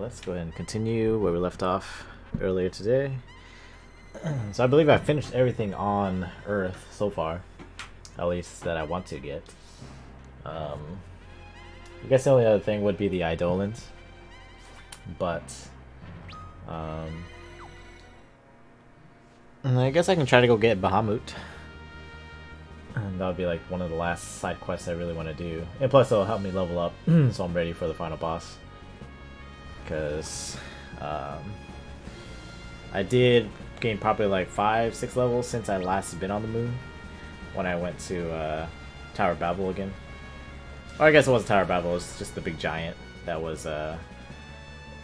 Let's go ahead and continue where we left off earlier today. so I believe I finished everything on Earth so far, at least that I want to get. Um, I guess the only other thing would be the Eidolons, but um, I guess I can try to go get Bahamut. And that'll be like one of the last side quests I really want to do. And plus it'll help me level up so I'm ready for the final boss. Because um, I did gain probably like 5, 6 levels since I last been on the moon. When I went to uh, Tower Babel again. Or I guess it wasn't Tower Babel, it was just the big giant that was uh,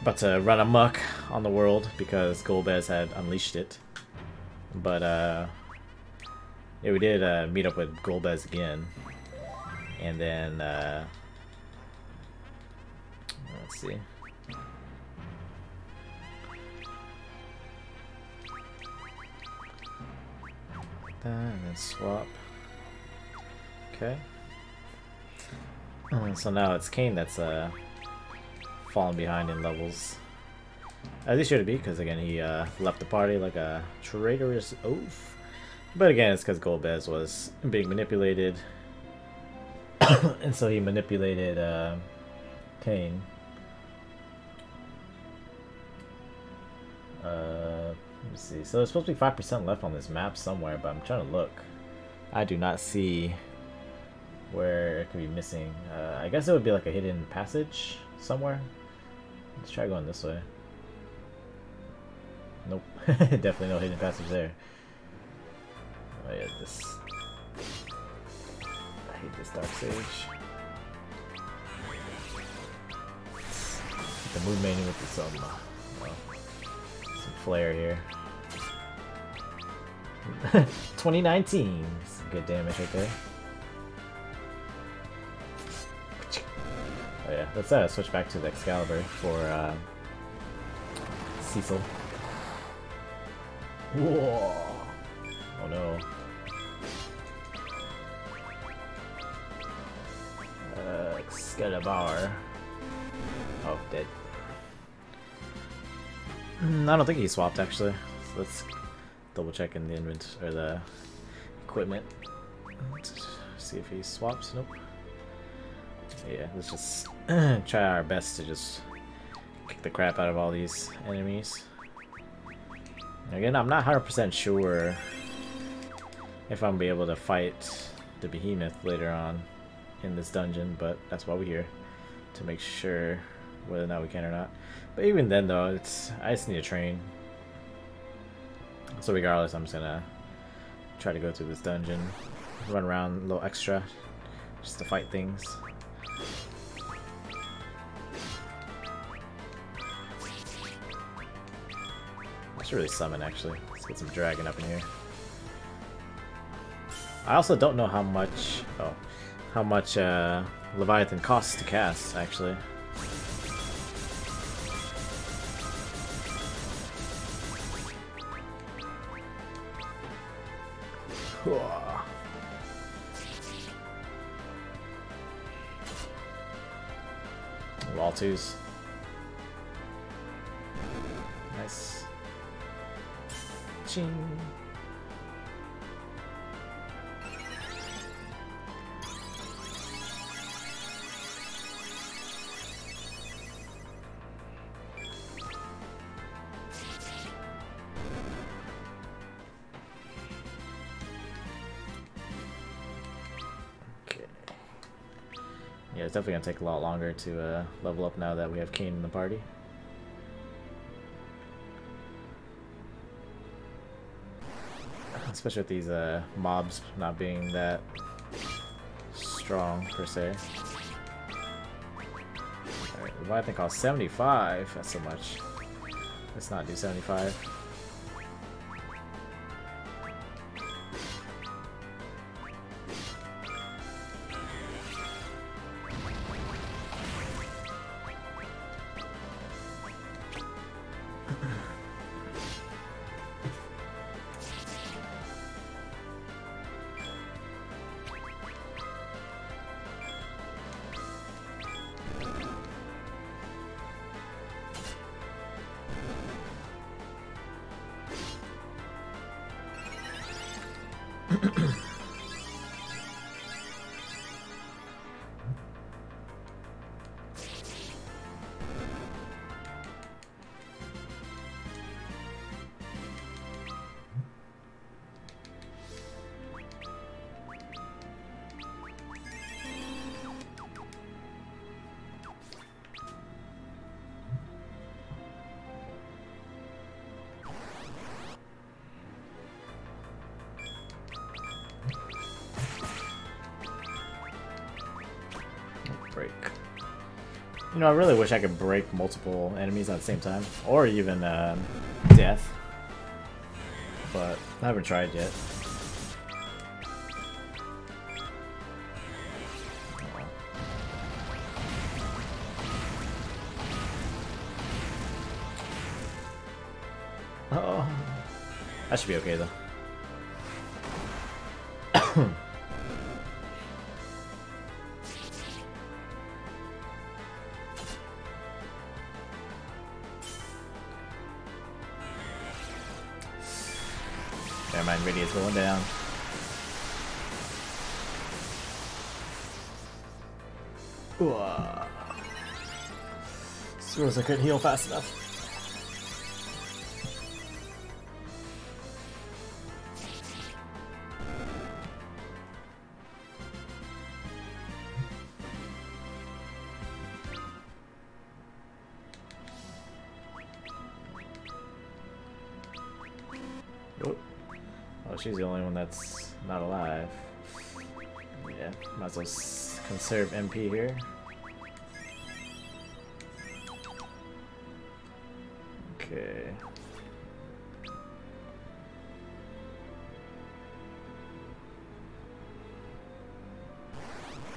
about to run amok on the world because Golbez had unleashed it. But uh, yeah, we did uh, meet up with Golbez again. And then, uh, let's see. And then swap. Okay. And so now it's Kain that's uh, fallen behind in levels. As he should be, because again he uh, left the party like a traitorous oaf. But again, it's because Golbez was being manipulated. and so he manipulated uh, Kain. Uh, let me see. So there's supposed to be 5% left on this map somewhere, but I'm trying to look. I do not see where it could be missing. Uh, I guess it would be like a hidden passage somewhere. Let's try going this way. Nope. Definitely no hidden passage there. Oh yeah, this... I hate this Dark Sage. The move main with some, uh, well, some flair here. 2019! Some good damage right there. Oh yeah, let's uh, switch back to the Excalibur for uh, Cecil. Whoa! Oh no. Uh, Excalibur. Oh, dead. Mm, I don't think he swapped actually. So let's double check in the inventory or the equipment. Let's see if he swaps. Nope. Yeah, let's just try our best to just kick the crap out of all these enemies. Again, I'm not 100% sure if I'm gonna be able to fight the behemoth later on in this dungeon, but that's why we're here to make sure whether or not we can or not. But even then, though, it's I just need to train. So regardless, I'm just gonna try to go through this dungeon, run around a little extra, just to fight things. I should really summon, actually. Let's get some dragon up in here. I also don't know how much... Oh, how much uh, Leviathan costs to cast, actually. Wall twos. Nice. Ching. It's definitely gonna take a lot longer to uh, level up now that we have Kain in the party. Especially with these uh, mobs not being that strong, per se. Alright, Leviathan costs 75. That's so much. Let's not do 75. Know, I really wish I could break multiple enemies at the same time. Or even uh, death. But I haven't tried yet. Oh, that should be okay though. Never mind, Radiant's going down. Ooh, Suppose I couldn't heal fast enough. As conserve MP here. Okay.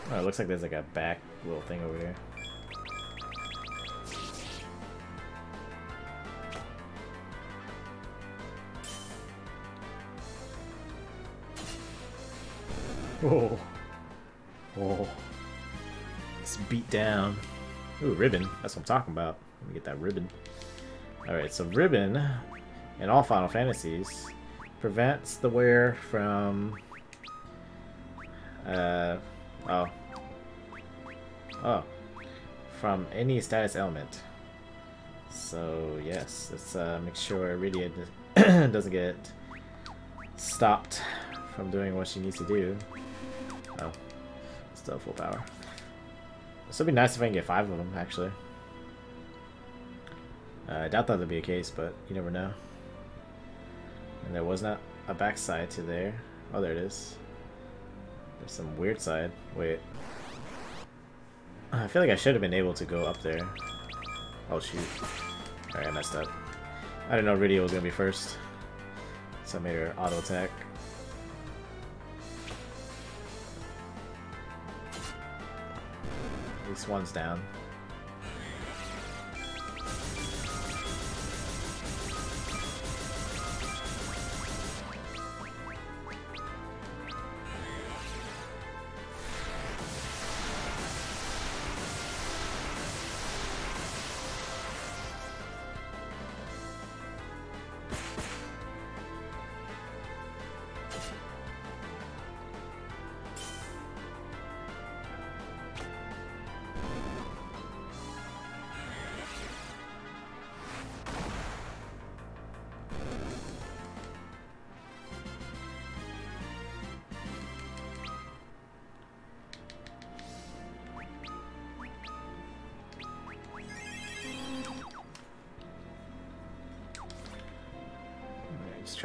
Oh, it looks like there's like a back little thing over here. Oh. Down. Ooh, ribbon. That's what I'm talking about. Let me get that ribbon. Alright, so ribbon in all Final Fantasies prevents the wearer from uh oh. Oh. From any status element. So yes, let's uh, make sure Iridia doesn't get stopped from doing what she needs to do. Oh, still full power. This would be nice if I can get five of them, actually. Uh, I doubt that would be a case, but you never know. And there was not a backside to there. Oh, there it is. There's some weird side. Wait. I feel like I should have been able to go up there. Oh, shoot. Alright, I messed up. I didn't know Rydia was going to be first. So I made her auto attack. At least one's down.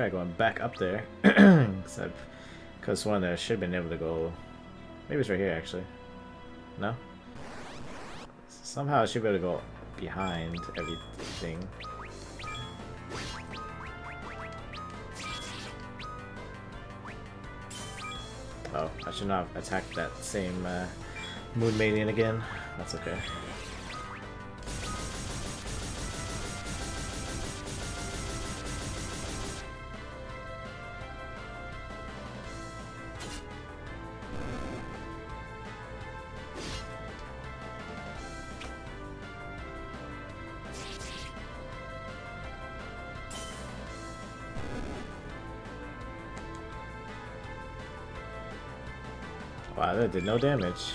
Try going back up there. Because one there should have been able to go. Maybe it's right here actually. No? Somehow I should be able to go behind everything. Oh, I should not have attacked that same uh, Moon Maiden again. That's okay. Did no damage.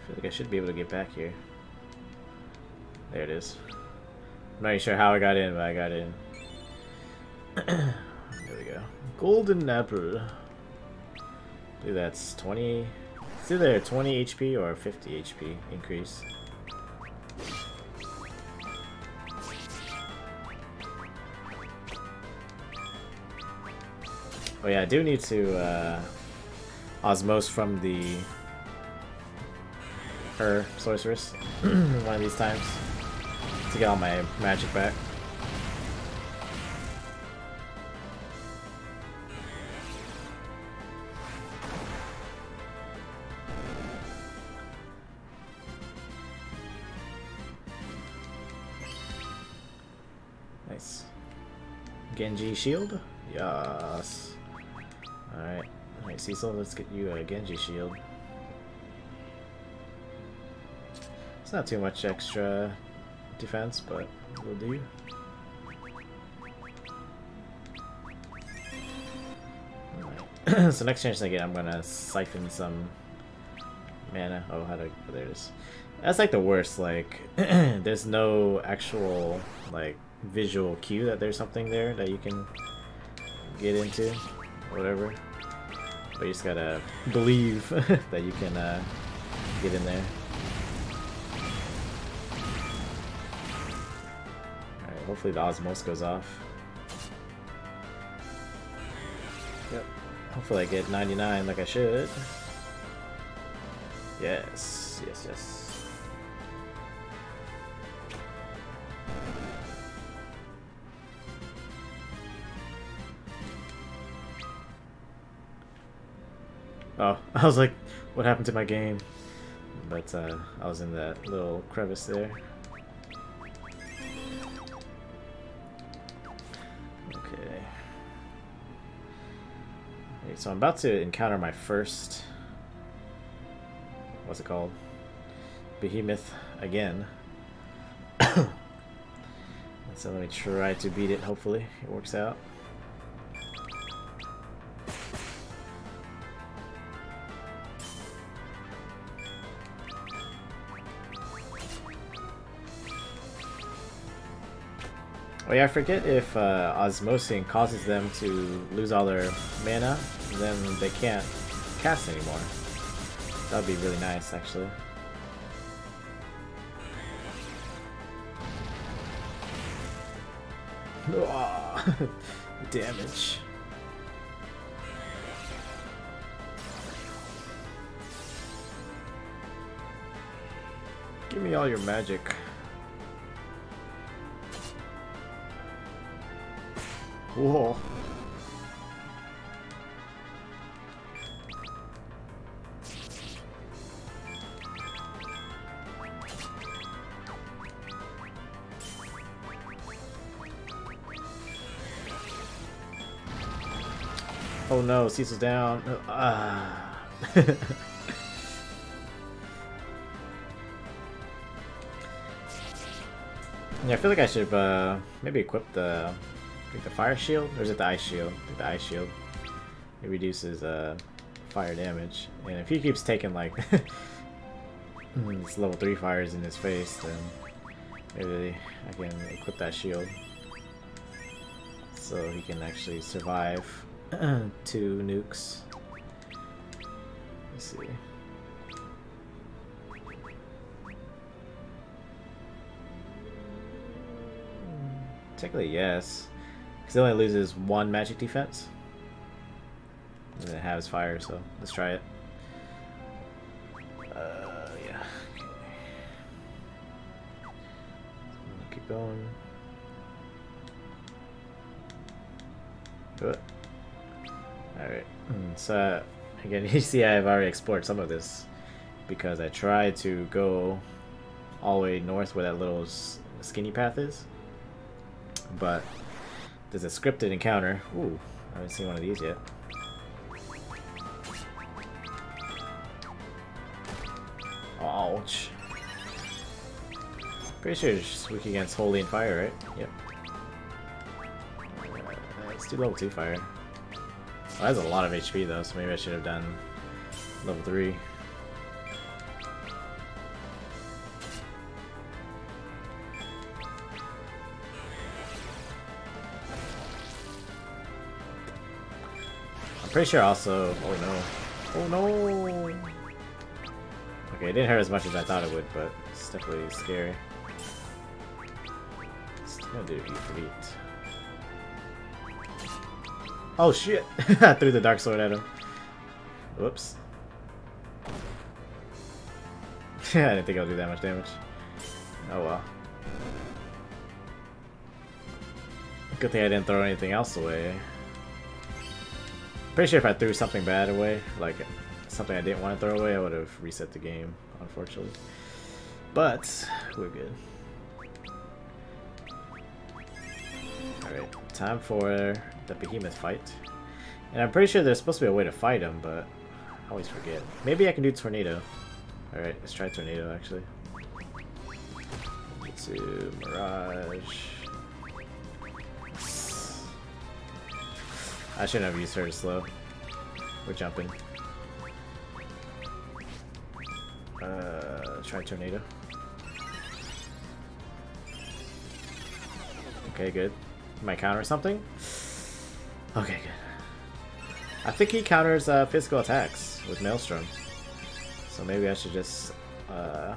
I feel like I should be able to get back here. There it is. I'm not even sure how I got in, but I got in. there we go. Golden apple. That's 20... It's either 20 HP or 50 HP increase. Oh yeah, I do need to uh, osmose from the her sorceress one of these times to get all my magic back. Shield? Yes. Alright. Alright, Cecil, let's get you a Genji shield. It's not too much extra defense, but will do. so next chance I get, I'm gonna siphon some mana. Oh, how do oh, there it is. That's like the worst. Like, there's no actual like visual cue that there's something there that you can get into, whatever. But you just gotta believe that you can uh, get in there. Alright, hopefully the Osmose goes off. Yep. Hopefully I get 99 like I should. Yes. I was like, what happened to my game? But uh, I was in that little crevice there. Okay. So I'm about to encounter my first... What's it called? Behemoth again. so let me try to beat it, hopefully it works out. Oh yeah, I forget if uh, Osmosing causes them to lose all their mana, then they can't cast anymore. That'd be really nice, actually. Damage. Give me all your magic. Whoa. Oh no, Cecil's down. Ah. yeah, I feel like I should uh, maybe equip the think the fire shield? Or is it the ice shield? the ice shield. It reduces uh, fire damage. And if he keeps taking like level 3 fires in his face, then maybe I can equip that shield. So he can actually survive two nukes. Let's see. Technically, yes. Because he only loses one magic defense. And it has fire, so let's try it. Uh, yeah. keep going. Do it. Alright. Hmm, so, again, you see I've already explored some of this because I tried to go all the way north where that little skinny path is. But there's a scripted encounter. Ooh, I haven't seen one of these yet. Ouch. Pretty sure it's weak against Holy and Fire, right? Yep. Uh, Let's do level 2 Fire. That has a lot of HP though, so maybe I should have done level 3. I'm pretty sure also... Oh no. Oh no! Okay, it didn't hurt as much as I thought it would, but it's definitely scary. Still do. Oh shit! I threw the Dark Sword at him. Whoops. I didn't think I'll do that much damage. Oh well. Good thing I didn't throw anything else away. Pretty sure if I threw something bad away, like something I didn't want to throw away, I would have reset the game, unfortunately. But, we're good. Alright, time for the behemoth fight. And I'm pretty sure there's supposed to be a way to fight him, but I always forget. Maybe I can do tornado. Alright, let's try tornado actually. To Mirage. I shouldn't have used her to slow. We're jumping. Uh, try tornado. Okay, good. Might counter something? Okay, good. I think he counters uh, physical attacks with Maelstrom. So maybe I should just uh,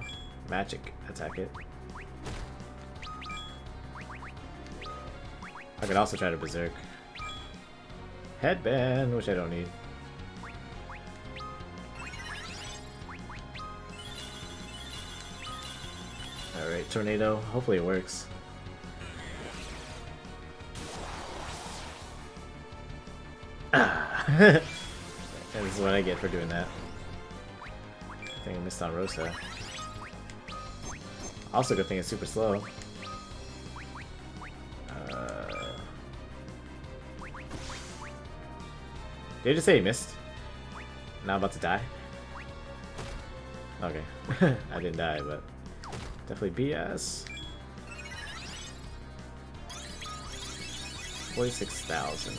magic attack it. I could also try to Berserk. Headband, which I don't need. Alright, Tornado. Hopefully it works. Ah. this is what I get for doing that. I think I missed on Rosa. Also, good thing it's super slow. Did you just say he missed? Now about to die? Okay. I didn't die, but definitely BS. 46,000.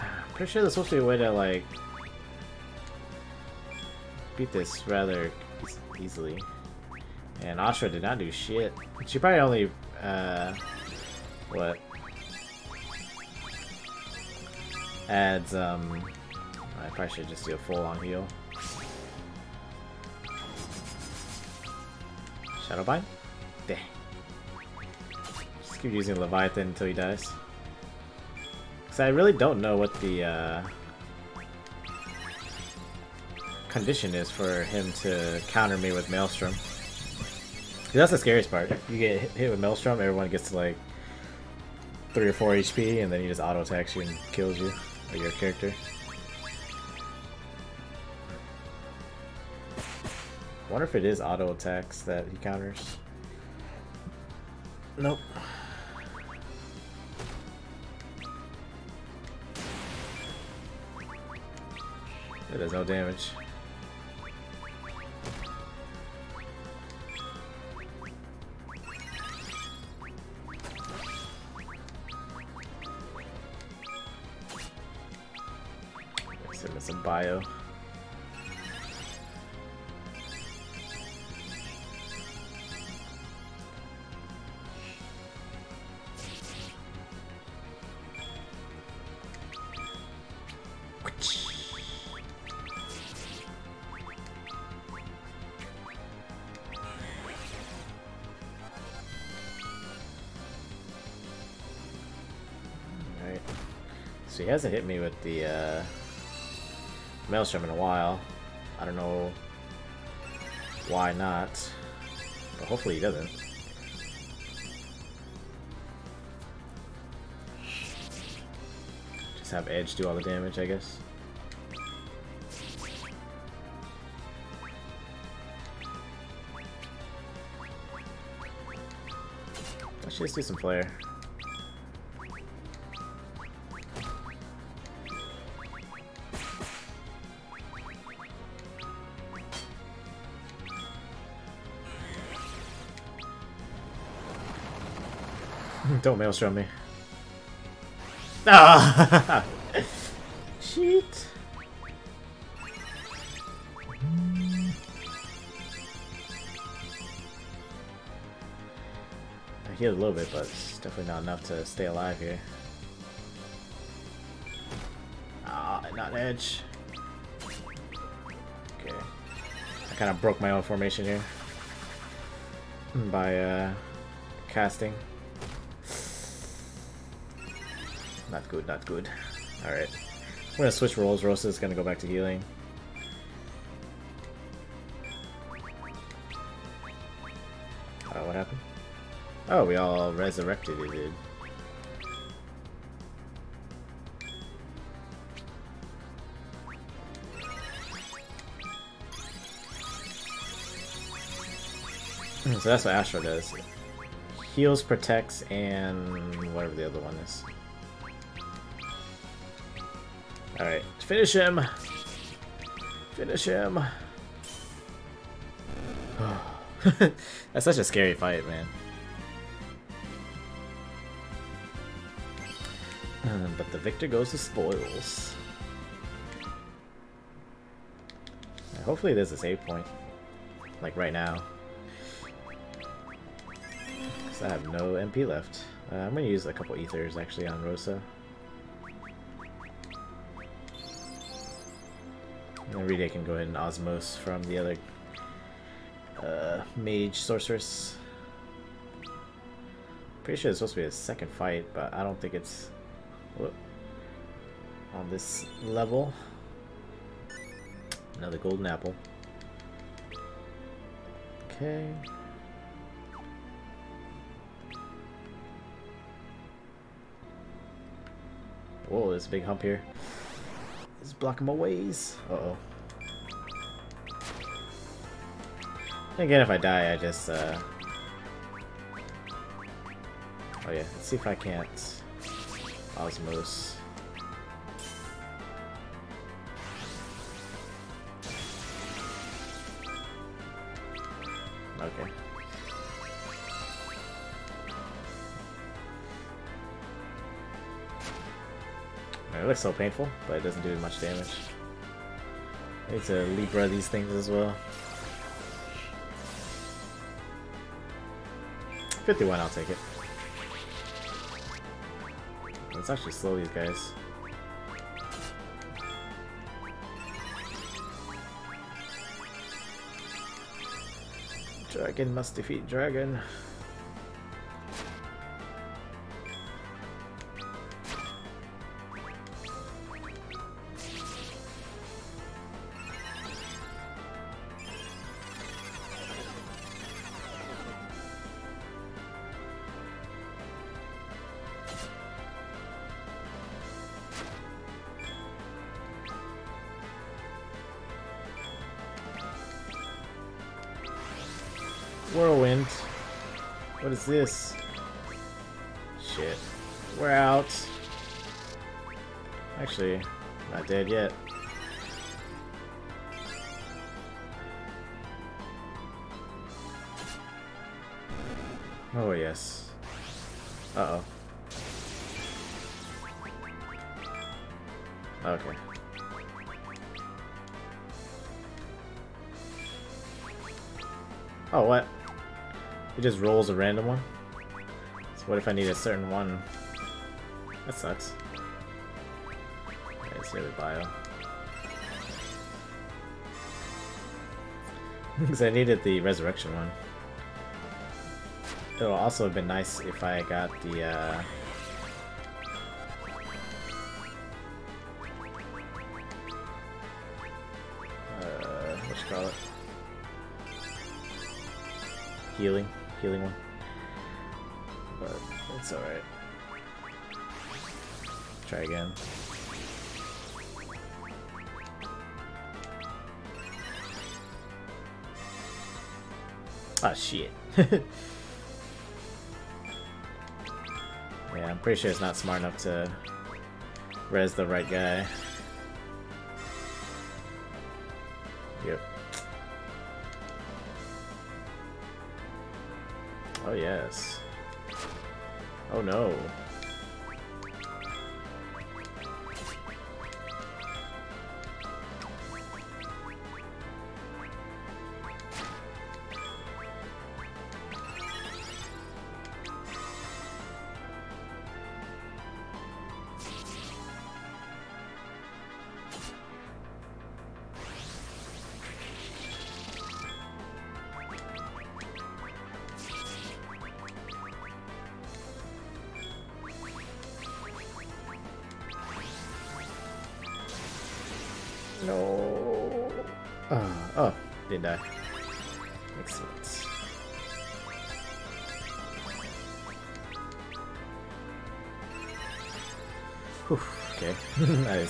Pretty sure there's supposed to be a way to, like, beat this rather easily. And Asura did not do shit. She probably only, uh, what, adds, um, I probably should just do a full-on heal. Shadowbind? Dang. Just keep using Leviathan until he dies. Because I really don't know what the, uh, condition is for him to counter me with Maelstrom. That's the scariest part. You get hit with Maelstrom, everyone gets like 3 or 4 HP, and then he just auto attacks you and kills you or your character. I wonder if it is auto attacks that he counters. Nope. It does no damage. Bio. So he hasn't hit me with the uh, Maelstrom in a while. I don't know why not, but hopefully he doesn't. Just have Edge do all the damage, I guess. Should just do some flare. Don't maelstrom me. Ah! Cheat! I healed a little bit, but it's definitely not enough to stay alive here. Ah, not edge. Okay. I kind of broke my own formation here by uh, casting. Good, not good. Alright. I'm gonna switch roles. Rosa's gonna go back to healing. Uh, what happened? Oh, we all resurrected it, dude. So that's what Astro does. Heals, protects, and whatever the other one is. Alright, finish him! Finish him! That's such a scary fight, man. Um, but the victor goes to spoils. Hopefully there's a save point. Like right now. Because I have no MP left. Uh, I'm going to use a couple ethers actually on Rosa. Rydia can go ahead and Osmose from the other uh, Mage Sorceress. Pretty sure it's supposed to be a second fight, but I don't think it's whoop, on this level. Another golden apple. Okay. Whoa, there's a big hump here. Let's block my ways. Uh Again, if I die, I just, uh... Oh yeah, let's see if I can't Osmose. Okay. It looks so painful, but it doesn't do much damage. I need to Libra these things as well. 51, I'll take it. Let's actually slow these guys. Dragon must defeat dragon. What just rolls a random one? So what if I need a certain one? That sucks. Okay, let's the bio. Because I needed the resurrection one. It would also have been nice if I got the, uh... Uh, call it? Healing one. But it's alright. Try again. Ah, shit. yeah, I'm pretty sure it's not smart enough to res the right guy. Oh,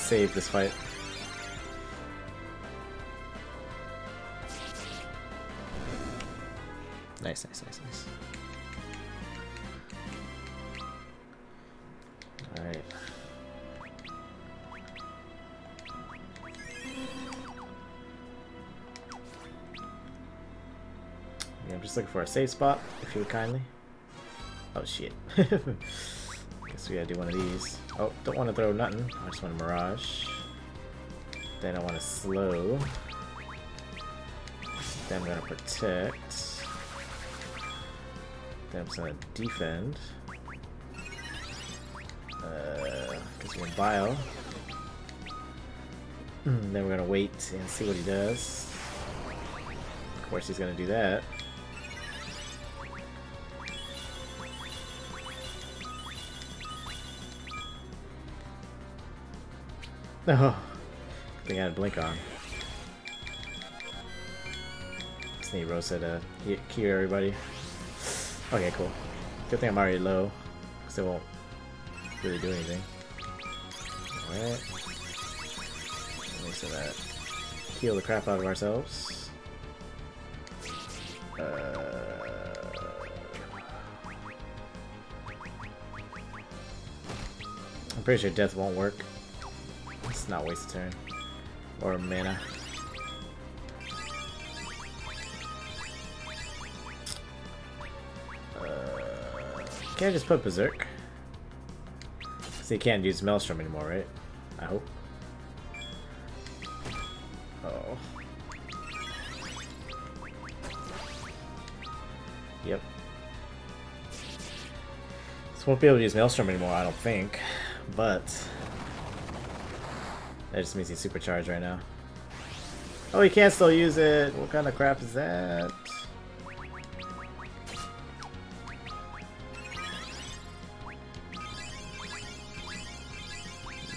I saved this fight. Nice, nice, nice, nice. Alright. Yeah, I'm just looking for a safe spot, if you would kindly. Oh shit. Guess we gotta do one of these. Oh, don't want to throw nothing. I just want a Mirage. Then I want to slow. Then I'm gonna protect. Then I'm gonna defend. Uh, cause we're bio. then we're gonna wait and see what he does. Of course he's gonna do that. Oh, I think I had a blink on. Just need Rosa to cure everybody. Okay, cool. Good thing I'm already low, because it won't really do anything. Alright. So that heal the crap out of ourselves. Uh, I'm pretty sure death won't work. Not waste a turn. Or mana. Uh, can't I just put Berserk? So you can't use Maelstrom anymore, right? I hope. Oh. Yep. So won't be able to use Maelstrom anymore, I don't think. But that just means he's supercharged right now. Oh, he can't still use it! What kind of crap is that?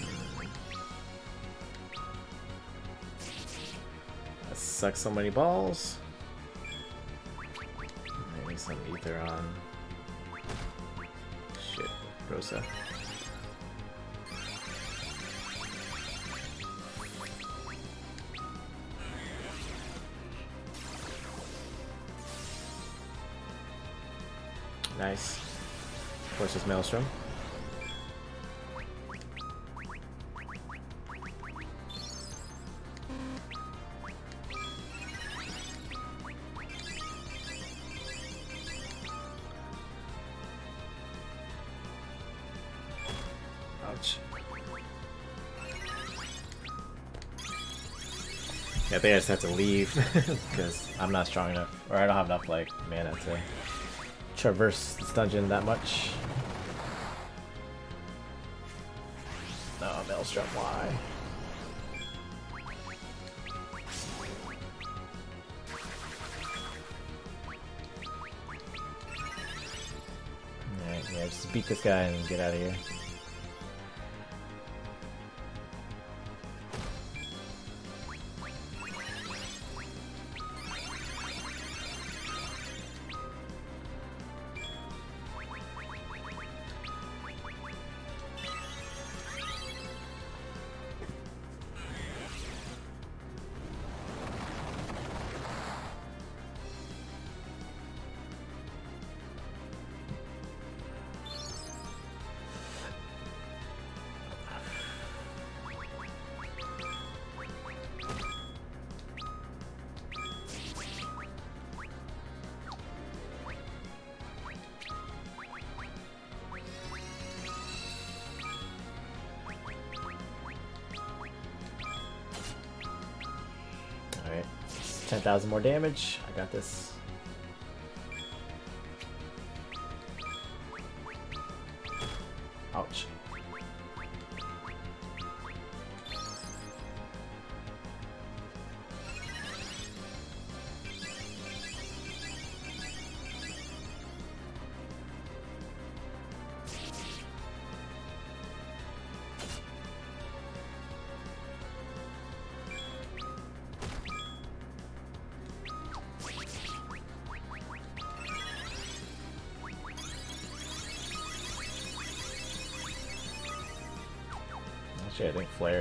Hmm. That sucks so many balls. Maybe some ether on. Shit, Rosa. Course, Maelstrom. Ouch. Yeah, I think I just have to leave because I'm not strong enough, or I don't have enough like mana to traverse this dungeon that much. Maelstrom, why? Alright, yeah, just beat this guy and get out of here. 10,000 more damage. I got this.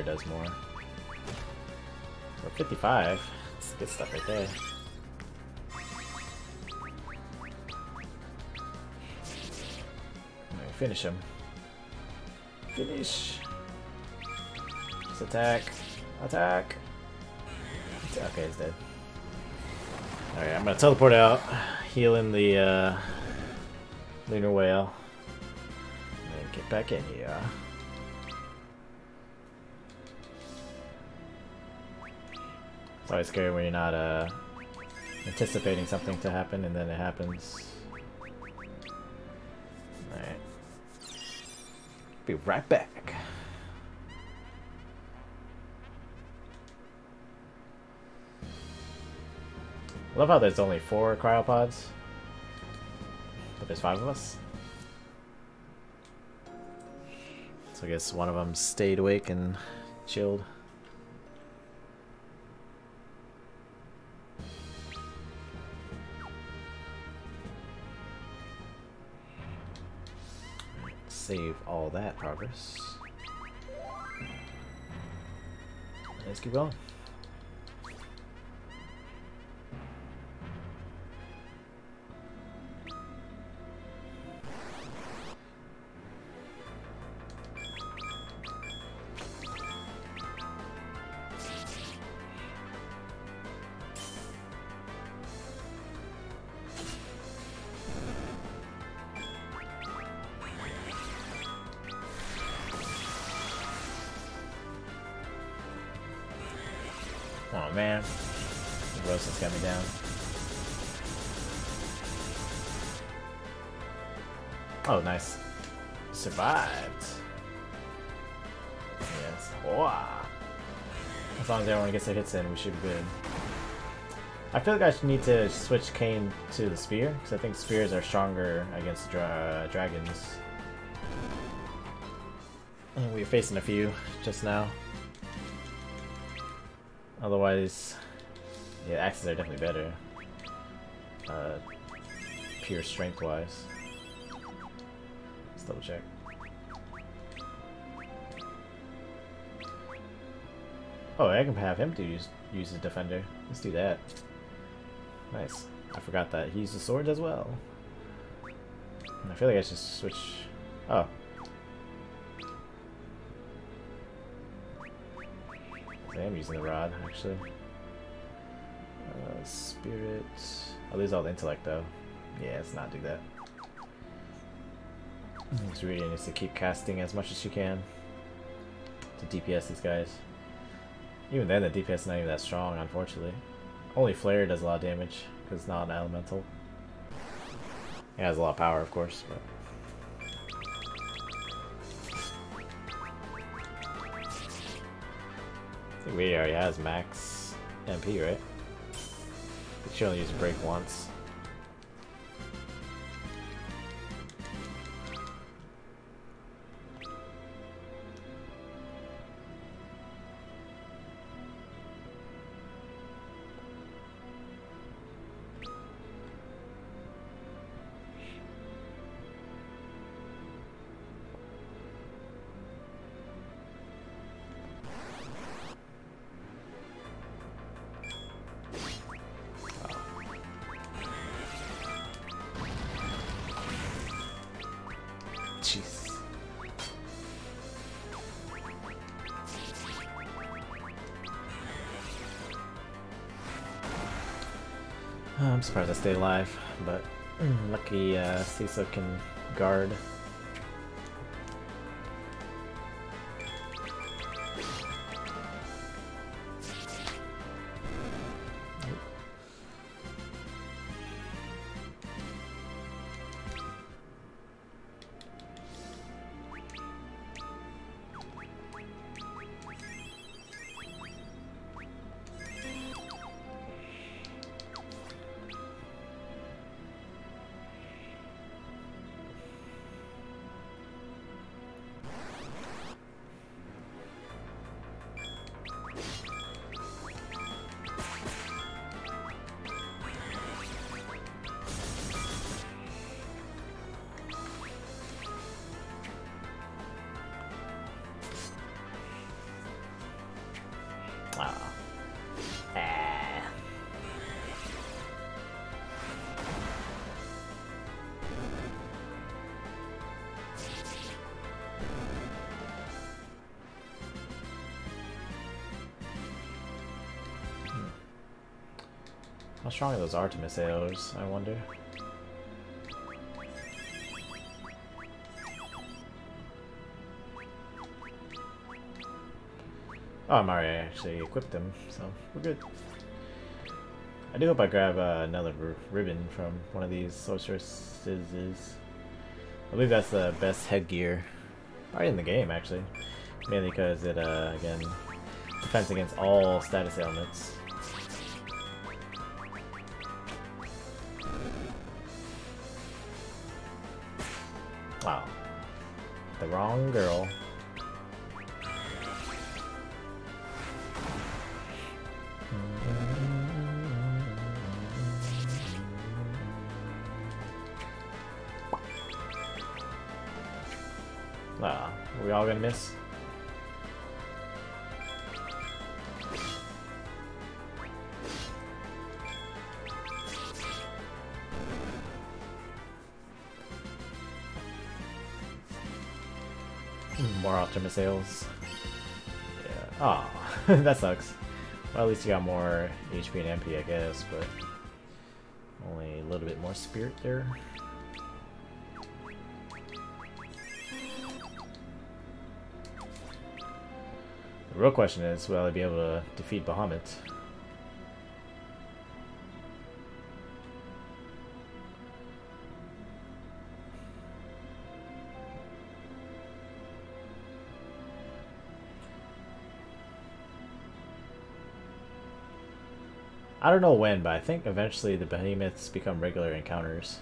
Does more. Or 55. That's good stuff right there. Finish him. Finish. Just attack. Attack. Okay, he's dead. Alright, I'm gonna teleport out, heal in the uh, Lunar Whale, and get back in here. It's always scary when you're not uh, anticipating something to happen and then it happens. Alright. Be right back. Love how there's only four cryopods. But there's five of us. So I guess one of them stayed awake and chilled. Progress. Let's keep going. Gets their hits in, we should be good. I feel like I should need to switch Kain to the spear, because I think spears are stronger against dra dragons. And we are facing a few just now. Otherwise, yeah, axes are definitely better. Uh, pure strength wise. Let's double check. Oh, I can have him to use use the defender. Let's do that. Nice. I forgot that he uses swords as well. I feel like I should switch. Oh, I am using the rod, actually. Uh, spirit. I'll lose all the intellect, though. Yeah, let's not do that. It's really needs to keep casting as much as she can to DPS these guys. Even then, the DPS is not even that strong, unfortunately. Only Flare does a lot of damage, because it's not an elemental. It has a lot of power, of course, but... I think we already has max MP, right? We should only use break once. I'm surprised I stayed alive, but lucky uh, can guard. Strong are those Artemis AOs, I wonder? Oh, Mario actually equipped them, so we're good. I do hope I grab uh, another ribbon from one of these sorceresses. I believe that's the best headgear, probably in the game actually. Mainly because it, uh, again, defends against all status ailments. Sales. Yeah. Oh, that sucks. Well, at least you got more HP and MP, I guess, but only a little bit more spirit there. The real question is, will I be able to defeat Bahamut? I don't know when, but I think eventually the behemoths become regular encounters.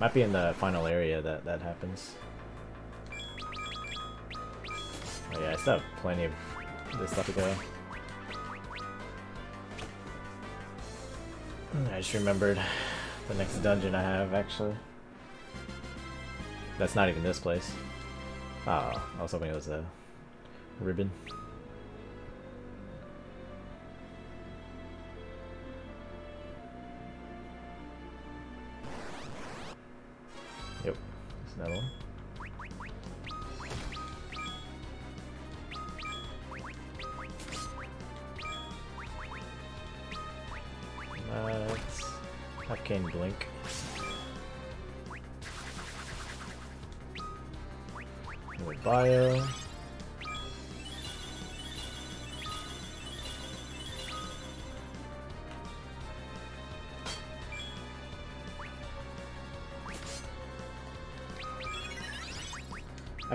Might be in the final area that that happens. Oh yeah, I still have plenty of this stuff to go. I just remembered the next dungeon I have, actually. That's not even this place. Oh, I was hoping it was a ribbon.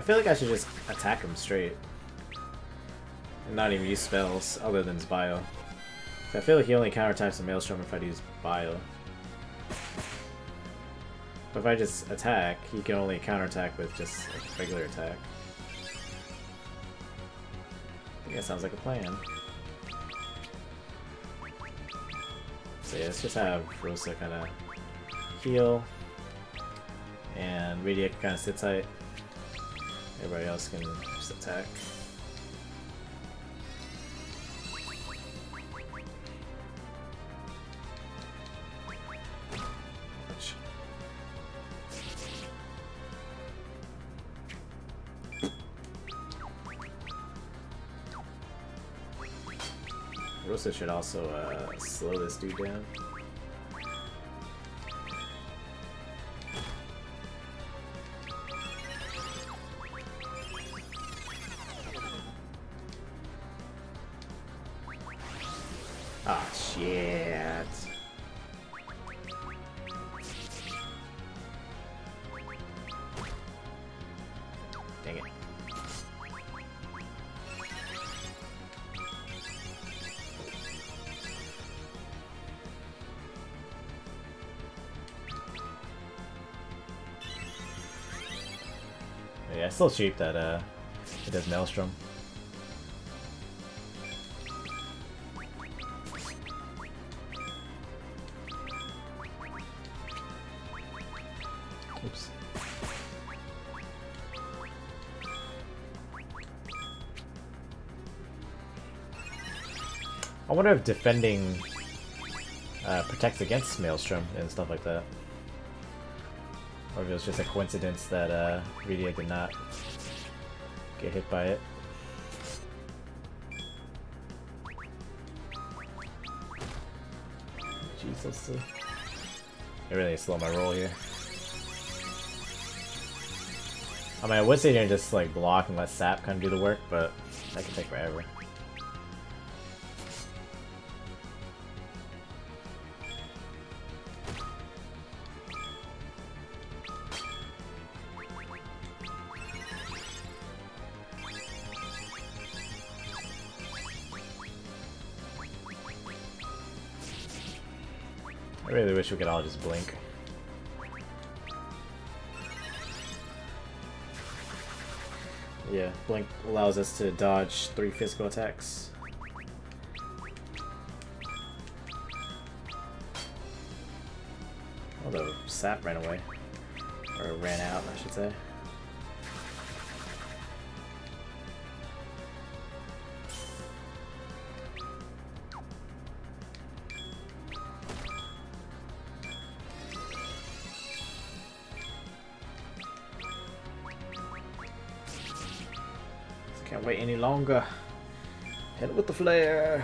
Feel like I should just attack him straight. And not even use spells other than his bio. I feel like he only counterattacks the Maelstrom if I use Bio. But if I just attack, he can only counterattack with just a regular attack. I think that sounds like a plan. So yeah, let's just have Rosa kind of heal, and Rydia can kind of sit tight. Everybody else can just attack. Rosa should also uh, slow this dude down. Still cheap that uh, it does Maelstrom. Oops. I wonder if defending uh, protects against Maelstrom and stuff like that. Or if it was just a coincidence that uh, did not. Get hit by it. Jesus. I really slow my roll here. I mean, I would sit here and just like block and let Sap kind of do the work, but that can take forever. We could all just blink. Yeah, blink allows us to dodge three physical attacks. Although Sap ran away. Or ran out, I should say. Longer. Hit it with the flare.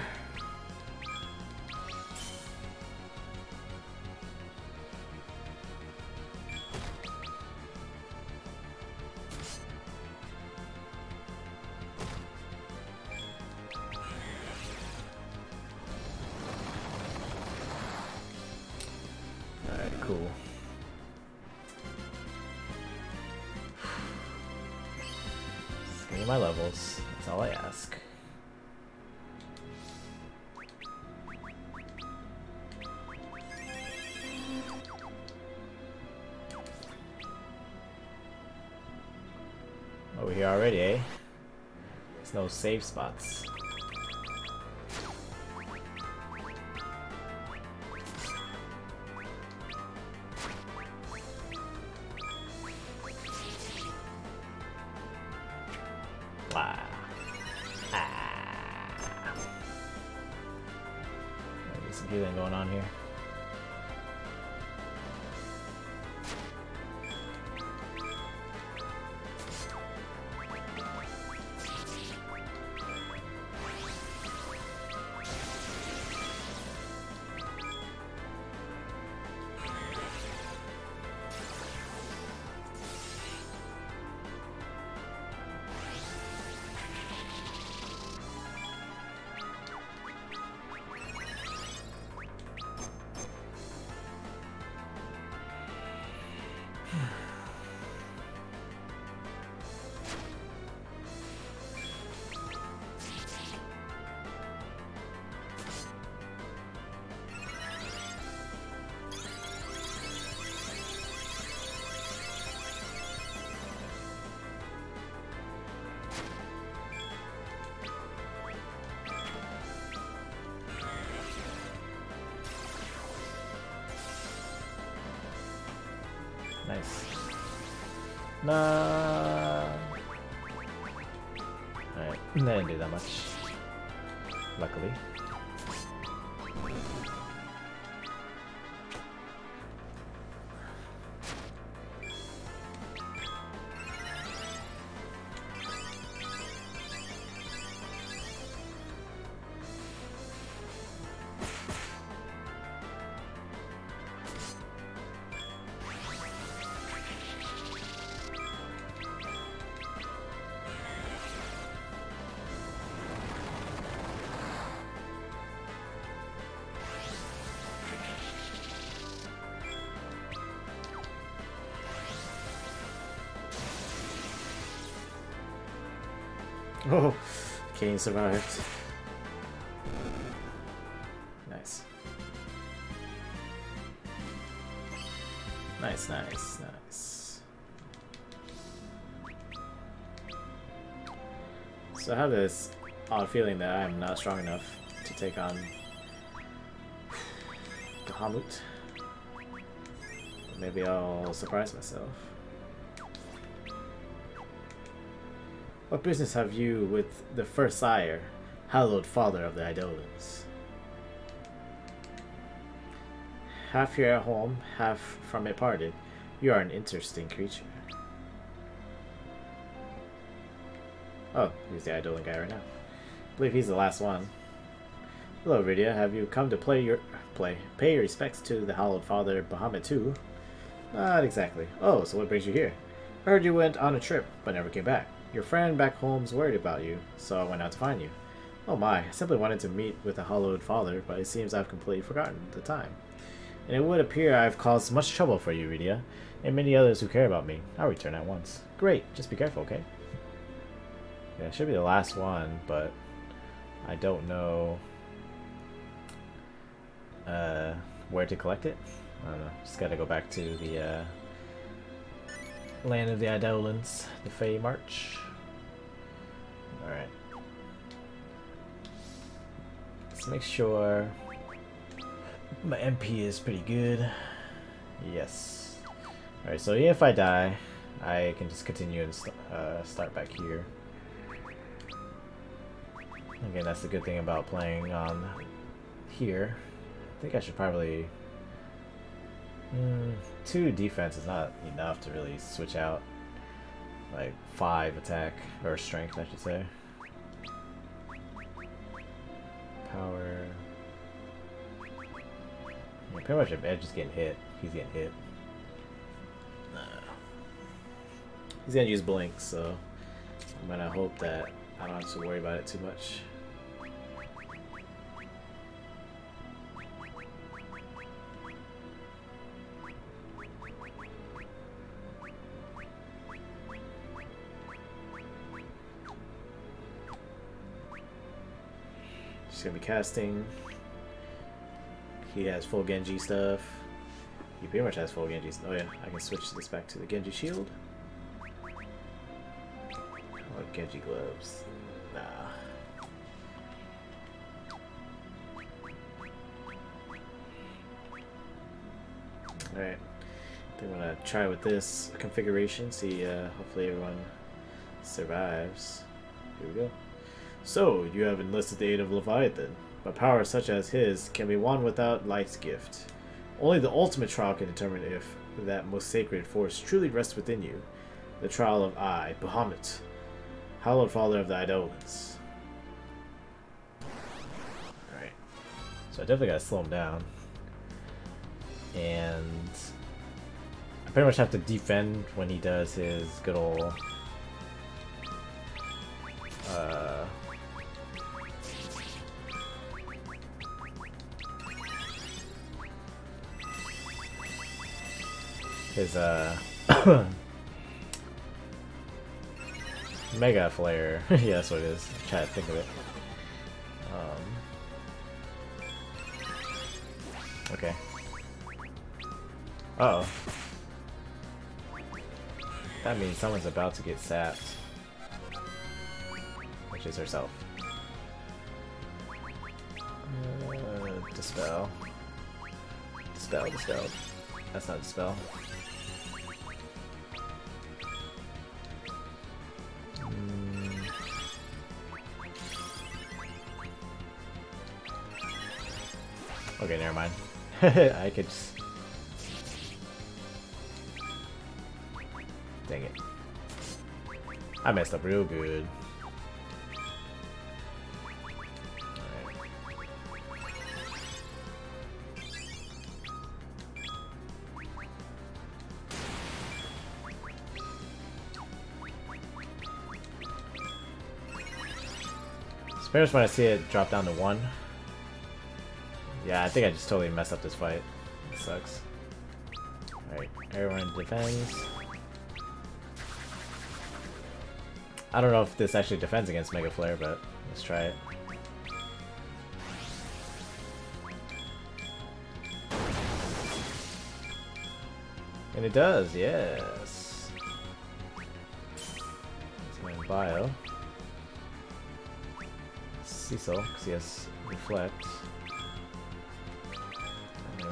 Safe spots. Alright, that didn't do that much. Luckily. Oh, Kain survived. Nice. Nice, nice, nice. So I have this odd feeling that I'm not strong enough to take on Bahamut. Maybe I'll surprise myself. What business have you with the first sire, hallowed father of the Eidolons? Half here at home, half from it parted. You are an interesting creature. Oh, he's the Eidolon guy right now. I believe he's the last one. Hello, Rydia. Have you come to play your play pay your respects to the hallowed father Bahamut too? Not exactly. Oh, so what brings you here? I heard you went on a trip, but never came back. Your friend back home's worried about you, so I went out to find you. Oh my, I simply wanted to meet with the hallowed father, but it seems I've completely forgotten the time. And it would appear I've caused much trouble for you, Rydia, and many others who care about me. I'll return at once. Great, just be careful, okay? Yeah, it should be the last one, but I don't know uh, where to collect it. I don't know. Just gotta go back to the uh, land of the Eidolons, the Fey March. Alright. Let's make sure my MP is pretty good. Yes. Alright, so if I die, I can just continue and st uh, start back here. Again, that's the good thing about playing on here I think I should probably... Mm, two defense is not enough to really switch out. Like, five attack, or strength, I should say. Power... Yeah, pretty much if Edge is getting hit, he's getting hit. He's gonna use Blink, so I'm gonna hope that I don't have to worry about it too much. Gonna be casting. He has full Genji stuff. He pretty much has full Genji. Oh yeah, I can switch this back to the Genji shield. What Genji gloves? Nah. Alright. I'm gonna try with this configuration, see uh, hopefully everyone survives. Here we go. So, you have enlisted the aid of Leviathan, but power such as his can be won without Light's gift. Only the ultimate trial can determine if that most sacred force truly rests within you. The trial of I, Bahamut, hallowed father of the Eidolons. Alright. So I definitely gotta slow him down. And I pretty much have to defend when he does his good old uh, his uh mega flare. yeah, that's what it is. Try to think of it. Um, okay. Uh oh. That means someone's about to get sapped. Which is herself. Uh, dispel. Dispel, dispel. That's not dispel. Okay, never mind. I could just... Dang it. I messed up real good. Much when I see it drop down to one, yeah, I think I just totally messed up this fight. It sucks. Alright, everyone defends. I don't know if this actually defends against Mega Flare, but let's try it. And it does, yes. Let's go Bio. Cecil, because he has Reflect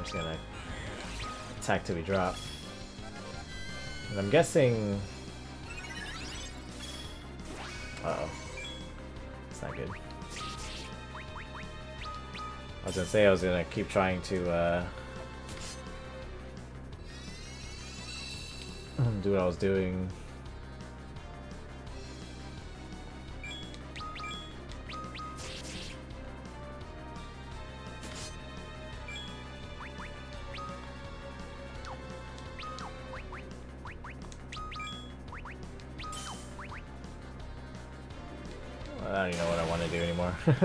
just gonna attack till we drop. And I'm guessing... Uh oh It's not good. I was gonna say I was gonna keep trying to, uh... do what I was doing. I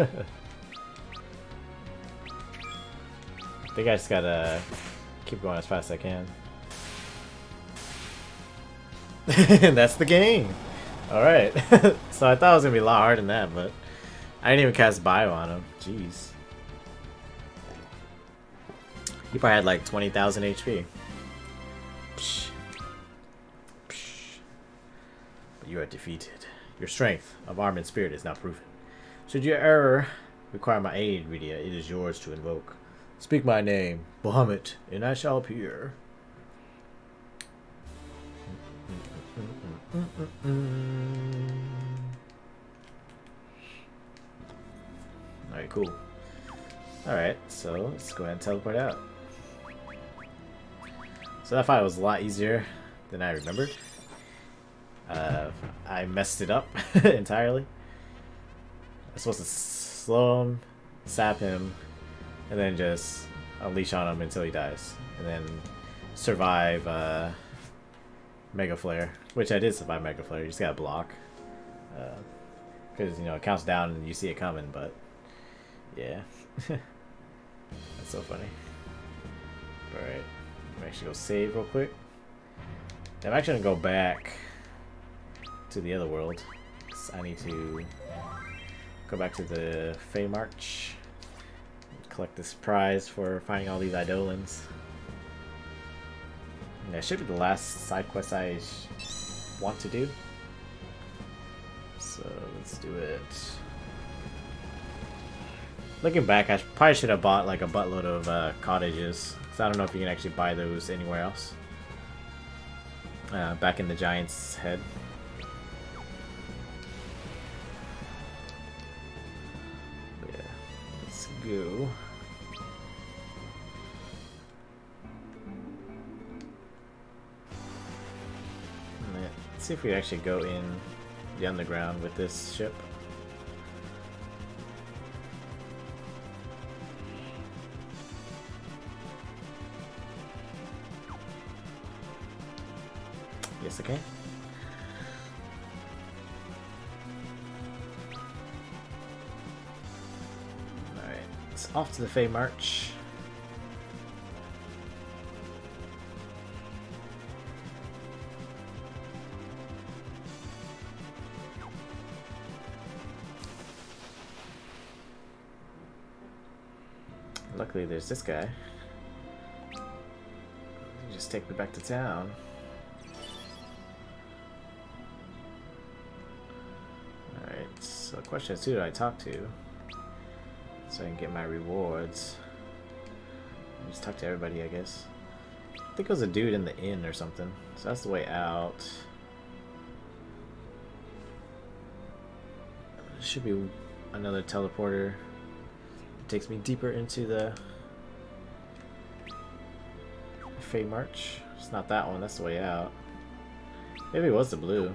think I just gotta keep going as fast as I can. That's the game! Alright. so I thought it was gonna be a lot harder than that, but I didn't even cast bio on him. Jeez. He probably had like 20,000 HP. Psh. Psh. But you are defeated. Your strength of arm and spirit is now proven. Should you ever require my aid, Rydia, it is yours to invoke. Speak my name, Bahamut, and I shall appear. Alright, cool. Alright, so let's go ahead and teleport out. So that fight was a lot easier than I remembered. Uh, I messed it up entirely. I'm supposed to slow him, sap him, and then just unleash on him until he dies. And then survive uh, Mega Flare, which I did survive Mega Flare, you just gotta block. Because, uh, you know, it counts down and you see it coming, but yeah. That's so funny. Alright. I'm actually go save real quick. I'm actually gonna go back to the other world. I need to go back to the Fey March. Collect this prize for finding all these Eidolons. That should be the last side quest I want to do. So let's do it. Looking back, I probably should have bought like a buttload of uh, cottages. Cause I don't know if you can actually buy those anywhere else. Uh, back in the Giant's head. Let's. Let's see if we actually go in the underground with this ship. Yes, okay. Off to the Fey March. Luckily there's this guy. Just take me back to town. Alright, so the question is, who do I talk to? So I can get my rewards. Just talk to everybody, I guess. I think it was a dude in the inn or something. So that's the way out. Should be another teleporter. It takes me deeper into the Feymarch. It's not that one, that's the way out. Maybe it was the blue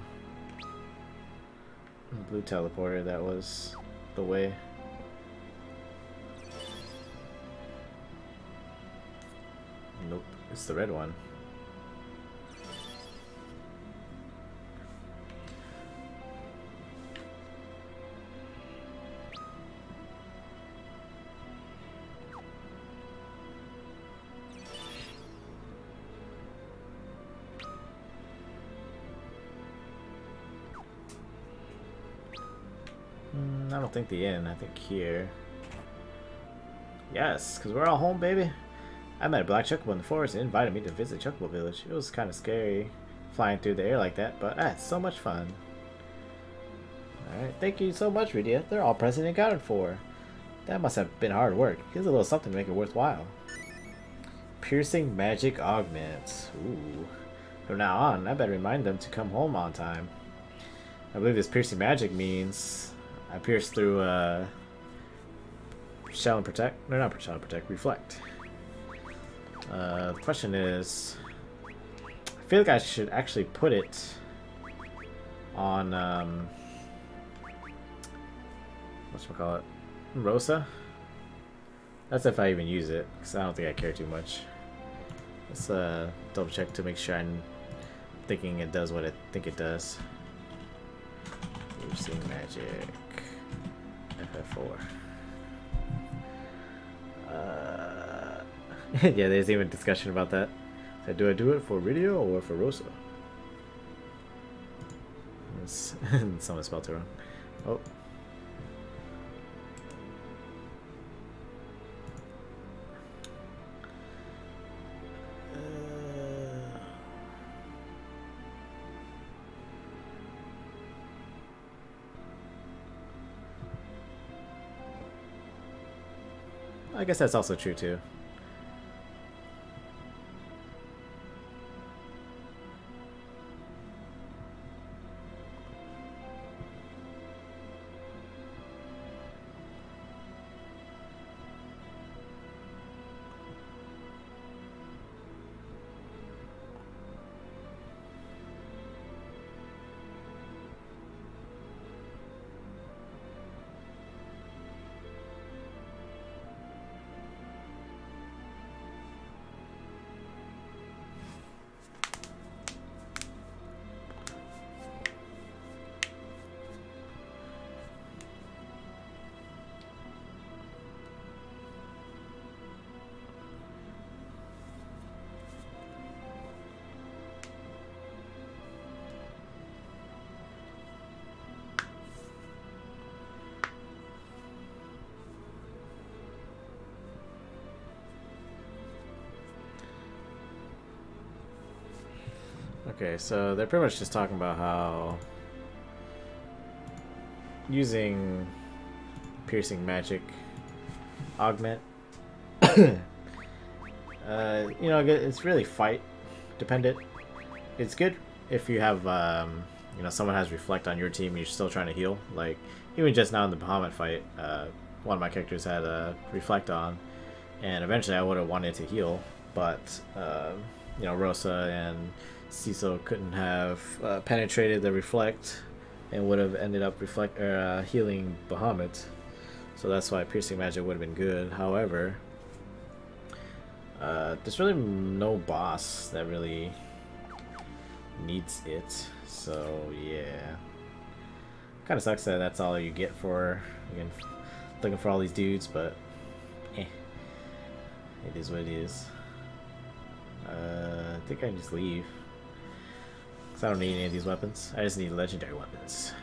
blue teleporter, that was the way. It's the red one. Mm, I don't think the inn. I think here. Yes, because we're all home, baby. I met a black chocobo in the forest and invited me to visit Chocobo Village. It was kind of scary flying through the air like that, but I had so much fun. Alright, thank you so much, Rydia. They're all present and accounted for. That must have been hard work. Here's a little something to make it worthwhile. Piercing magic augments. Ooh. From now on, I better remind them to come home on time. I believe this piercing magic means I pierce through uh, shell and protect. No, not shell and protect. Reflect. Uh, the question is, I feel like I should actually put it on um, what's we call it, Rosa. That's if I even use it, because I don't think I care too much. Let's uh, double check to make sure I'm thinking it does what I think it does. Piercing magic. FF4. Uh, yeah, there's even discussion about that. So do I do it for Rydia or for Rosa? Someone spelled it wrong. Oh. Uh. I guess that's also true too. Okay, so they're pretty much just talking about how using piercing magic augment uh, you know it's really fight dependent. It's good if you have um, you know someone has reflect on your team and you're still trying to heal. Like even just now in the Bahamut fight uh, one of my characters had a reflect on and eventually I would have wanted to heal but uh, you know Rosa and Cecil couldn't have uh, penetrated the reflect and would have ended up reflect uh, healing Bahamut. So that's why piercing magic would have been good. However, uh, there's really no boss that really needs it. So yeah, kind of sucks that that's all you get for again looking for all these dudes, but eh, it is what it is. Uh, I think I can just leave. I don't need any of these weapons. I just need legendary weapons.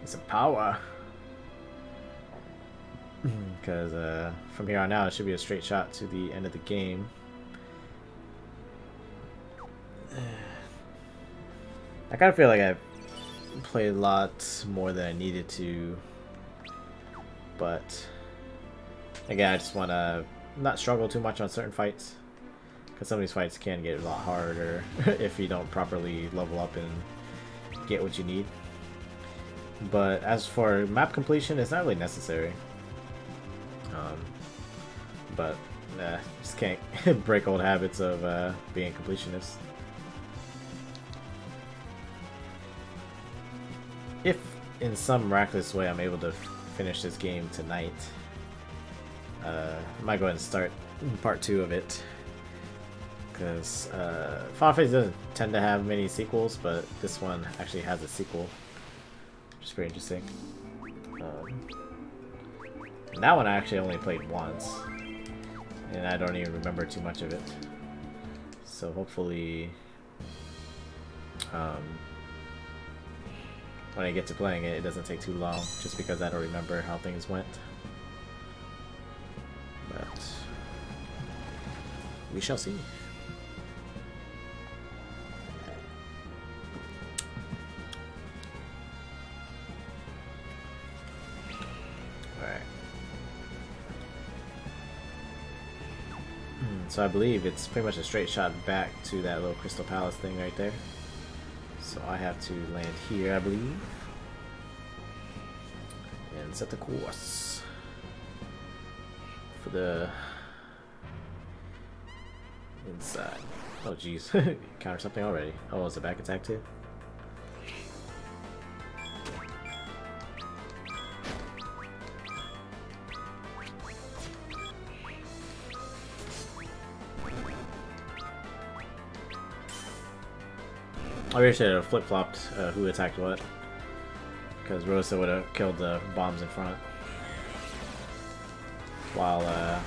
Need some power. Because uh, from here on out, it should be a straight shot to the end of the game. I kind of feel like I've played a lot more than I needed to. But, again, I just want to not struggle too much on certain fights. Because some of these fights can get a lot harder if you don't properly level up and get what you need. But as for map completion, it's not really necessary. Um, but just can't break old habits of uh, being a completionist. If in some miraculous way I'm able to finish this game tonight, uh, I might go ahead and start part two of it because uh, Final Fantasy doesn't tend to have many sequels, but this one actually has a sequel, which is pretty interesting. Um, that one I actually only played once, and I don't even remember too much of it. So hopefully, um, when I get to playing it, it doesn't take too long, just because I don't remember how things went. But we shall see. So I believe it's pretty much a straight shot back to that little Crystal Palace thing right there. So I have to land here, I believe. And set the course. For the... Inside. Oh jeez, counter something already. Oh, it's a back attack too? I wish I had flip-flopped uh, who attacked what. Because Rosa would have killed the bombs in front. while uh,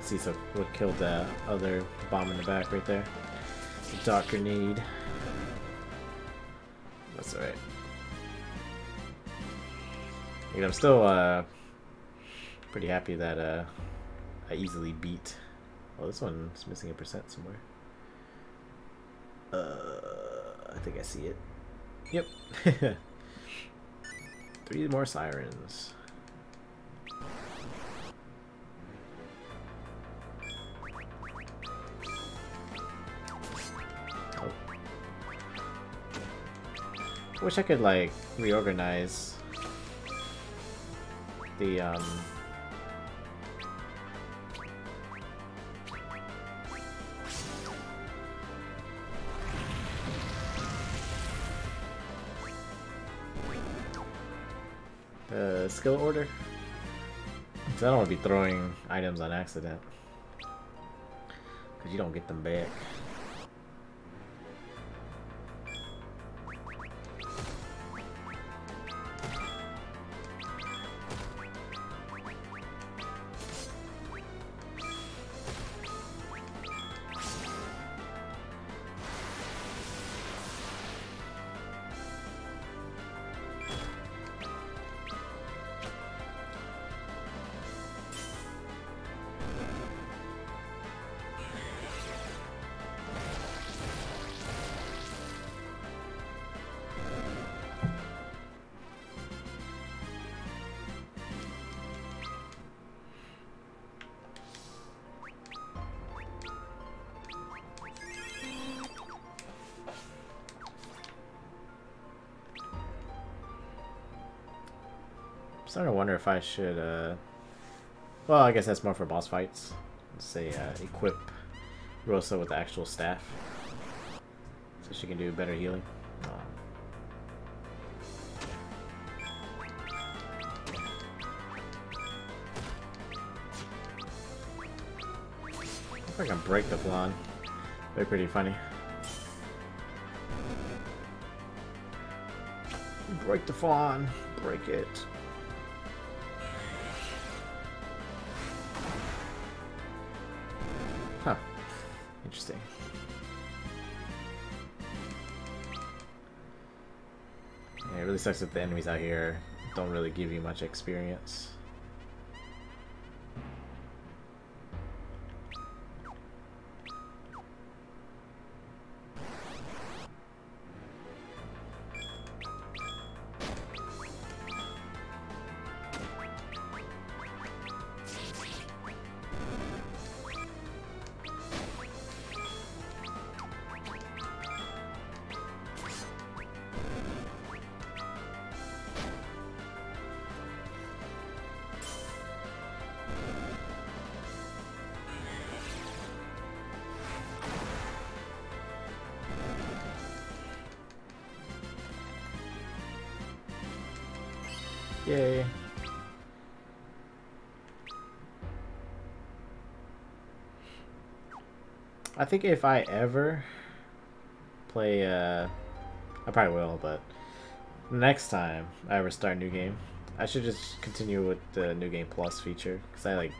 Cecil would kill the other bomb in the back right there. The dark grenade. That's alright. I'm still uh, pretty happy that uh, I easily beat. Oh, this one's missing a percent somewhere. Uh, I think I see it. Yep. Three more sirens. Oh. Wish I could like reorganize the um skill order. Cause I don't want to be throwing items on accident. Cause you don't get them back. Starting to wonder if I should, uh... Well, I guess that's more for boss fights. Let's say, uh, equip Rosa with the actual staff. So she can do better healing. Uh, if I can break the flan. They're pretty funny. Break the fawn. Break it. Sucks that the enemies out here don't really give you much experience. Think if I ever play, uh, I probably will, but next time I ever start a New Game, I should just continue with the New Game Plus feature, because I, like,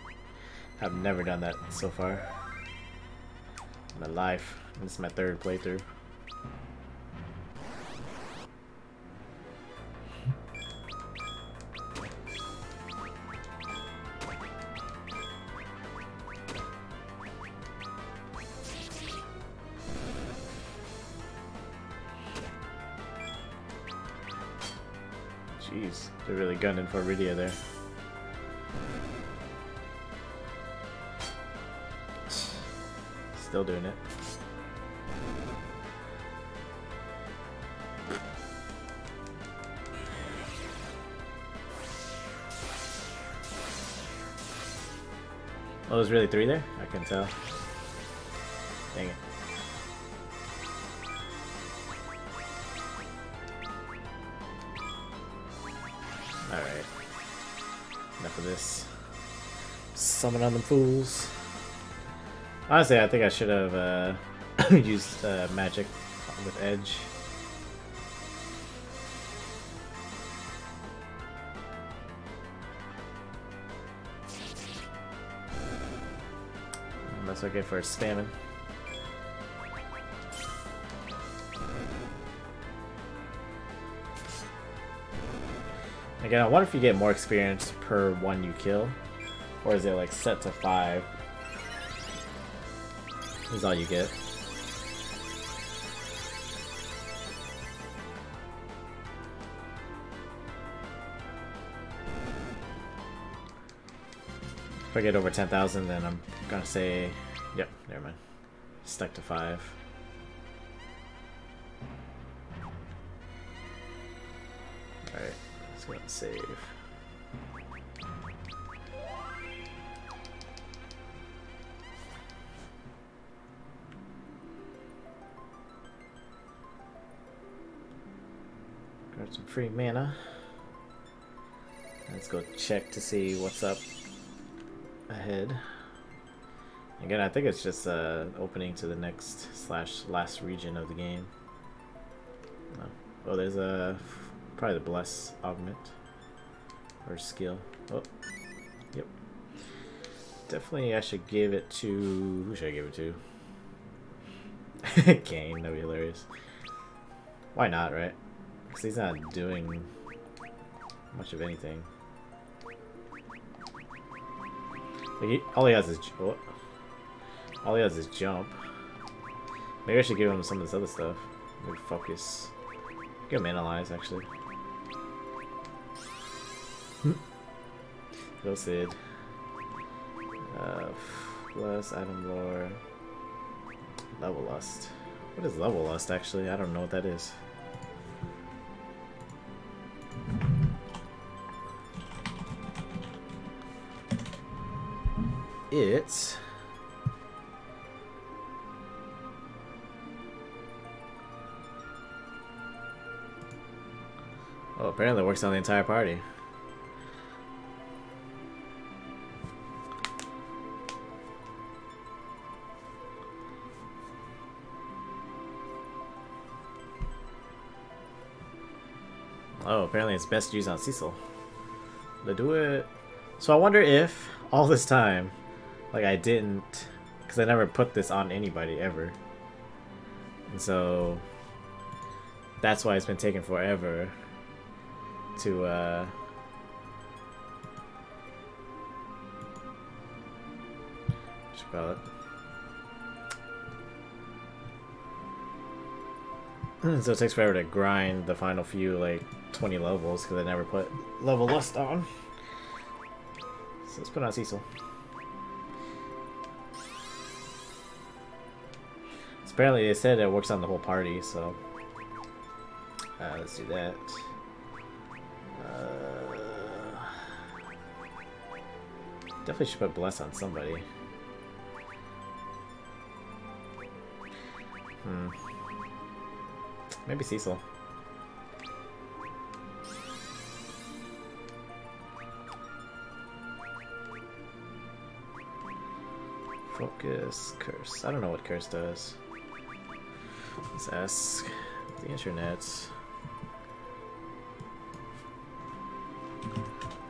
have never done that so far in my life. This is my third playthrough. Gunning for Rydia there. Still doing it. Oh, there's really three there? I can tell. On the fools. Honestly, I think I should have uh, used uh, magic with Edge. That's okay for spamming. Again, I wonder if you get more experience per one you kill. Or is it like set to five? Is all you get. If I get over 10,000, then I'm gonna say, yep, never mind. Stuck to 5. Free mana. Let's go check to see what's up ahead. Again, I think it's just uh, opening to the next slash last region of the game. Oh, oh there's a probably the bless augment or skill. Oh, yep. Definitely, I should give it to who should I give it to? Kain, that'd be hilarious. Why not, right? Because he's not doing much of anything. Like he, all he has is oh, all he has is jump. Maybe I should give him some of this other stuff. Maybe focus. Give him analyze actually. Go Cid. Uh, plus item lore. Level lust. What is level lust actually? I don't know what that is. It... Oh, apparently it works on the entire party. Oh, apparently it's best used on Cecil. Let's do it. So I wonder if, all this time, like I didn't, because I never put this on anybody ever. And so that's why it's been taking forever to uh call it. so it takes forever to grind the final few like 20 levels because I never put level lust on. So let's put on Cecil. Apparently they said it works on the whole party, so... Uh, let's do that. Uh, definitely should put Bless on somebody. Hmm. Maybe Cecil. Focus, Curse. I don't know what Curse does. Ask the internet.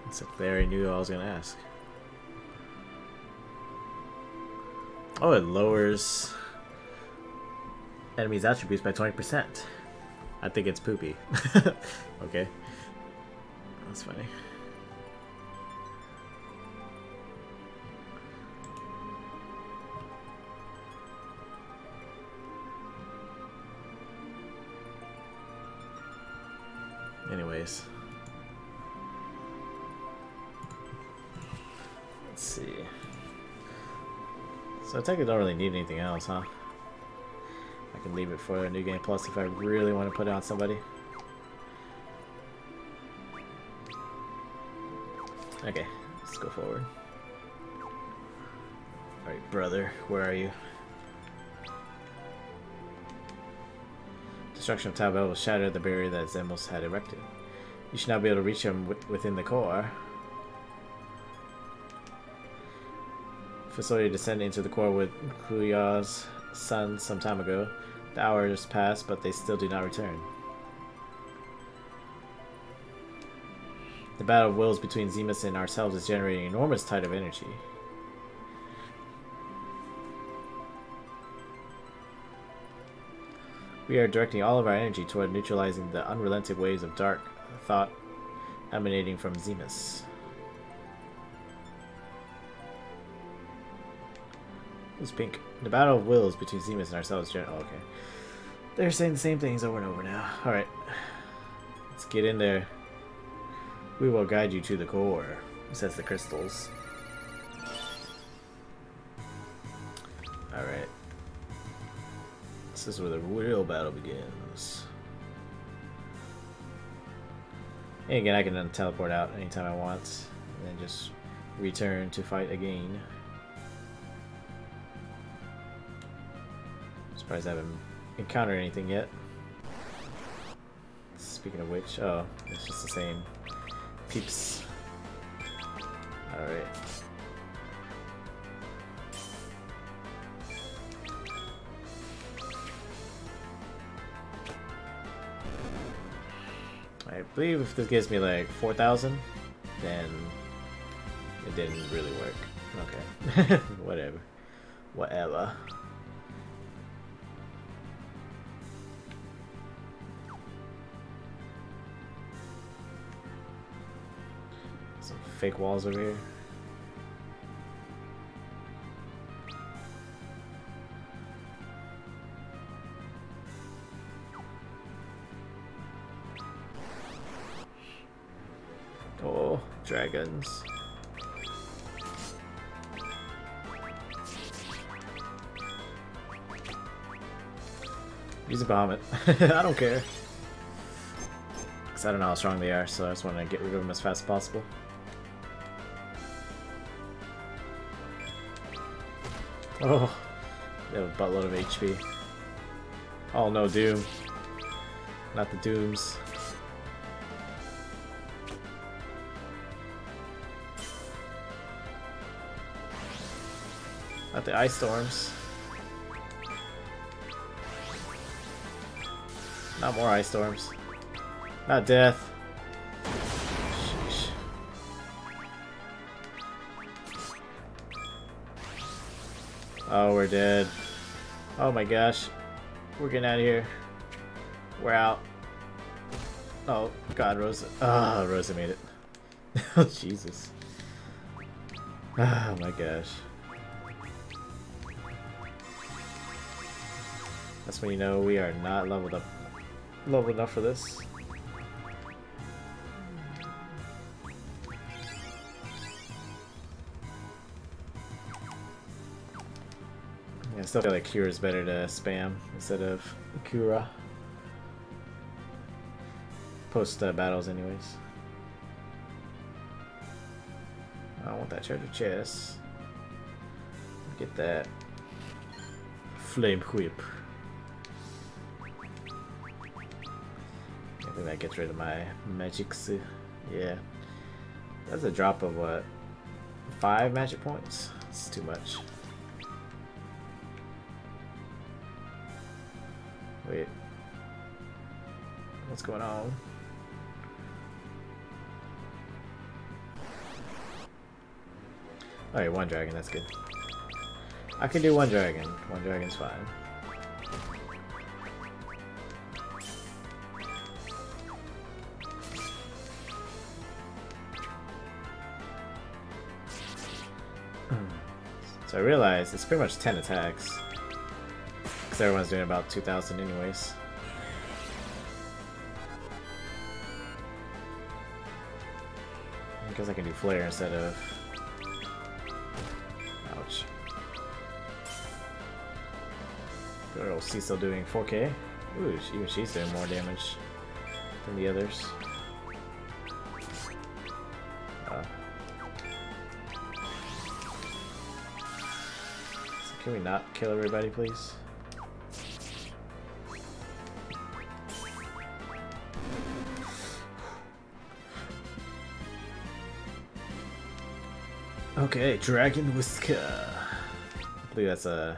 It's like Larry knew I was gonna ask. Oh, it lowers enemies' attributes by 20%. I think it's poopy. okay. That's funny. I don't really need anything else, huh? I can leave it for a new game plus if I really want to put it on somebody. Okay, let's go forward. Alright, brother, where are you? Destruction of Tal Bell will shatter the barrier that Zemus had erected. You should now be able to reach him within the core. facility descended into the core with Kluya's son some time ago. The hours pass, but they still do not return. The battle of wills between Zemus and ourselves is generating an enormous tide of energy. We are directing all of our energy toward neutralizing the unrelenting waves of dark thought emanating from Zemus. Who's pink? The battle of wills between Zemus and ourselves. Oh, okay. They're saying the same things over and over now. Alright. Let's get in there. We will guide you to the core, says the crystals. Alright. This is where the real battle begins. And again, I can then teleport out anytime I want, and then just return to fight again. Surprised I haven't encountered anything yet. Speaking of which, oh, it's just the same peeps. Alright. I believe if this gives me like 4,000, then it didn't really work. Okay. Whatever. Whatever. Fake walls over here. Oh, dragons. Use a Bahamut. I don't care. Because I don't know how strong they are, so I just want to get rid of them as fast as possible. Oh, they have a buttload of HP. Oh no, Doom. Not the Dooms. Not the ice storms. Not more ice storms. Not death. We're dead. Oh my gosh. We're getting out of here. We're out. Oh, God, Rosa. Ah, oh, Rosa made it. oh, Jesus. Oh my gosh. That's when you know we are not leveled up leveled enough for this. Still feel like Cure is better to spam instead of Cura. Post uh, battles anyways. I want that treasure chest. Get that flame whip. I think that gets rid of my magics. Yeah. That's a drop of what? Five magic points? It's too much. What's going on? Alright, one dragon, that's good. I can do one dragon. One dragon's fine. Hmm. So I realized it's pretty much 10 attacks. Because everyone's doing about 2,000 anyways. I guess I can do Flare instead of... Ouch. Good old Cecil doing 4k. Ooh, even she's doing more damage than the others. Uh. Can we not kill everybody, please? Okay, Dragon Whisker. I believe that's a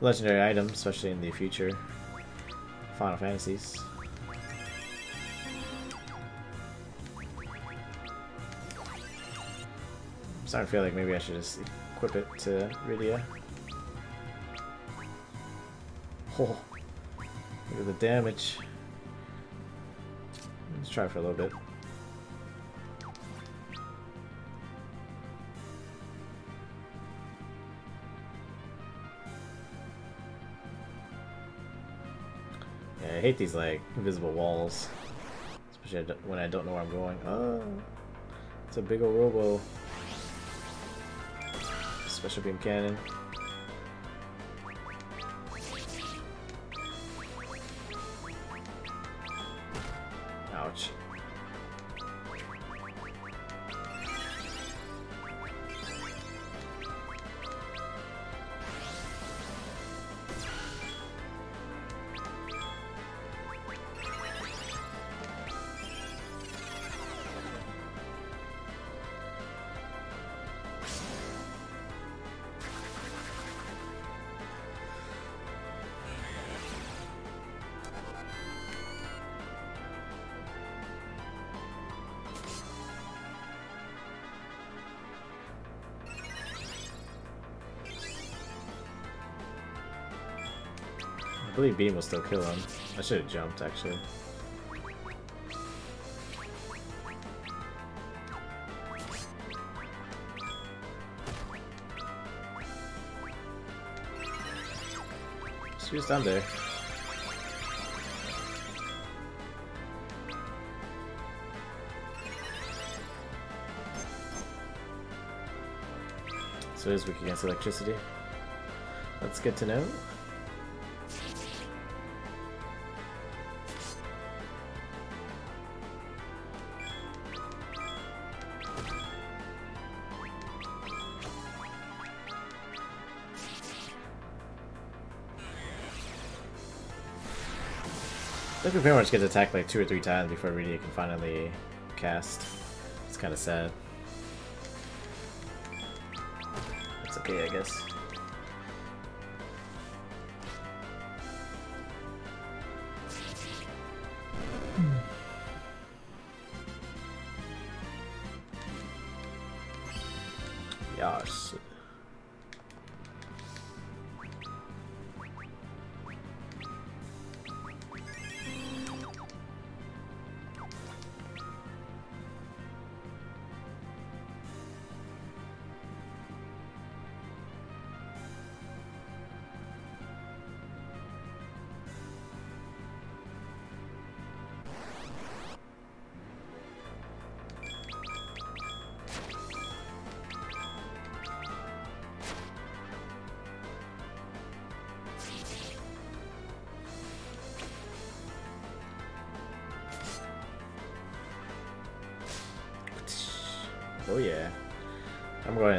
legendary item, especially in the future Final Fantasies. I'm starting to feel like maybe I should just equip it to Rydia. Oh. Look at the damage. Let's try for a little bit. Hate these like invisible walls. Especially when I don't know where I'm going. Oh, it's a big old robo. Special beam cannon. Believe Beam will still kill him. I should have jumped, actually. She was down there. So it is weak against electricity. That's good to know. Pretty much get attacked like two or three times before Rydia can finally cast. It's kind of sad. It's okay, I guess.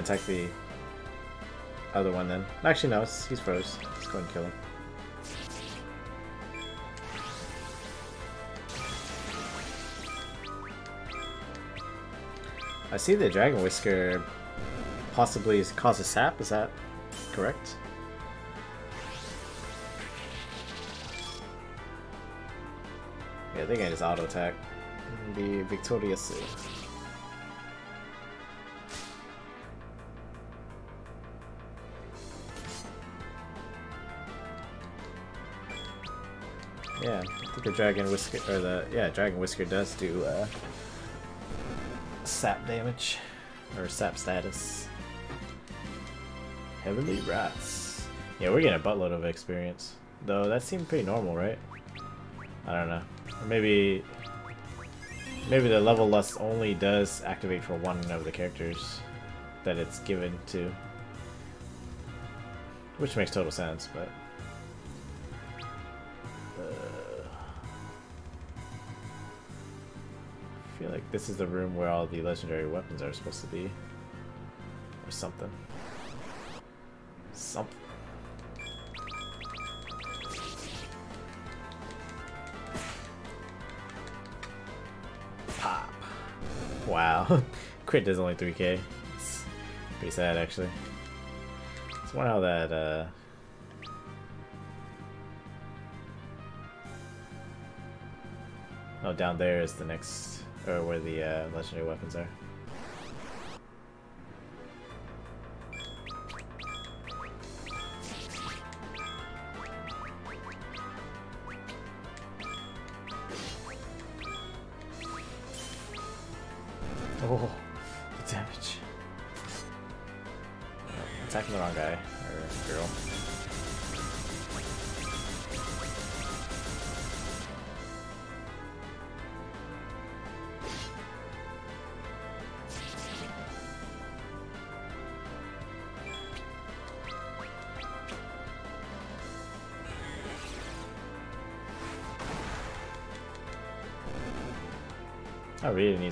Attack the other one then. Actually no, he's froze. Let's go and kill him. I see the Dragon Whisker possibly causes sap, is that correct? Yeah, I think I just auto attack and be victorious. The Dragon Whisker, or the, yeah, Dragon Whisker does do, uh, sap damage, or sap status. Heavenly Rats. Yeah, we're getting a buttload of experience. Though, that seemed pretty normal, right? I don't know. Or maybe... Maybe the level lust only does activate for one of the characters that it's given to. Which makes total sense, but... this is the room where all the legendary weapons are supposed to be. Or something. Something. Pop. Wow. Crit does only 3k. It's pretty sad, actually. It's wonder how that, uh... Oh, down there is the next or where the uh, legendary weapons are.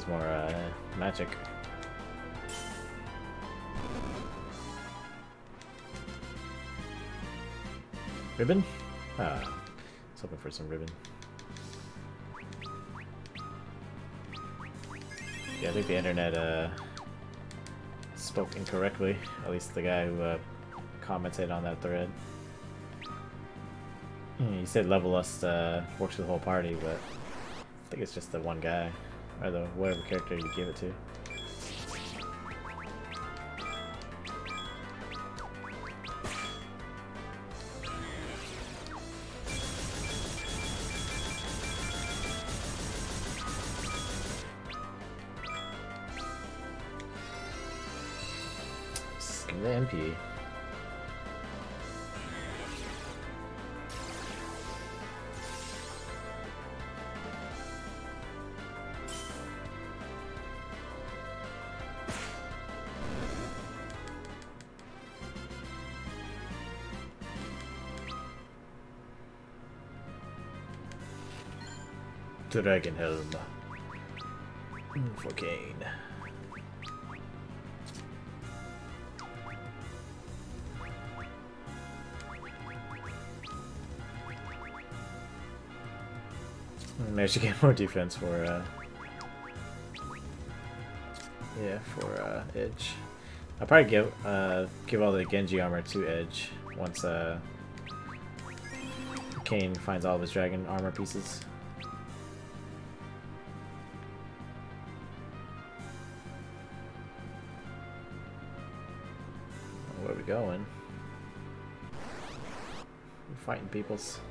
Needs more uh, magic. Ribbon? Ah, I was hoping for some ribbon. Yeah, I think the internet uh, spoke incorrectly. At least the guy who uh, commented on that thread. Hmm, he said level lust uh, works for the whole party, but I think it's just the one guy. Or the whatever character you give it to. Dragon Helm. For Kain. Maybe I should get more defense for, uh... Yeah, for, uh, Edge. I'll probably give, uh, give all the Genji armor to Edge once, uh... Kain finds all of his dragon armor pieces. Going? We're fighting peoples.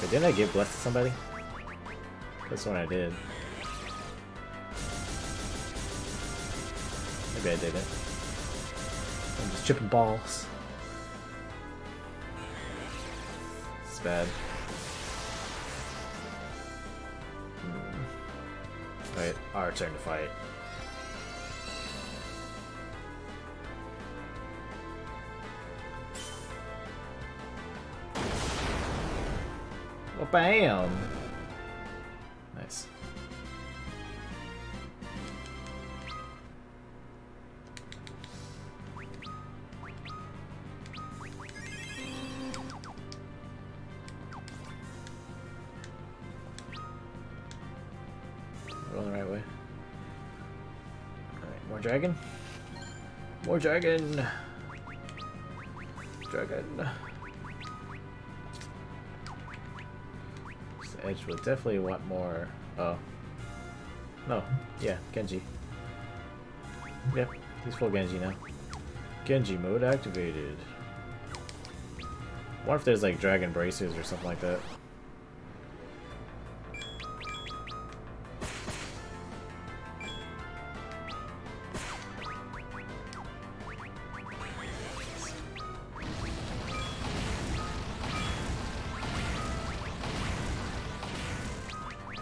Wait, didn't I give bless to somebody? That's what I did. Maybe I didn't. I'm just chipping balls. Bad. Hmm. Right, our turn to fight. Oh, bam! Dragon. More dragon! Dragon. This edge will definitely want more. Oh. No. Yeah, Genji. Yep, he's full Genji now. Genji mode activated. What if there's like dragon braces or something like that?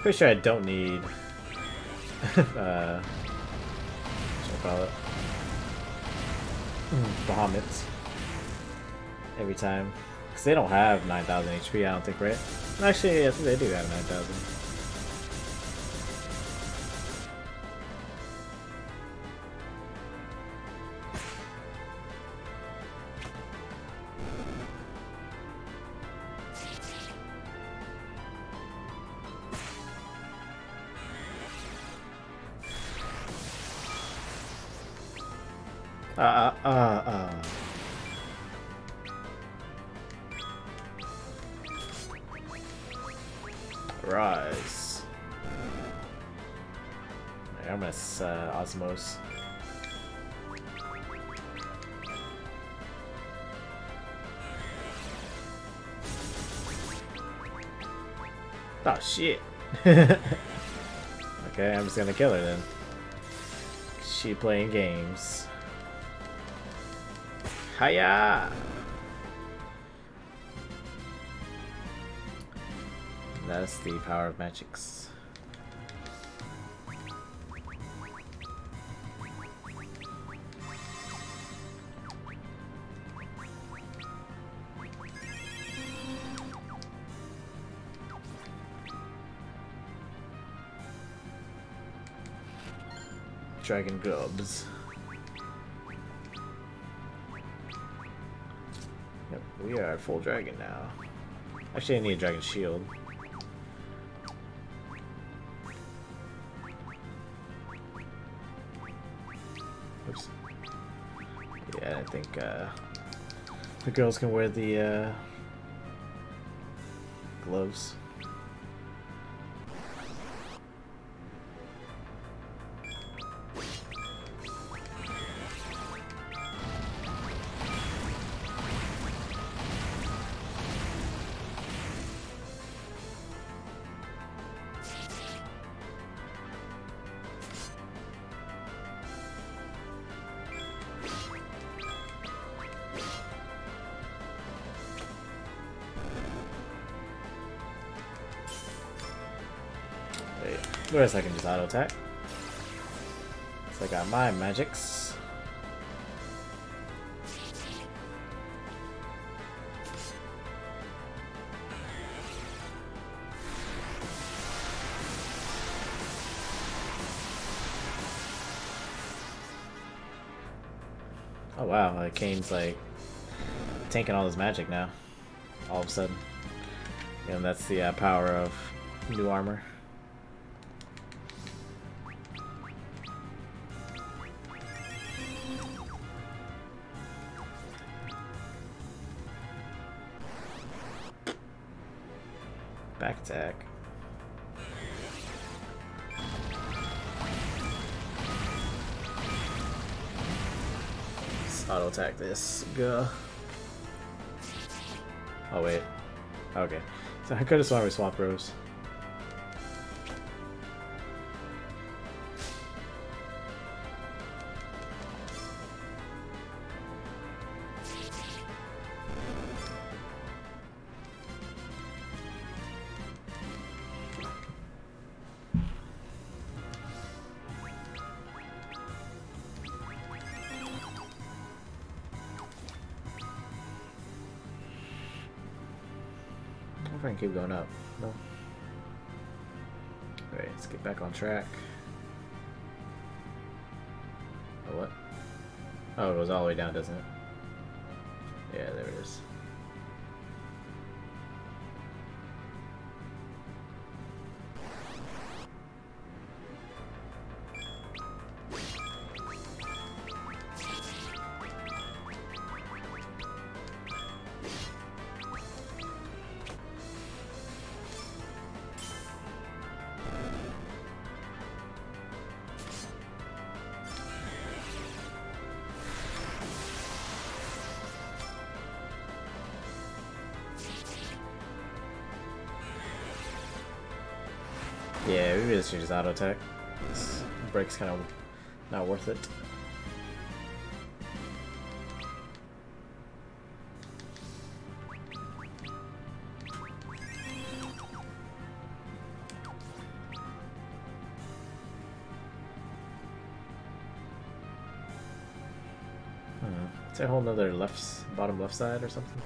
Pretty sure I don't need uh call it? Bahamut every time. Because they don't have 9,000 HP, I don't think, right? Actually, think they do have 9,000. okay, I'm just gonna kill her then. She playing games. Hiya! That's the power of magics. Dragon Grubs. Yep, we are full dragon now. Actually, I need a dragon shield. Oops. Yeah, I think uh, the girls can wear the uh, gloves. Attack. So I got my magics. Oh wow, like Kain's like tanking all his magic now. All of a sudden. And that's the uh, power of new armor. This. Go. Oh wait. Okay. So I could have sworn we swapped rows. Can keep going up. No. Alright, let's get back on track. Oh, what? Oh, it goes all the way down, doesn't it? Just auto attack. This break's kind of not worth it. Hmm. Is that a whole nother left, bottom left side or something?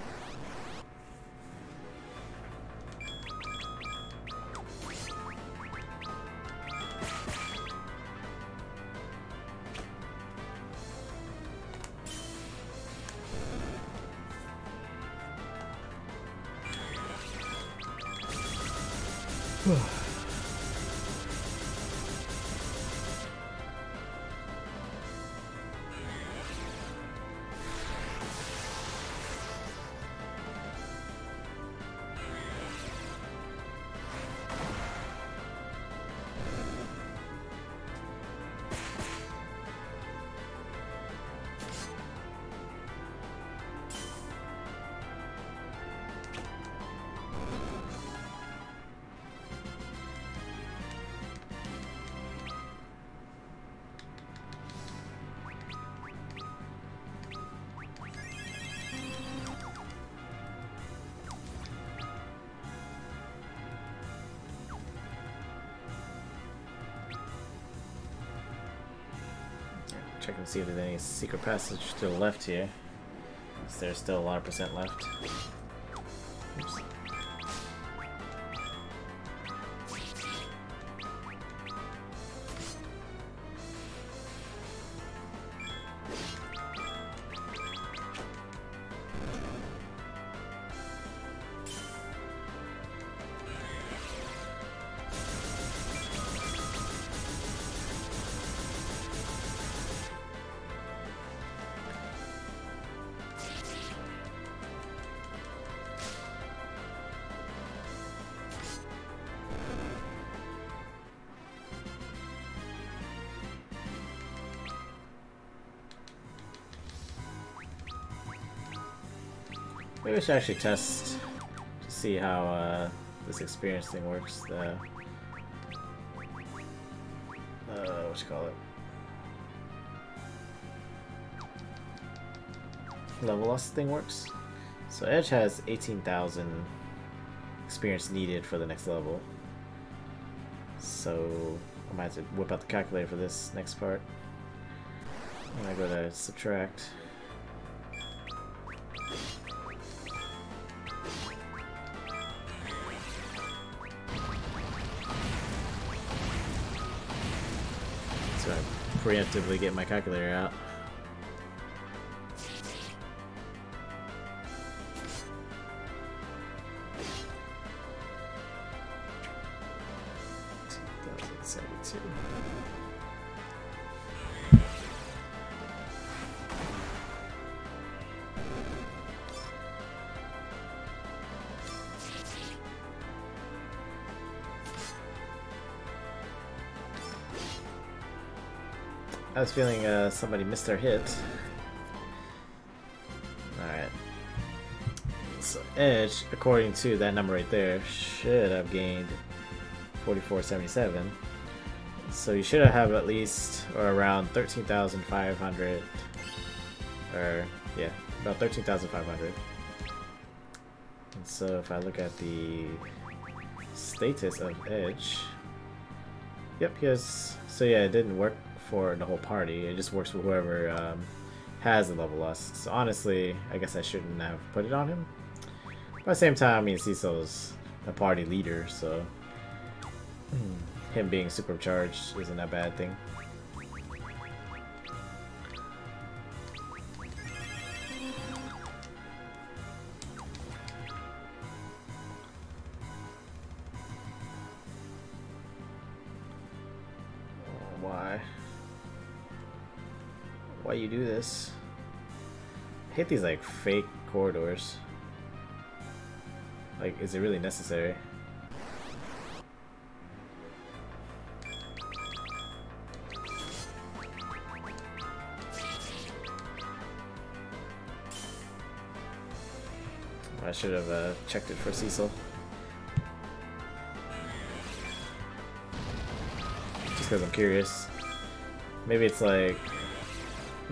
Checking and see if there's any secret passage to the left here. There's still a lot of percent left. Maybe I should actually test to see how uh, this experience thing works. The uh, what you call it? Level loss thing works. So Edge has 18,000 experience needed for the next level. So I might have to whip out the calculator for this next part. And I go to subtract. Preemptively get my calculator out. Was feeling uh, somebody missed their hit. Alright. So Edge, according to that number right there, should have gained 4477. So you should have at least, or around 13,500, or yeah, about 13,500. And so if I look at the status of Edge, yep, he has, so yeah, it didn't work for the whole party. It just works for whoever um, has the level lust. So honestly, I guess I shouldn't have put it on him. But at the same time, I mean, Cecil's the party leader, so him being supercharged isn't a bad thing. These like fake corridors. Like, is it really necessary? I should have uh, checked it for Cecil. Just because I'm curious. Maybe it's like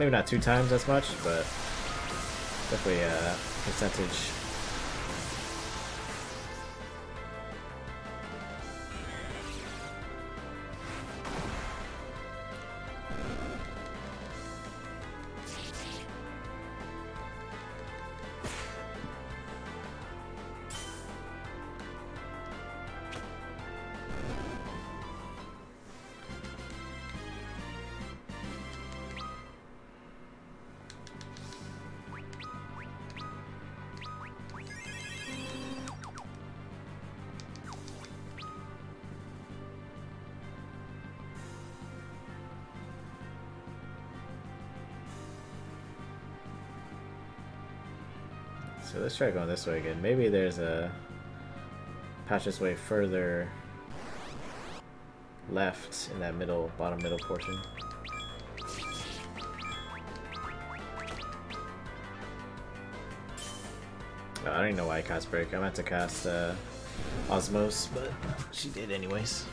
Maybe not two times as much, but definitely a percentage let's try going this way again. Maybe there's a patch this way further left in that middle, bottom middle portion. Oh, I don't even know why I cast Break. I meant to cast uh, Osmose, but she did anyways.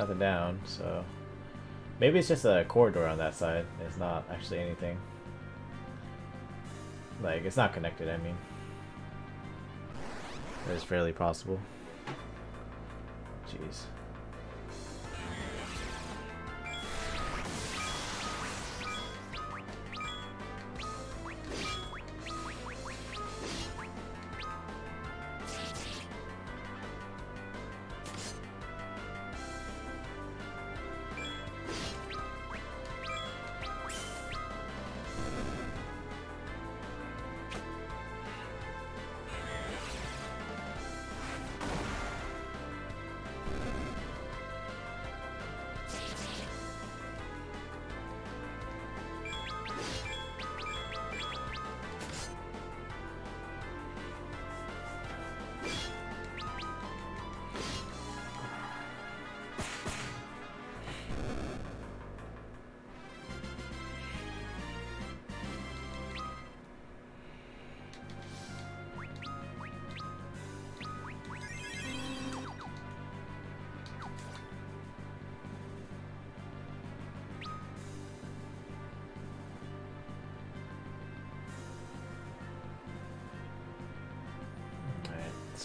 Nothing down, so... Maybe it's just a corridor on that side. It's not actually anything. Like, it's not connected, I mean. It's fairly possible.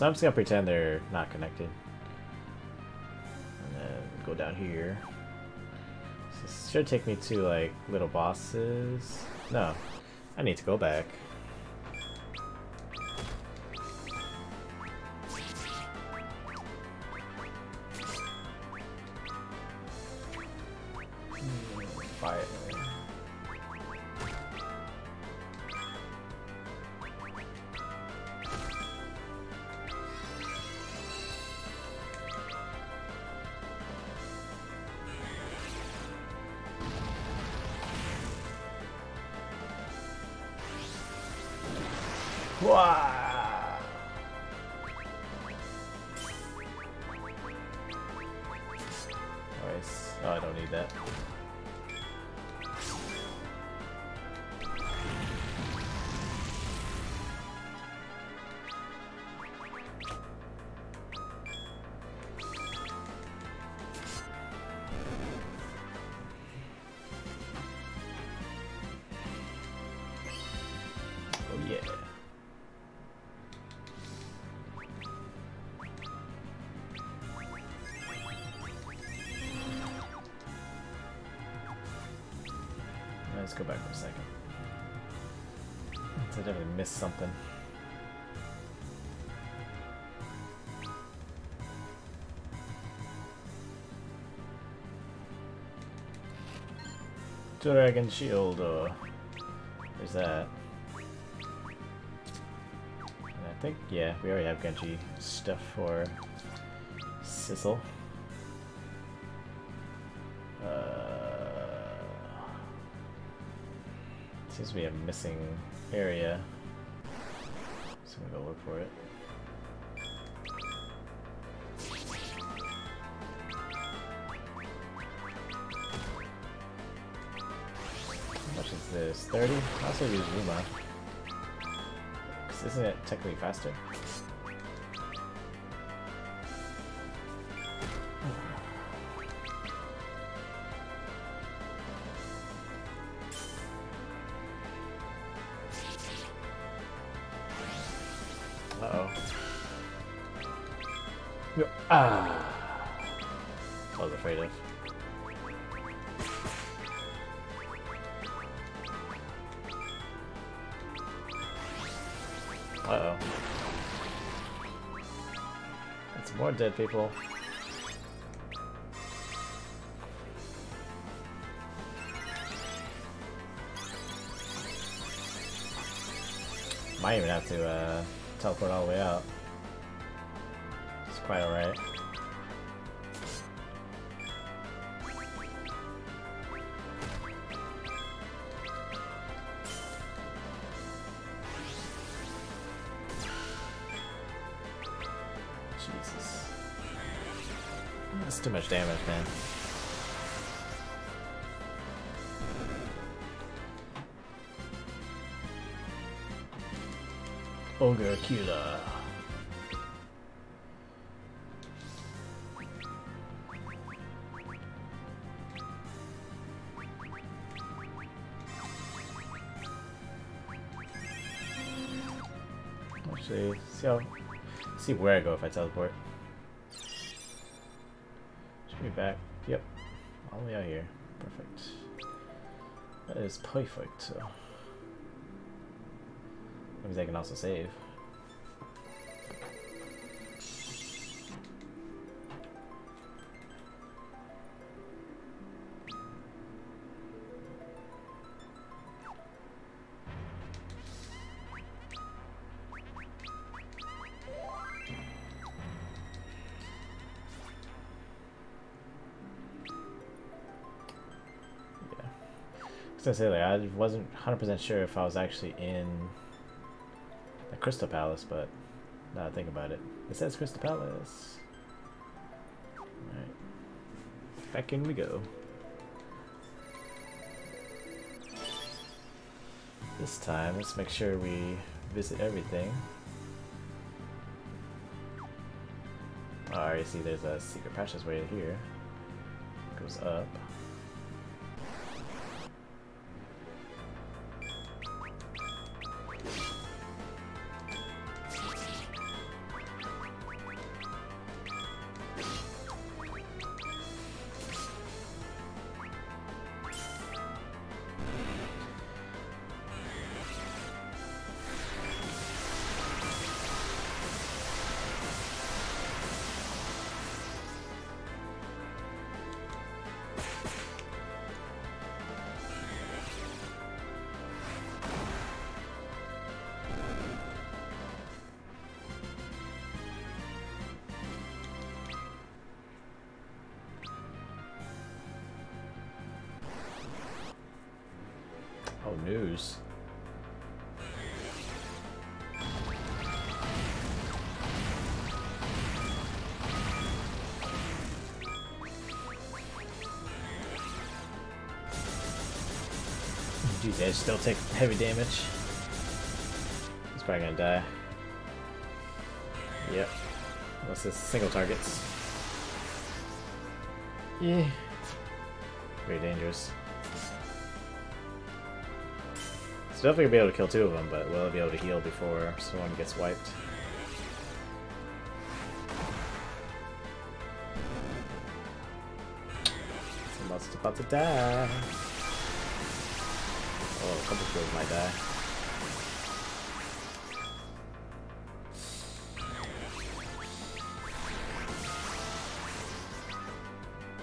So I'm just gonna pretend they're not connected. And then go down here. This should take me to like little bosses. No, I need to go back. Wow. Go back for a second. I definitely missed something. Dragon Shield, uh, there's that. And I think, yeah, we already have Genji stuff for Cecil. Seems to be a missing area. So I'm gonna go look for it. How much is this? 30? I'll also use Ruma. Isn't it technically faster? Dead people. Might even have to uh, teleport all the way out It's quite alright. too much damage, man. Ogre Killer. Actually, see how, see where I go if I teleport. Back. Yep. All the way out here. Perfect. That is perfect. So. Means I can also save. Gonna say like I wasn't 100% sure if I was actually in the Crystal Palace, but now I think about it, it says Crystal Palace. Alright, back in we go. This time, let's make sure we visit everything. I already see there's a secret passage right here. Goes up. Jeez, I still take heavy damage. He's probably gonna die. Yep. Unless it's single targets. Yeah. Very dangerous. So definitely gonna be able to kill two of them, but will I be able to heal before someone gets wiped? Someone's about to die. Oh.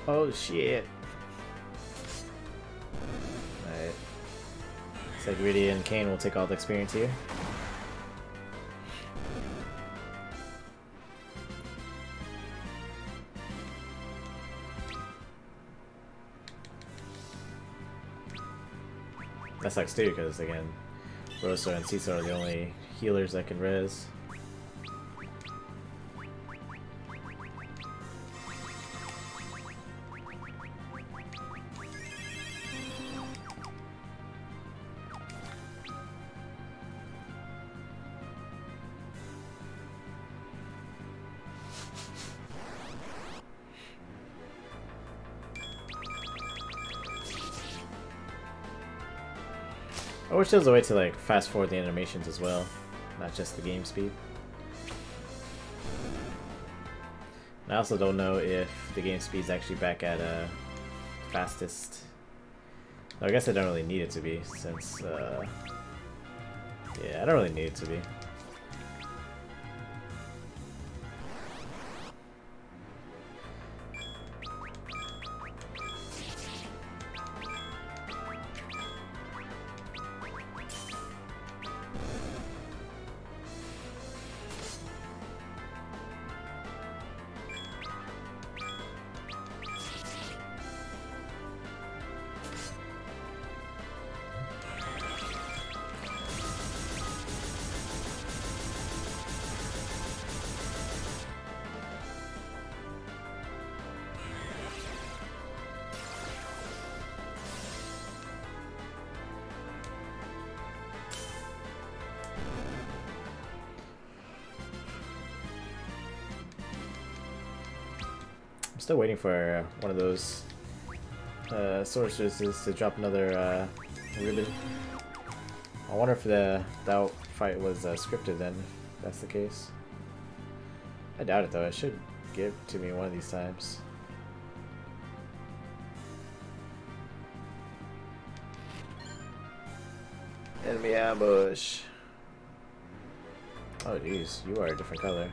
Oh shit. Like Rydia and Kain will take all the experience here. Sucks too, because again, Rosa and Cecil are the only healers that can res. Was a way to like fast forward the animations as well, not just the game speed. I also don't know if the game speed is actually back at uh, fastest. I guess I don't really need it to be since, uh, yeah, I don't really need it to be. Still waiting for one of those uh, sorceresses to drop another uh, ribbon. I wonder if the that fight was uh, scripted then. that's the case. I doubt it though, it should give to me one of these times. Enemy ambush. Oh jeez, you are a different color.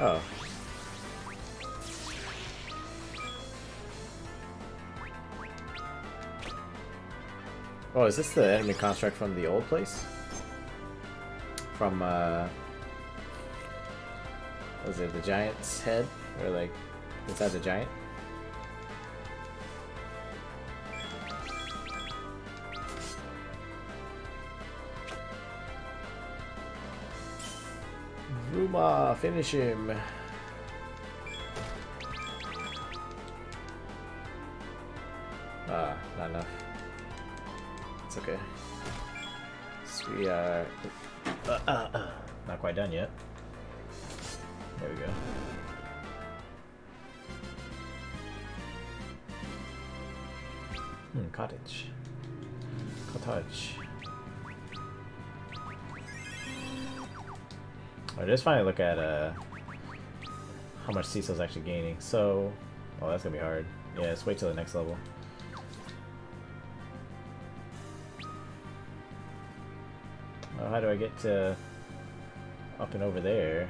Oh. Oh, is this the enemy construct from the old place? From, uh... Was it the giant's head? Or, like, inside the giant? Finish him. Ah, not enough. It's okay. So we are uh, uh, uh, not quite done yet. There we go. Hmm, cottage. Cottage. I just finally look at uh, how much Cecil's actually gaining. So, oh, that's gonna be hard. Yeah, let's wait till the next level. Oh, how do I get to up and over there?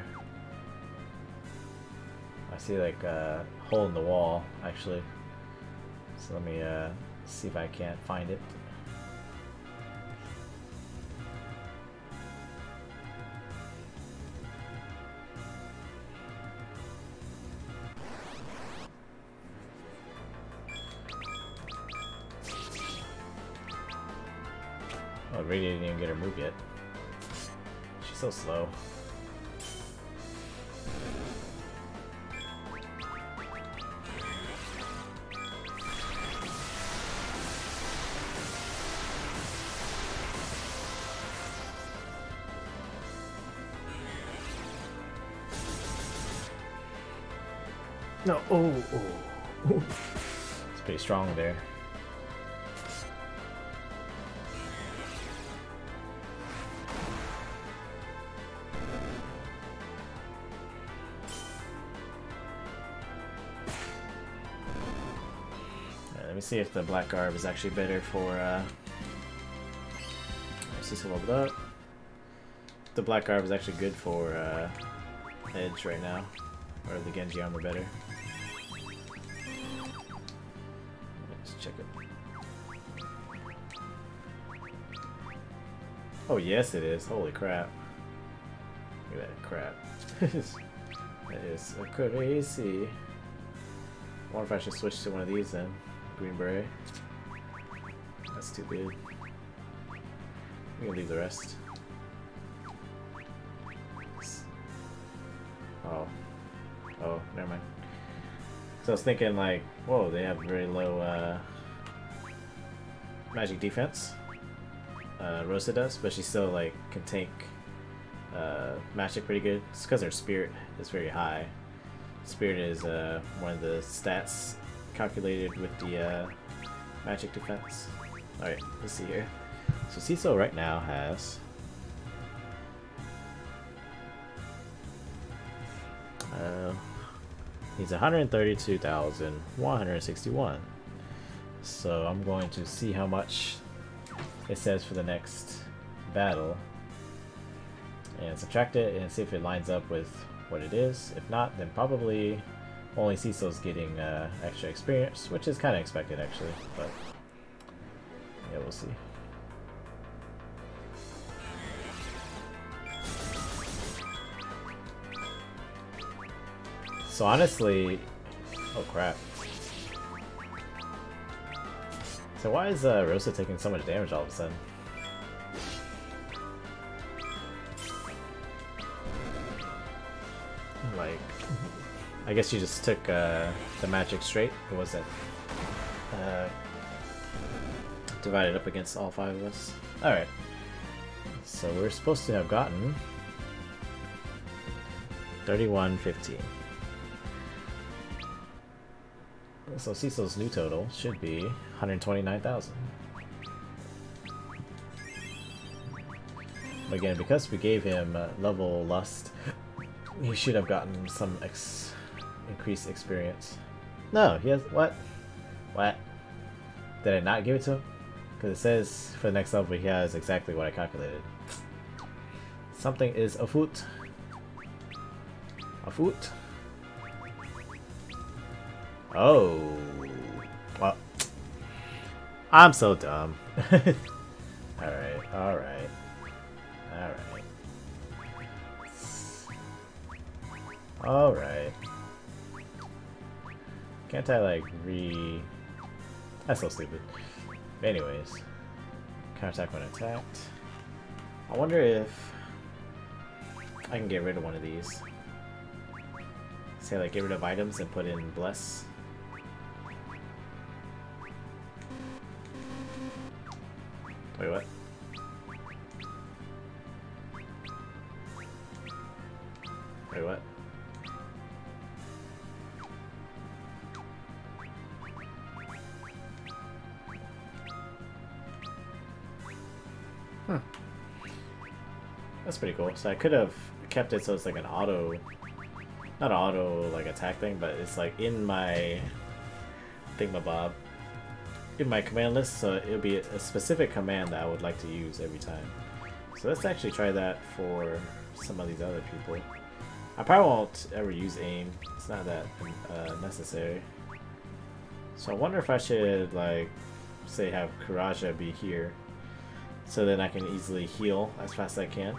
I see like a hole in the wall, actually. So let me uh, see if I can't find it. So slow. No, oh, oh. it's pretty strong there. See if the black garb is actually better for uh Cecil leveled up. The black garb is actually good for uh Edge right now. Or the Genji armor better. Let's check it. Oh yes it is. Holy crap. Look at that crap. that is crazy. I wonder if I should switch to one of these then. Green Beret. That's too big. We can leave the rest. Oh. Oh, never mind. So I was thinking like, whoa, they have very low uh, magic defense. Uh, Rosa does, but she still like can take uh, magic pretty good. It's because her spirit is very high. Spirit is uh, one of the stats calculated with the uh, magic defense. Alright, let's see here. So Cecil right now has... Uh, he's 132,161. So I'm going to see how much it says for the next battle. And subtract it and see if it lines up with what it is. If not, then probably only Cecil's getting uh, extra experience, which is kind of expected actually, but yeah, we'll see. So honestly, oh crap. So why is uh, Rosa taking so much damage all of a sudden? I guess you just took uh, the magic straight. It wasn't uh, divided up against all five of us. Alright. So we're supposed to have gotten 3115. So Cecil's new total should be 129,000. Again, because we gave him uh, level lust, he should have gotten some ex increased experience. No, he has what? What? Did I not give it to him? Because it says for the next level he has exactly what I calculated. Something is afoot. Afoot. Oh. Well. I'm so dumb. alright, alright. Alright. Alright. Can't I like re... That's so stupid. Anyways. Counterattack when attacked. I wonder if I can get rid of one of these. Say like get rid of items and put in bless. Wait, what? Wait, what? That's pretty cool. So I could have kept it so it's like an auto, not auto like attack thing, but it's like in my thingamabob, in my command list, so it'll be a specific command that I would like to use every time. So let's actually try that for some of these other people. I probably won't ever use aim. It's not that uh, necessary. So I wonder if I should like, say have Curaja be here so then I can easily heal as fast as I can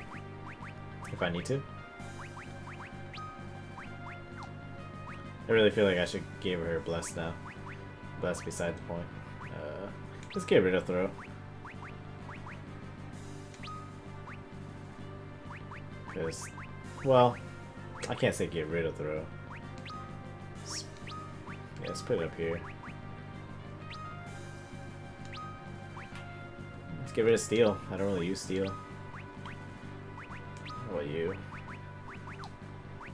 if I need to. I really feel like I should give her Bless now. Bless beside the point. Uh, let's get rid of Throw. Because, well, I can't say get rid of Throw. Yeah, let's put it up here. Let's get rid of steal. I don't really use steal.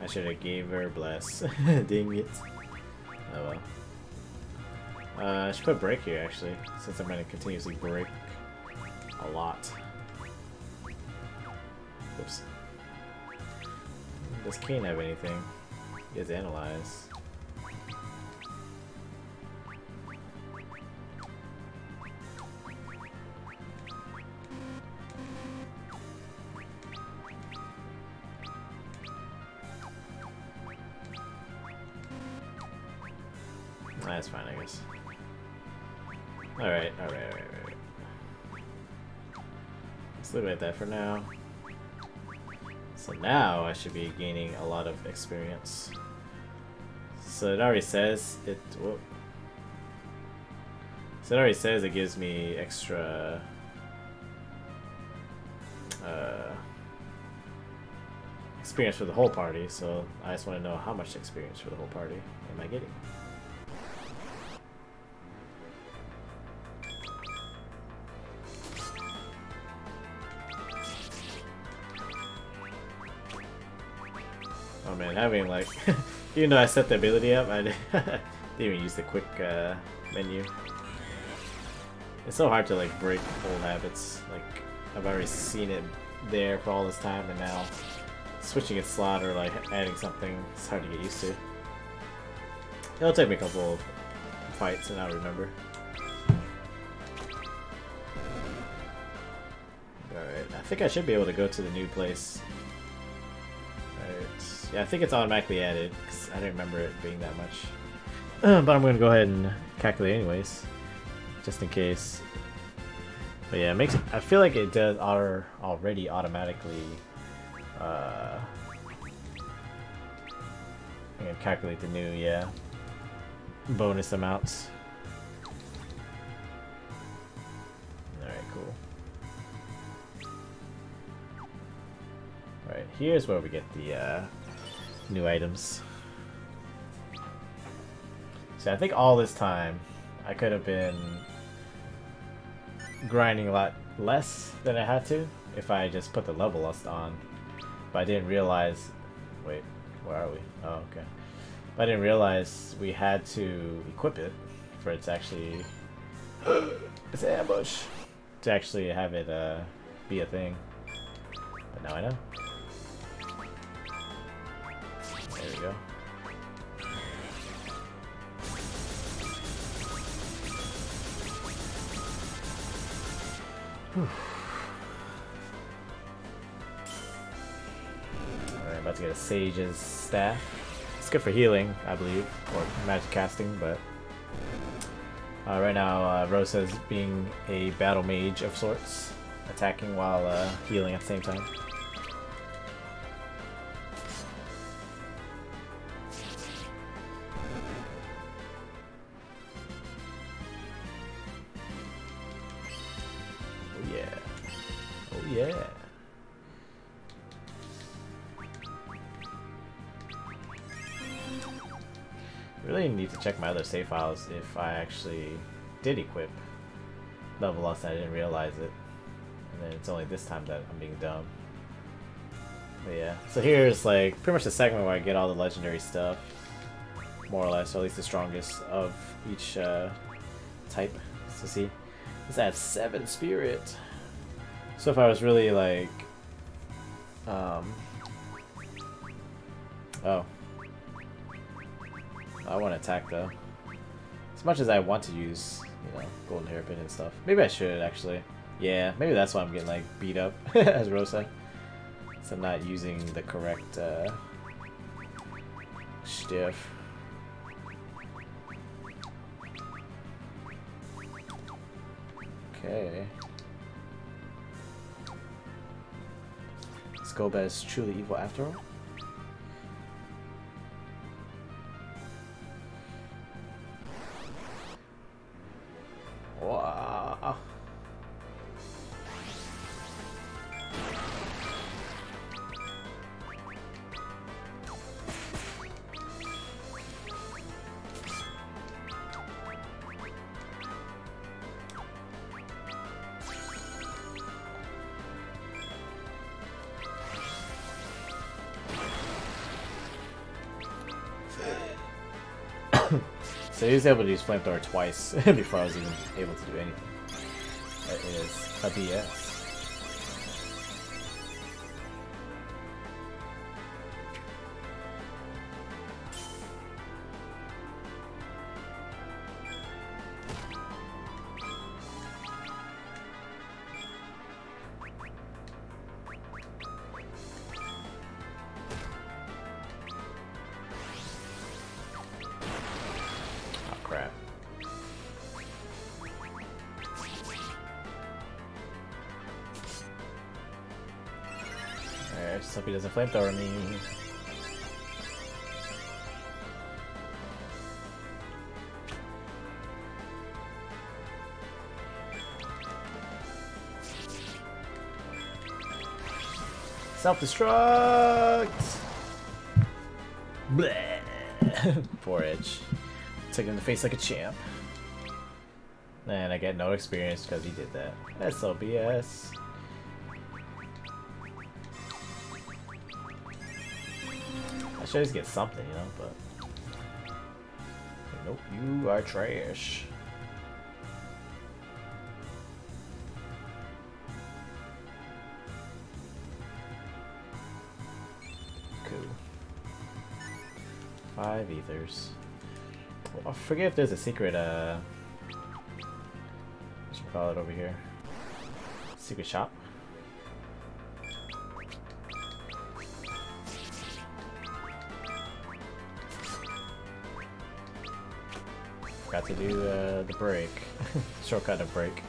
I should have gave her bless. Dang it. Oh well. Uh, I should put break here actually, since I'm to continuously break a lot. Oops. Kain have anything? He has analyze. That for now. So now I should be gaining a lot of experience. So it already says it. Whoop. So it already says it gives me extra. Uh, experience for the whole party. So I just want to know how much experience for the whole party am I getting. Even though I set the ability up, I didn't even use the quick uh, menu. It's so hard to like break old habits. Like, I've already seen it there for all this time, and now switching its slot or like adding something, it's hard to get used to. It'll take me a couple of fights and I'll remember. Alright, I think I should be able to go to the new place. Yeah, I think it's automatically added, because I didn't remember it being that much. but I'm going to go ahead and calculate anyways, just in case. But yeah, it makes I feel like it does auto, already automatically uh, gonna calculate the new, yeah, bonus amounts. Alright, cool. Alright, here's where we get the uh, new items. So I think all this time I could have been grinding a lot less than I had to if I just put the level lust on. But I didn't realize... Wait, where are we? Oh, okay. But I didn't realize we had to equip it for it to actually... it's an ambush! To actually have it uh, be a thing. But now I know. There we go. Alright, about to get a Sage's staff. It's good for healing, I believe, or magic casting, but uh, right now uh, Rosa's being a battle mage of sorts, attacking while uh, healing at the same time. Check my other save files if I actually did equip level up and I didn't realize it. And then it's only this time that I'm being dumb. But yeah, so here's like pretty much the segment where I get all the legendary stuff, more or less, or at least the strongest of each uh, type. So see, it's at seven spirit. So if I was really like, um, oh, I want to attack though. As much as I want to use, you know, golden hairpin and stuff. Maybe I should actually. Yeah, maybe that's why I'm getting like beat up as Rosa. So I'm not using the correct uh, stiff. Okay. Scoba is truly evil after all. 哇。So he was able to use flamethrower twice before I was even able to do anything. That is a BS. Flamethrower me. Self-destruct! Bleh! Poor Edge. Took in the face like a champ. And I get no experience because he did that. That's so BS. Should just get something, you know, but... Nope, you are trash. Cool. Five ethers. Well, I forget if there's a secret, uh... What should call it over here? Secret shop? To do uh, the break. Shortcut of break.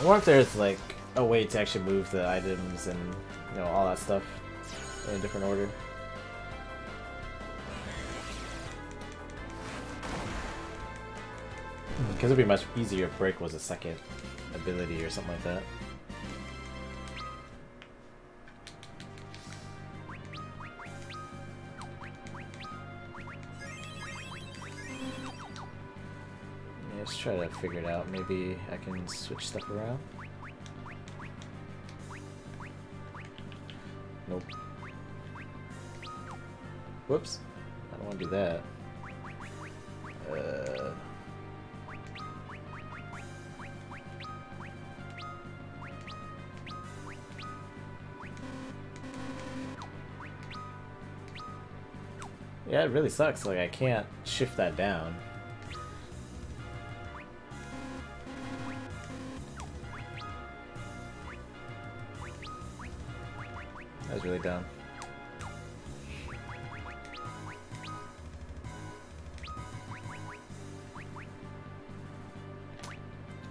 I wonder if there's like a way to actually move the items and you know all that stuff in a different order. Because it'd be much easier if break was a second ability or something like that. let's try to figure it out. Maybe I can switch stuff around. Nope. Whoops. I don't want to do that. Uh... Yeah, it really sucks. Like, I can't shift that down. Dumb.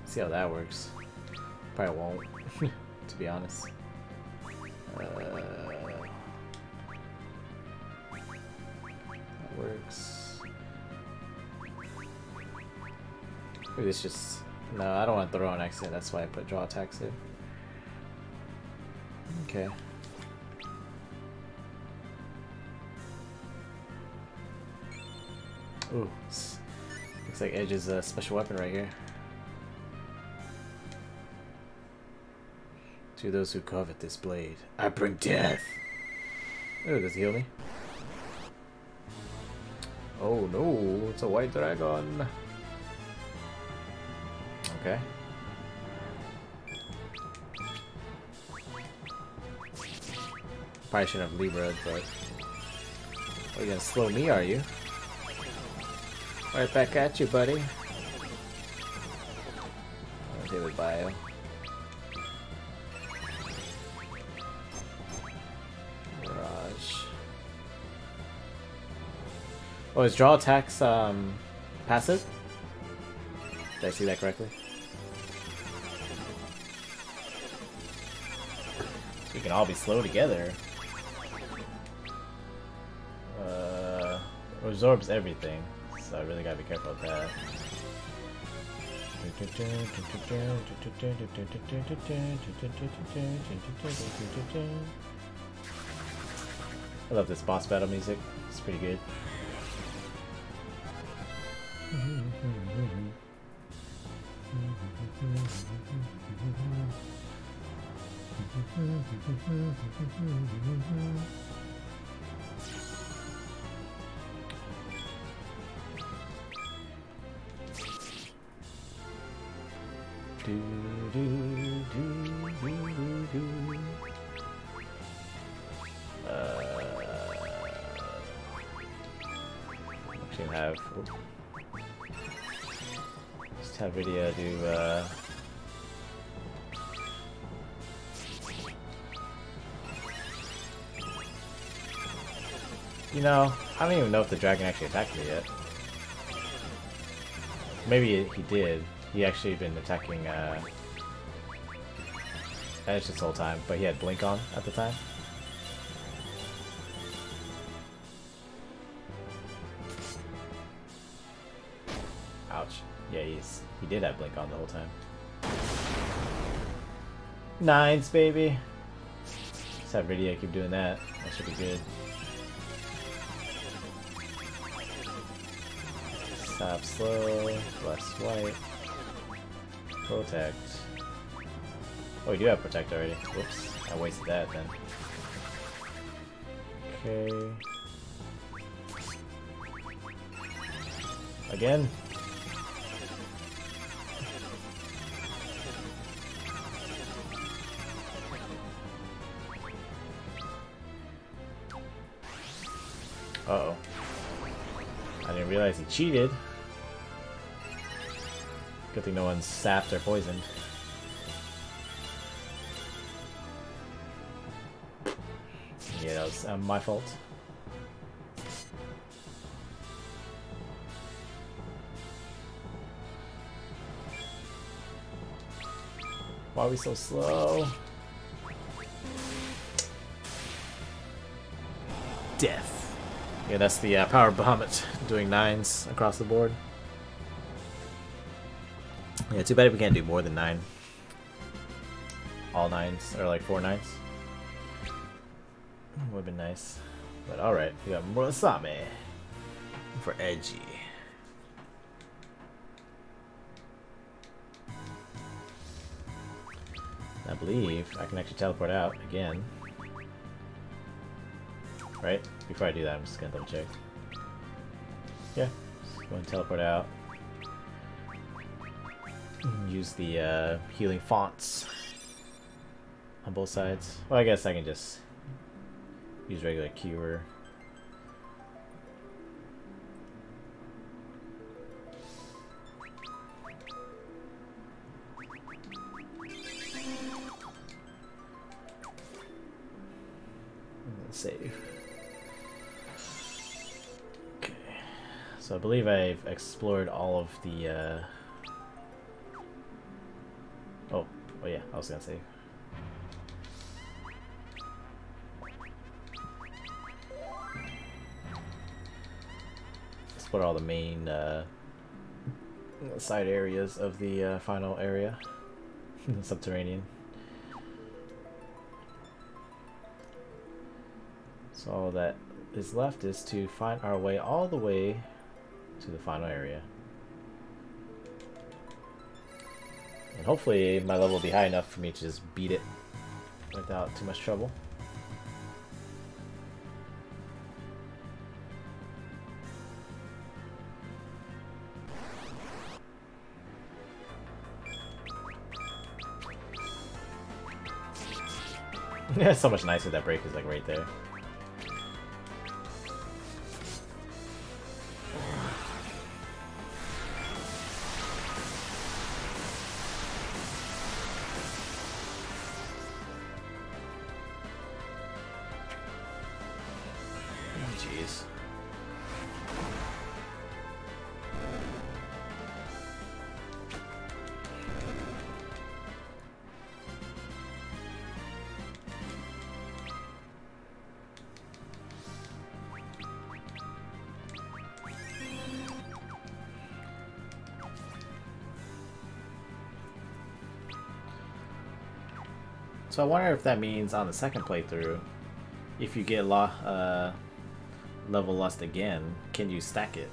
See how that works. Probably won't, to be honest. Uh, that works. Maybe it's just... No, I don't want to throw an accident, that's why I put draw attacks in. Okay. Ooh, looks like Edge is a special weapon right here. To those who covet this blade, I bring death. Oh, does he heal me? Oh no, it's a white dragon. Okay. Probably shouldn't have Libra, but... Oh, you gonna slow me, are you? Right back at you, buddy. Oh, David Bio. Mirage. Oh, is draw attacks um, passive? Did I see that correctly? We can all be slow together. Uh, absorbs everything, so I really gotta be careful with that. I love this boss battle music. It's pretty good. do, do, do, Uh, actually have just have video do uh, You know, I don't even know if the dragon actually attacked me yet. Maybe he did. He actually been attacking uh, Edge this whole time, but he had Blink on at the time. Ouch. Yeah, he's he did have Blink on the whole time. Nines, baby. Just have video keep doing that. That should be good. Stop slow, less white. Protect. Oh, we do have protect already. Whoops, I wasted that then. Okay. Again. Uh oh I didn't realize he cheated. Good thing no one's sapped or poisoned. Yeah, that was um, my fault. Why are we so slow? Death. Yeah, that's the uh, power Bahamut doing nines across the board. Too bad we can't do more than nine. All nines, or like four nines. Would've been nice. But alright, we got Murasame for Edgy. I believe I can actually teleport out again. Right? Before I do that, I'm just gonna double check. Yeah, just go and teleport out use the uh, healing fonts on both sides. Well, I guess I can just use regular cure. save. Okay. So I believe I've explored all of the uh, I was gonna save. Explore all the main, uh, side areas of the uh, final area. Subterranean. So all that is left is to find our way all the way to the final area. Hopefully my level will be high enough for me to just beat it without too much trouble. Yeah, so much nicer that break is like right there. So I wonder if that means on the second playthrough, if you get lo uh, level lust again, can you stack it?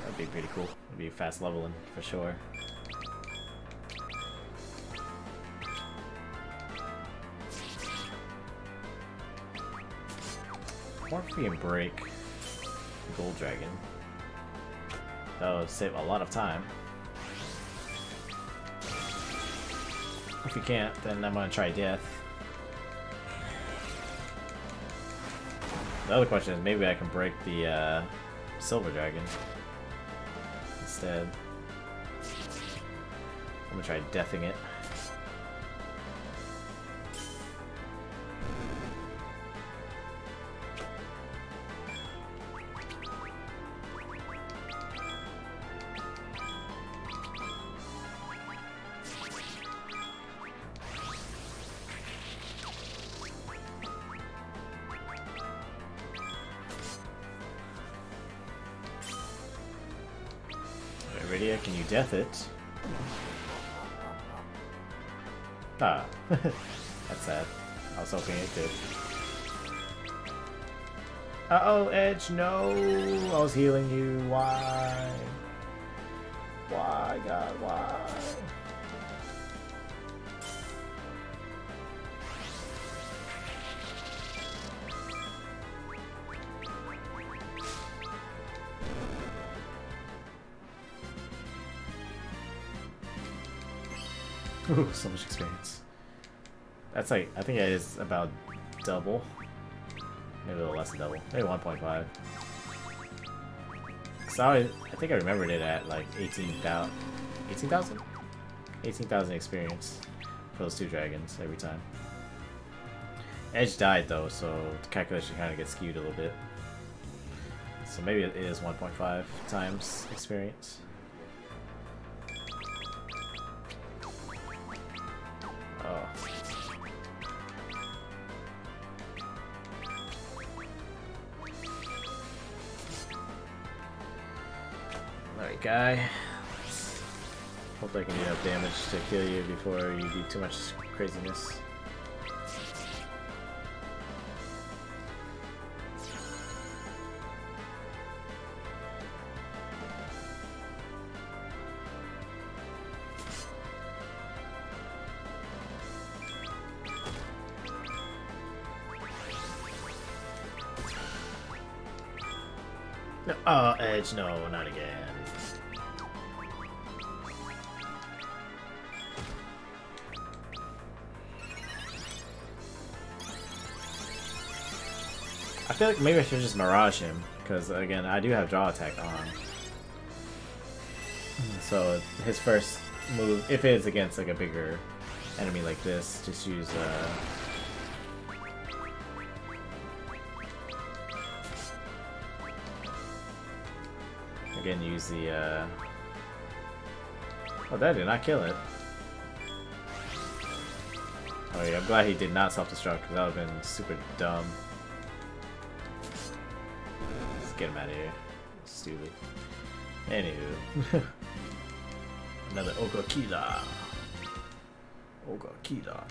That'd be pretty cool. It'd be fast leveling for sure. Can break Gold Dragon. That would save a lot of time. If we can't, then I'm gonna try death. The other question is maybe I can break the uh, Silver Dragon instead. I'm gonna try deathing it. It? Ah, that's sad. I was hoping it did. Uh-oh, Edge, no! I was healing you? Why, So much experience. That's like, I think it is about double. Maybe a little less than double. Maybe 1.5. So I, I think I remembered it at like 18,000. 18,000? 18,000 experience for those two dragons every time. Edge died though, so the calculation kind of gets skewed a little bit. So maybe it is 1.5 times experience. Guy. Hopefully I can do enough damage to kill you before you do too much craziness. No, oh, Edge, no, not feel like maybe I should just Mirage him, because again, I do have Draw Attack on. So his first move, if it is against like a bigger enemy like this, just use uh, again use the uh... Oh that did not kill it. Oh yeah, I'm glad he did not self-destruct because that would have been super dumb. Get him out of here. Stupid. Anywho. Another Ogakila. Ogakila.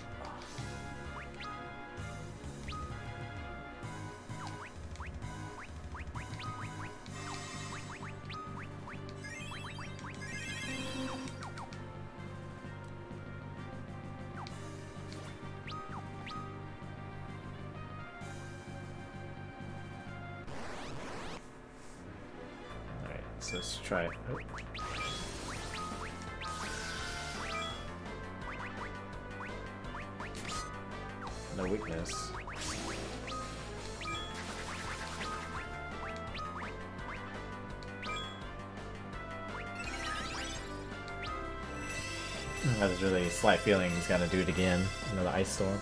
Slight feeling he's gonna do it again. Another ice storm.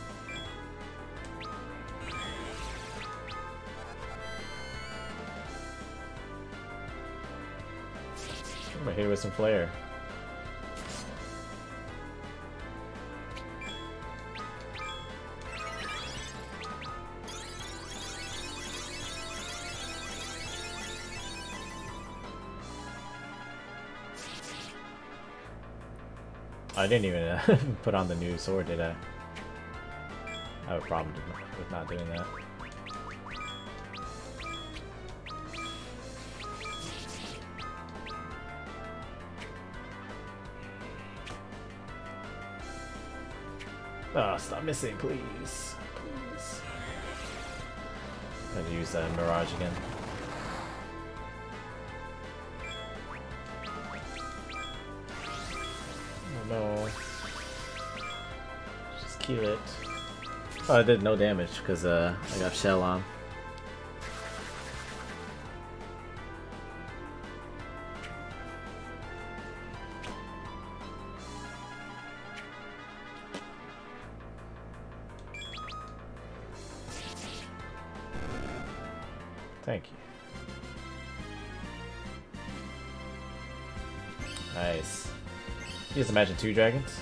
I'm gonna hit it with some flare. I didn't even uh, put on the new sword, did I? I have a problem with not doing that. Oh, stop missing, please. Please. Gotta use that Mirage again. Oh, I did no damage because uh, I got shell on. Thank you. Nice. You just imagine two dragons?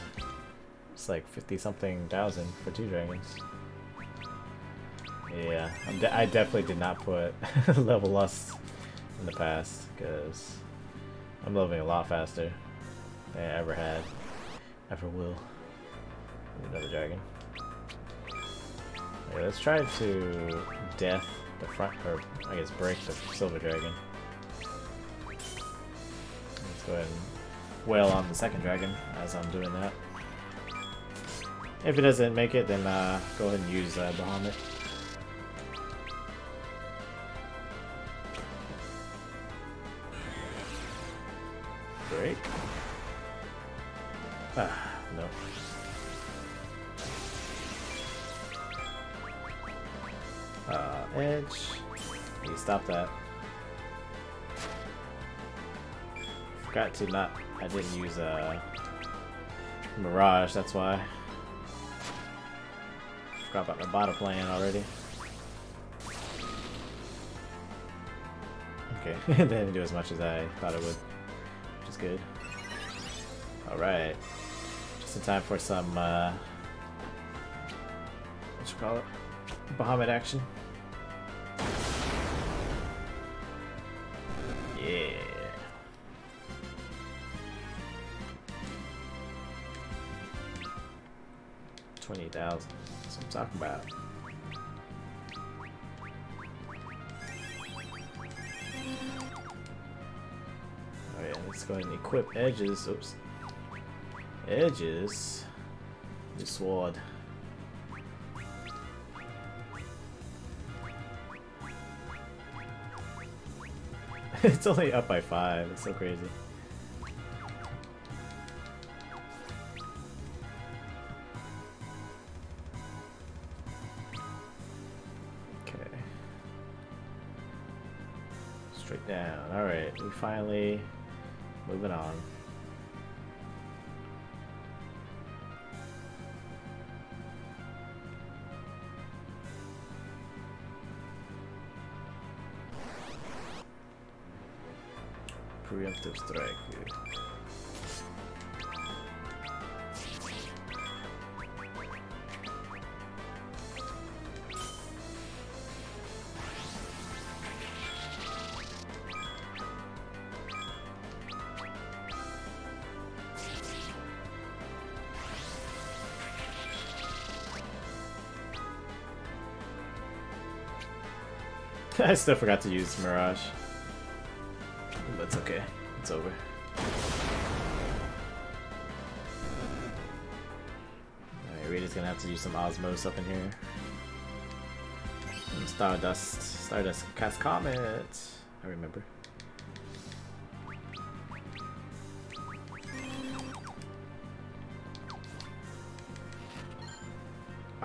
It's like 50 something thousand for two dragons. Yeah, de I definitely did not put level lust in the past because I'm leveling a lot faster than I ever had, ever will. Another dragon. Let's try to death the front, or I guess break the silver dragon. Let's go ahead and wail on the second dragon as I'm doing that. If it doesn't make it, then uh, go ahead and use uh, Bahamut. Break. Ah, no. Uh, edge. You stop that. Forgot to not. I didn't use a uh, Mirage. That's why. Forgot about bottom plan already. Okay, it didn't do as much as I thought it would, which is good. Alright. Just in time for some, uh, what you call it? Bahamut action. Talking about. Oh yeah, let's go ahead and equip edges. Oops. Edges. New sword. it's only up by five. It's so crazy. Straight down. Alright, we finally moving on. Preemptive strike. Dude. I still forgot to use Mirage. But it's okay. It's over. Alright, Rydia's gonna have to use some Osmose up in here. And Stardust. Stardust cast Comet. I remember.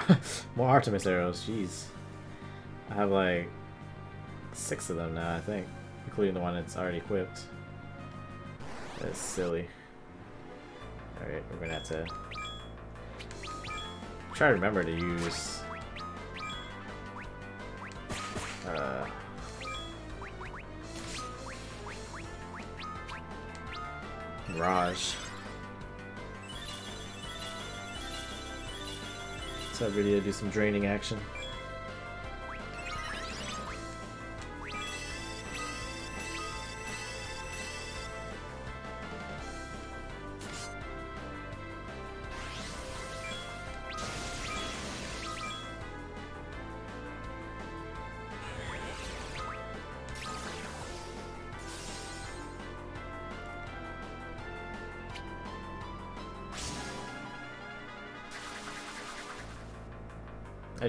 More Artemis arrows, jeez. I have like six of them now, I think, including the one that's already equipped. That's silly. Alright, we're gonna have to try to remember to use uh, Mirage. So to do some draining action.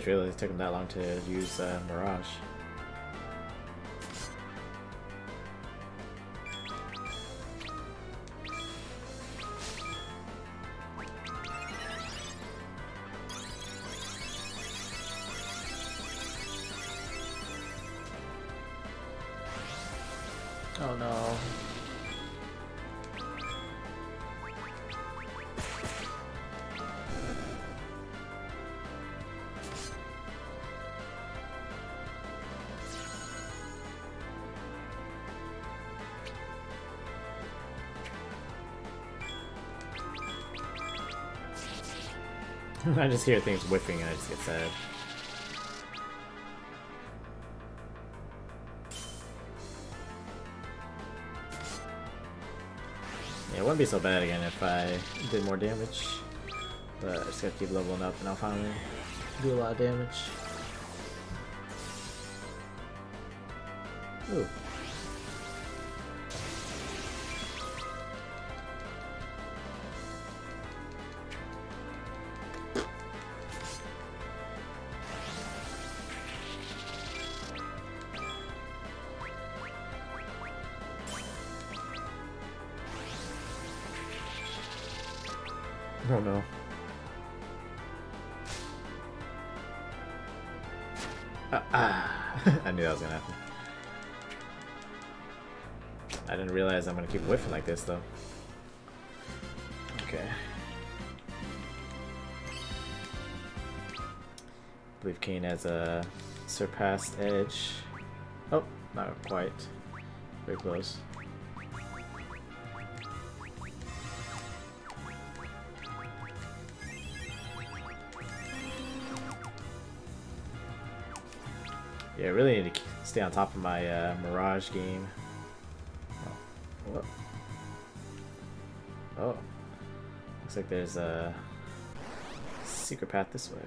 Realized it took him that long to use uh, Mirage. I just hear things whiffing and I just get sad. Yeah, it wouldn't be so bad again if I did more damage. But I just gotta keep leveling up and I'll finally do a lot of damage. Ooh. Gonna keep whiffing like this though. Okay. I believe Kain has a surpassed edge. Oh, not quite. Very close. Yeah, I really need to stay on top of my uh, Mirage game. Looks like there's a secret path this way.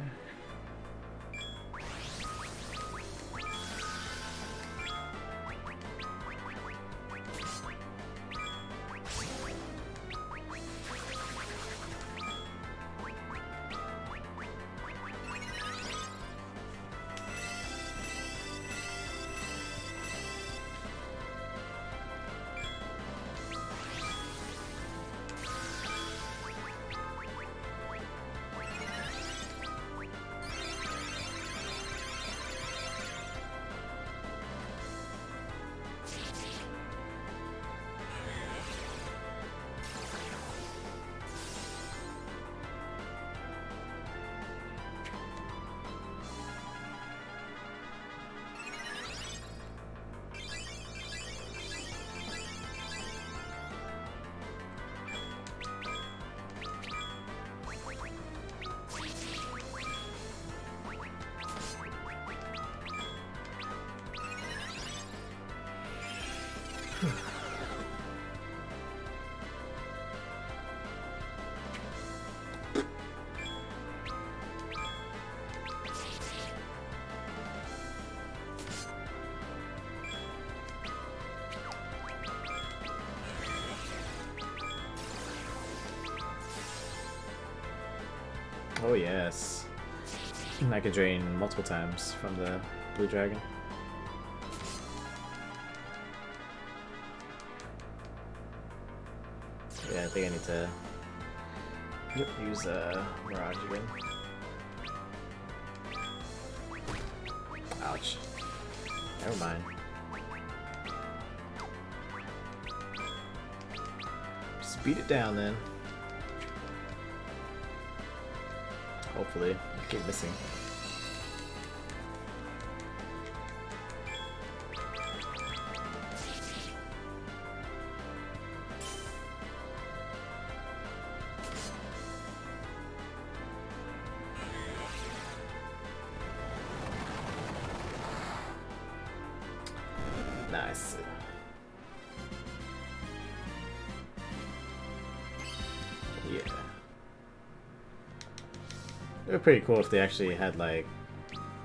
Could drain multiple times from the blue dragon. Yeah, I think I need to use uh, Mirage again. Ouch. Never mind. Beat it down then. Hopefully. I keep missing. Pretty cool if they actually had like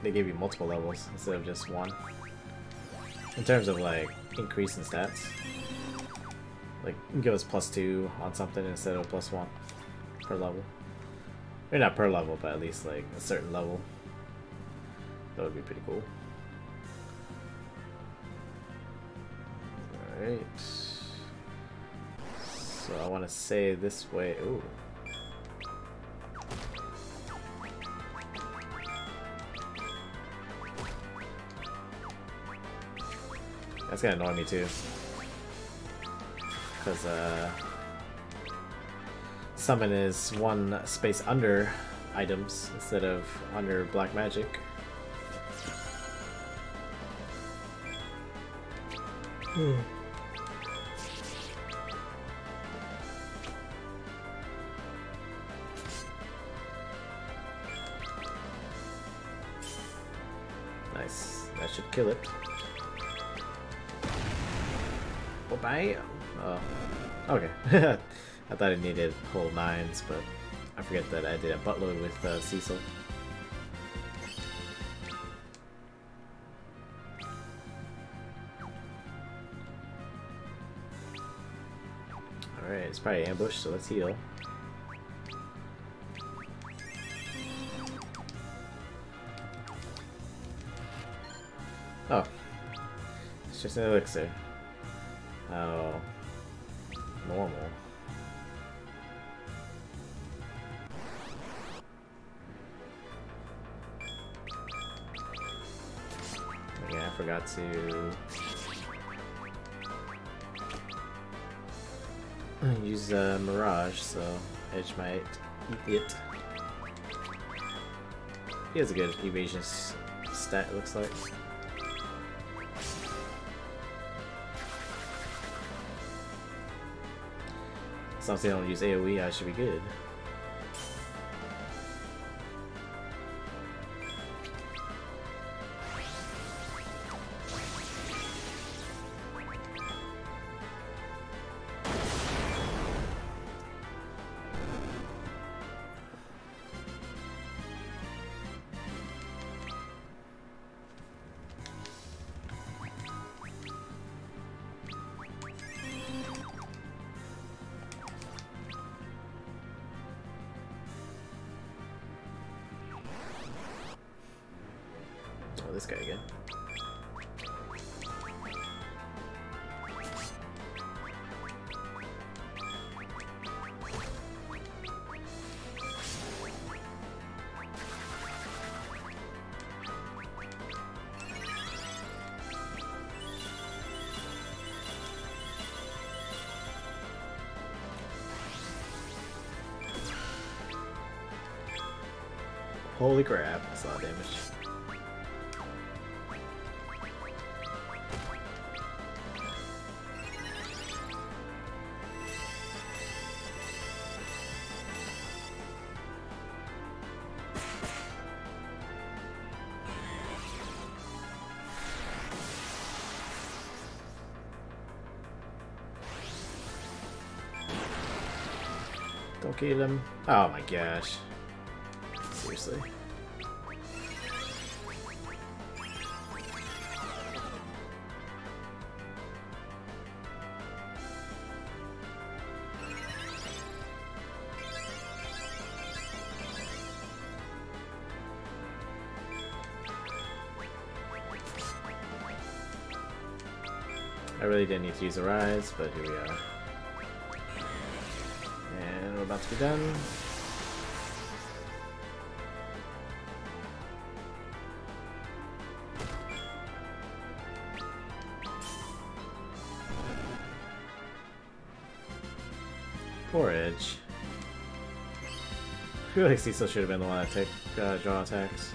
they gave you multiple levels instead of just one. In terms of like increase in stats. Like give us plus two on something instead of plus one per level. Or not per level, but at least like a certain level. That would be pretty cool. Alright. So I want to say this way. Ooh. That's gonna annoy me too. Because, uh... Summon is one space under items instead of under black magic. Hmm. Nice. That should kill it. Bam! Oh. Okay. I thought it needed whole nines, but I forget that I did a buttload with uh, Cecil. Alright, it's probably ambush, so let's heal. Oh. It's just an elixir. Oh. Normal. Yeah, I forgot to use uh, Mirage, so Edge might eat it. He has a good evasion stat, looks like. As long as they don't use AoE, I should be good. Holy crap, that's a lot of damage. Don't kill him. Oh my gosh. Seriously. To use the rise, but here we are. And we're about to be done. Porridge. I feel like Cecil should have been the one to take uh, draw attacks.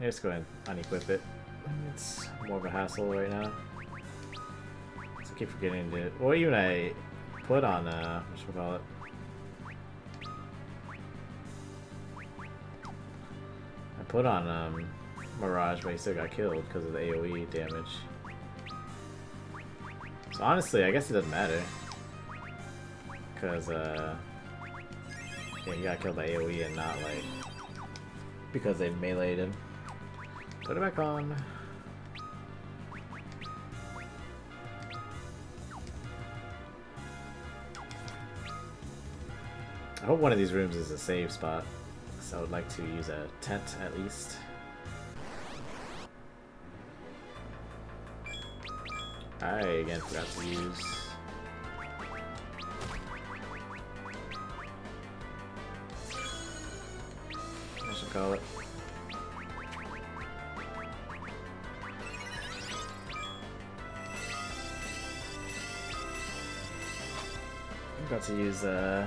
Yeah, just go ahead and unequip it. It's more of a hassle right now. Keep forgetting to. Or even I put on uh, what should we call it? I put on um, Mirage, but he still got killed because of the AOE damage. So honestly, I guess it doesn't matter. Because, uh... Yeah, he got killed by AoE and not, like... Because they meleeed him. Put it back on. Hope one of these rooms is a save spot. So I would like to use a tent at least. I again forgot to use call it. I'm about to use uh,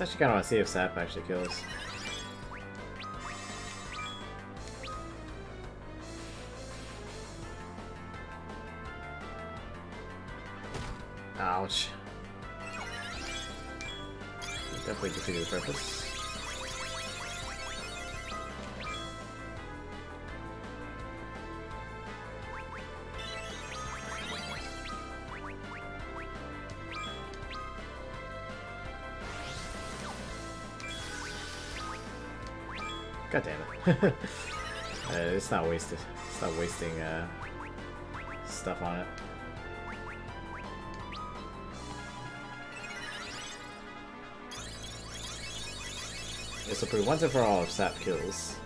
It's actually kind of want to see if Sap actually kills. Ouch. Definitely defeated the purpose. uh, it's not wasted. It's not wasting uh, stuff on it. This will prove once and for all if Sap kills.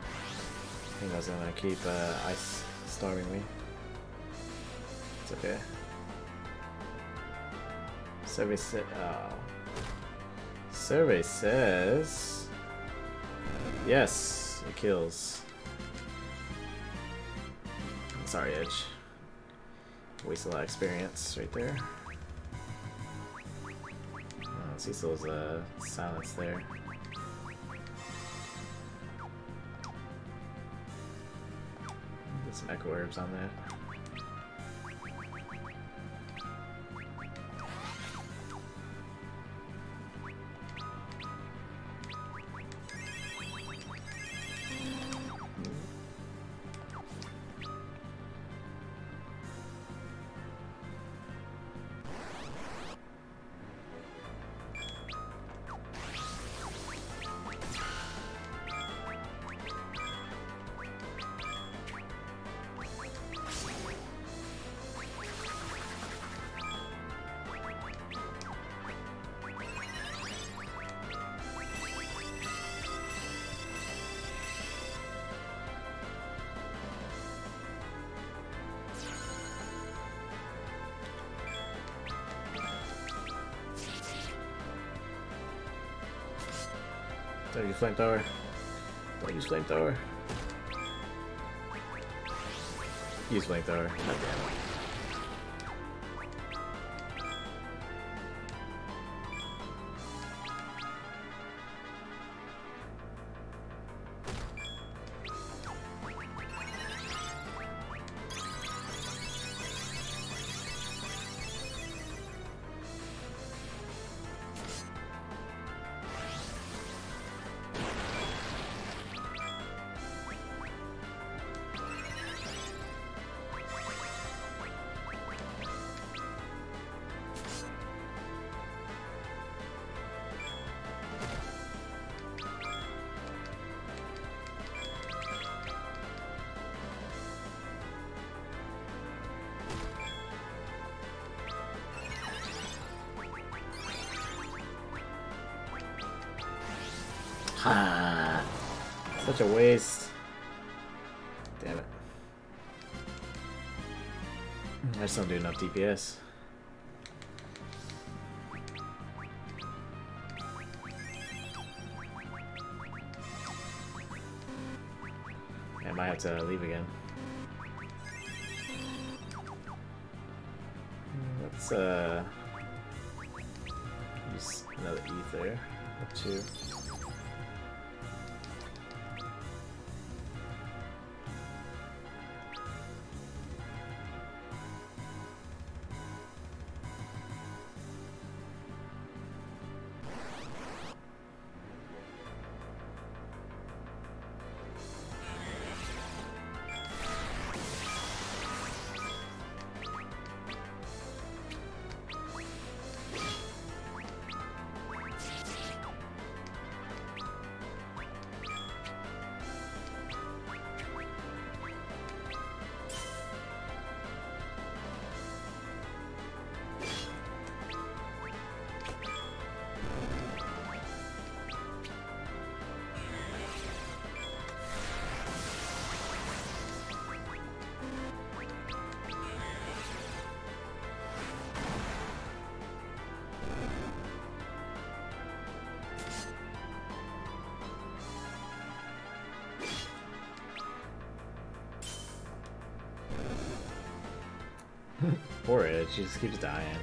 I think I was gonna keep uh, ice storming me. It's okay. Survey says. Oh. Survey says. Yes, it kills. Sorry, Edge. Waste a lot of experience right there. Oh, Cecil's uh, silence there. Get some echo herbs on that. Flamethrower. Don't use flamethrower. Use flamethrower. God a waste. Damn it. I just don't do enough DPS. I might have to leave again. Let's uh use another ether or two. Poor Edge, she just keeps dying.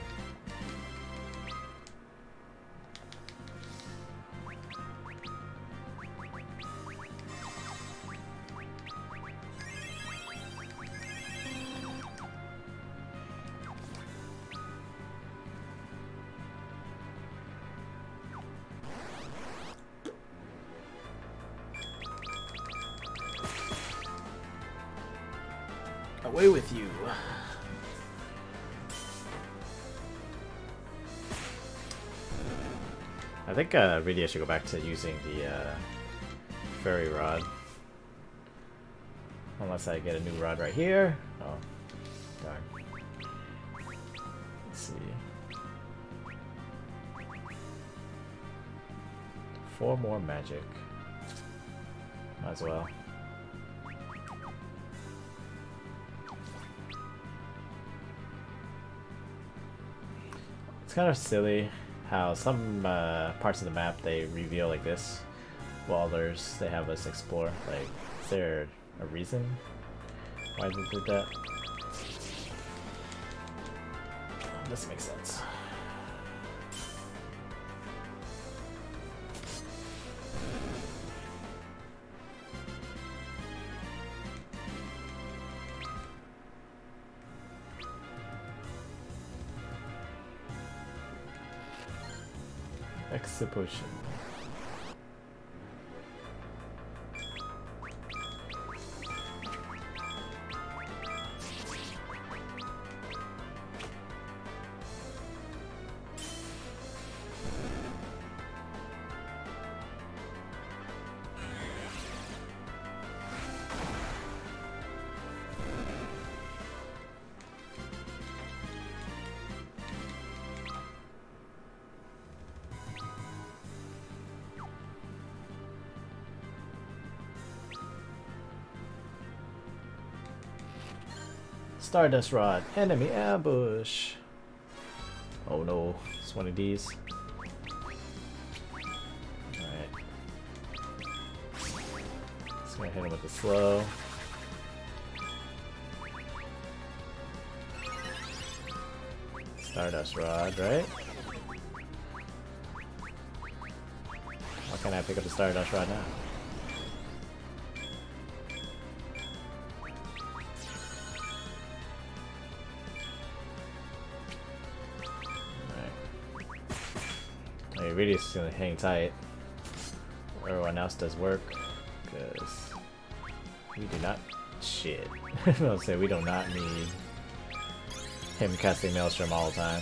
Think uh, really I should go back to using the uh, fairy rod. Unless I get a new rod right here. Oh, darn. Let's see. Four more magic. Might as well. It's kind of silly how some uh, parts of the map they reveal like this, while others they have us explore. Like, is there a reason why they did that? This makes sense. Exhibition. Stardust Rod, enemy ambush. Oh no, it's one of these. Alright. Hit him with the slow. Stardust Rod, right? How can't I pick up the Stardust Rod now? Really just gonna hang tight. Everyone else does work, because we do not... Shit. I'll say we do not need him casting Maelstrom all the time.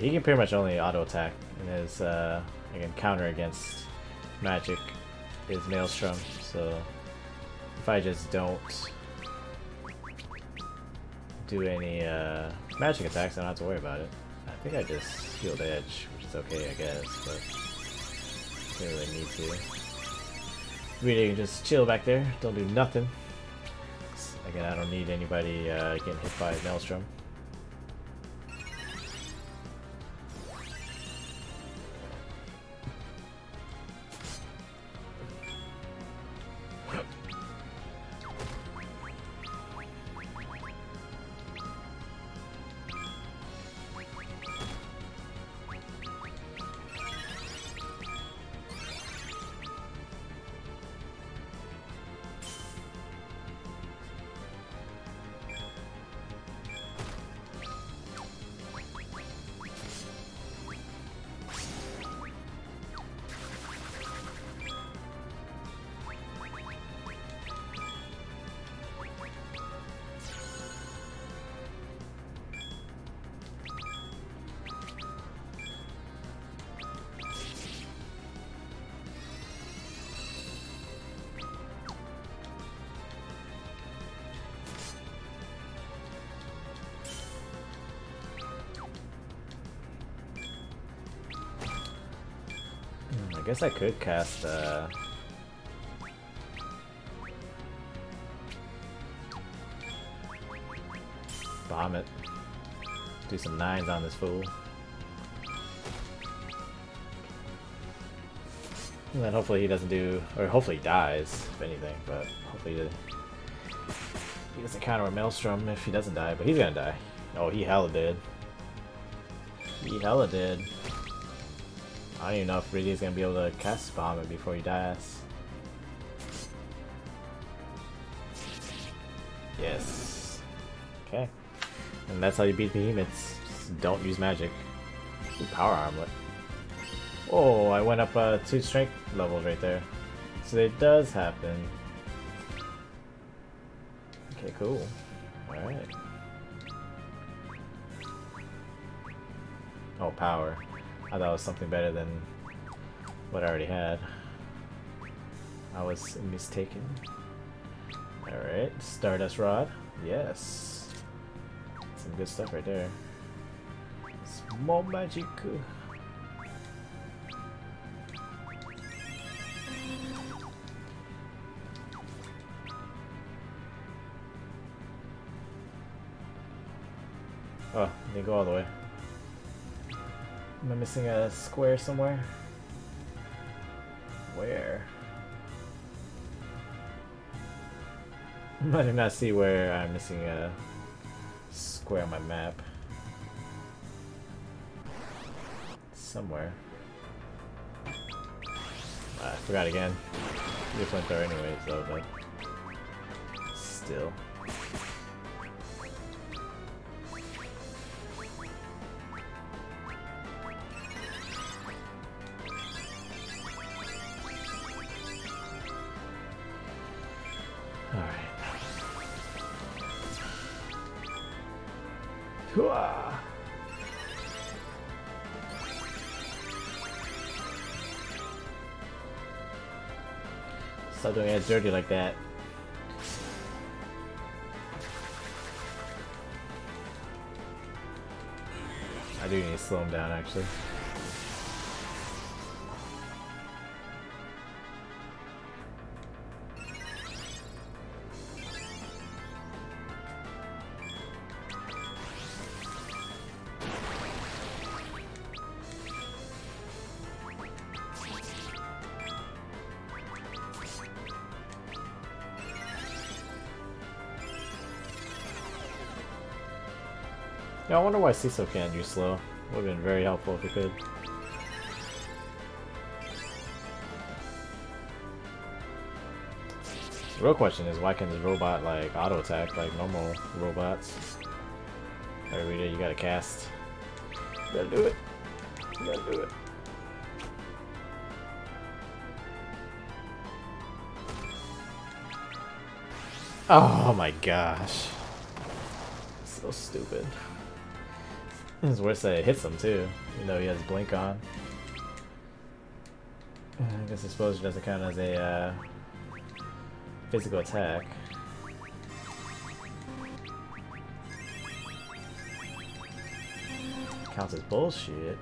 He can pretty much only auto attack and his uh, again counter against magic is Maelstrom, so if I just don't do any uh, magic attacks, I don't have to worry about it. I think I just healed edge, which is okay, I guess, but I don't really need to. Really can just chill back there, don't do nothing. Again, I don't need anybody uh, getting hit by Maelstrom. I guess I could cast uh it. Do some nines on this fool. And then hopefully he doesn't do, or hopefully he dies, if anything, but hopefully he, he doesn't counter a Maelstrom if he doesn't die, but he's gonna die. Oh, he hella did. He hella did. I don't even know if Rydia's gonna be able to cast Bahamut before he dies. Yes. Okay. And that's how you beat behemoths. Just don't use magic. Power armlet. Oh, I went up uh, two strength levels right there. So it does happen. Okay, cool. Alright. It was something better than what I already had. I was mistaken. Alright, Stardust Rod. Yes. Some good stuff right there. Small magic. Oh, they go all the way. Am I missing a square somewhere? Where? I did not see where I'm missing a square on my map. Somewhere. Ah, I forgot again. Went there anyway, so but still. Stop dirty like that. I do need to slow him down, actually. Wonder why Cecil can't use slow. Would have been very helpful if he could. The real question is why can this robot like auto attack like normal robots? Every day you gotta cast. You gotta do it. You gotta do it. Oh my gosh. So stupid. It's worse that it hits him too, even though he has blink on. I guess exposure doesn't count as a uh, physical attack. Counts as bullshit.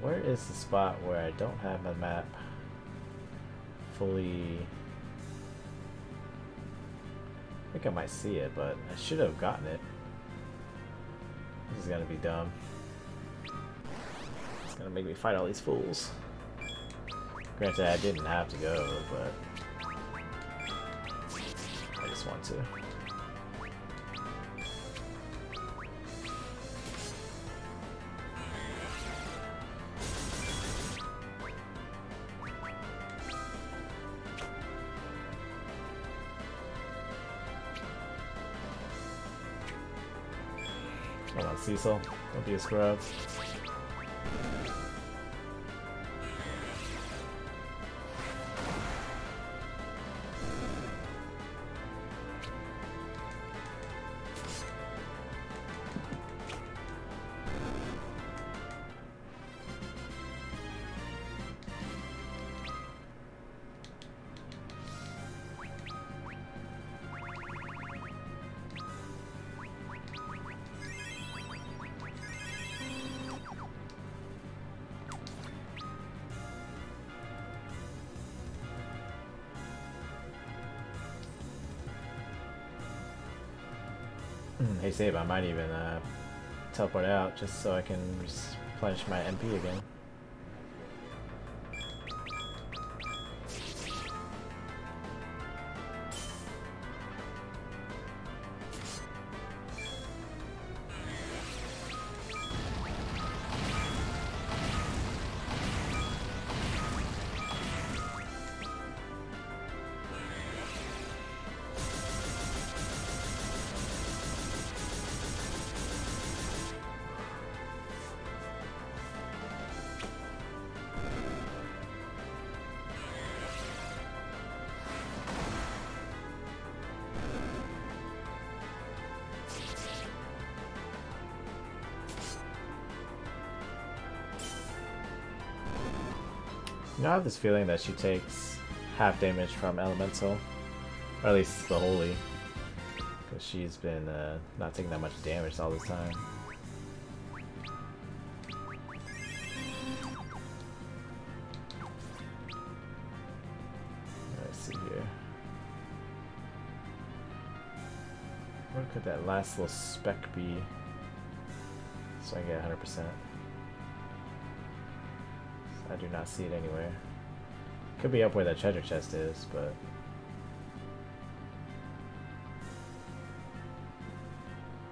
Where is the spot where I don't have my map fully I think I might see it, but I should have gotten it. Gonna be dumb. It's gonna make me fight all these fools. Granted, I didn't have to go, but I just want to. Cecil. Don't be a scrub. Save, I might even uh, teleport out just so I can replenish my MP again. I have this feeling that she takes half damage from Elemental. Or at least the Holy. Because she's been uh, not taking that much damage all this time. Let's see here. Could that last little speck be? So I get 100%. Do not see it anywhere. Could be up where that treasure chest is, but...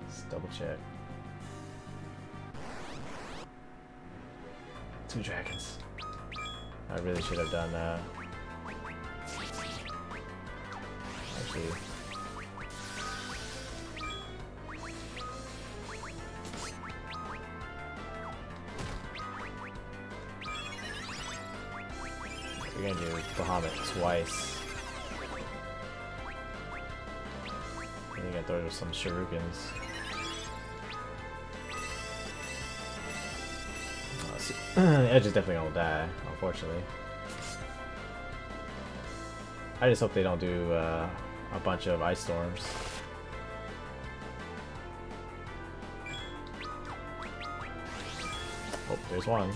Let's double check. Two dragons. I really should have done that. Actually... gonna do Bahamut twice. I think I there some shurikens. Oh. Edge is definitely gonna die, unfortunately. I just hope they don't do uh, a bunch of ice storms. Oh, there's one.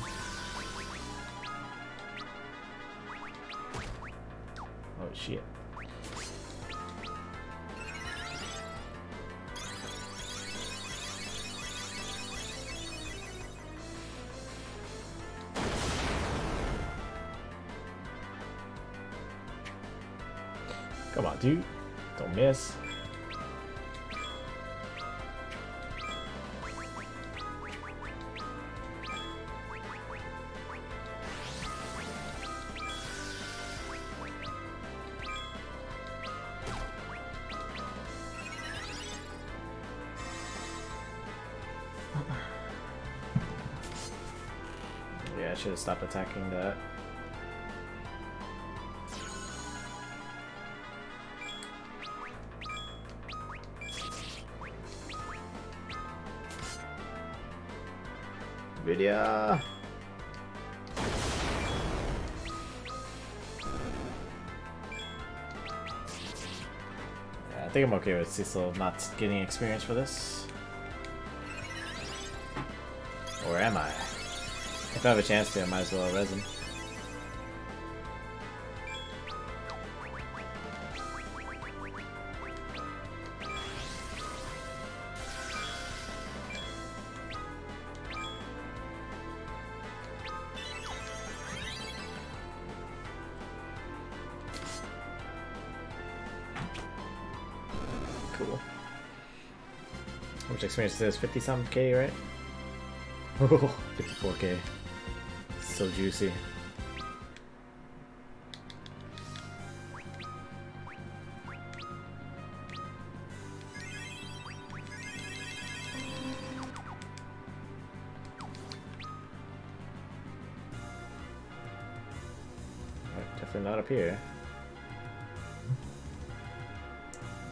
Shit. Come on, dude. Don't miss. Should have stopped attacking that. Video. Yeah, I think I'm okay with Cecil not getting experience for this. If I have a chance to, I might as well res him. Cool. How much experience is this? 50 something K, right? Oh, 54k. So juicy. Definitely not up here.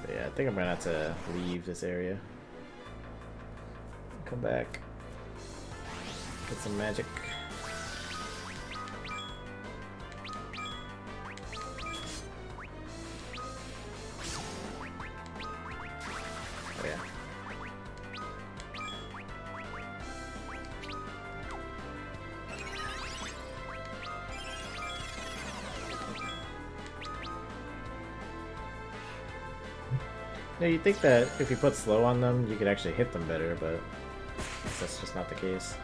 But yeah, I think I'm gonna have to leave this area. Come back. Get some magic. You think that if you put slow on them, you could actually hit them better, but that's just not the case.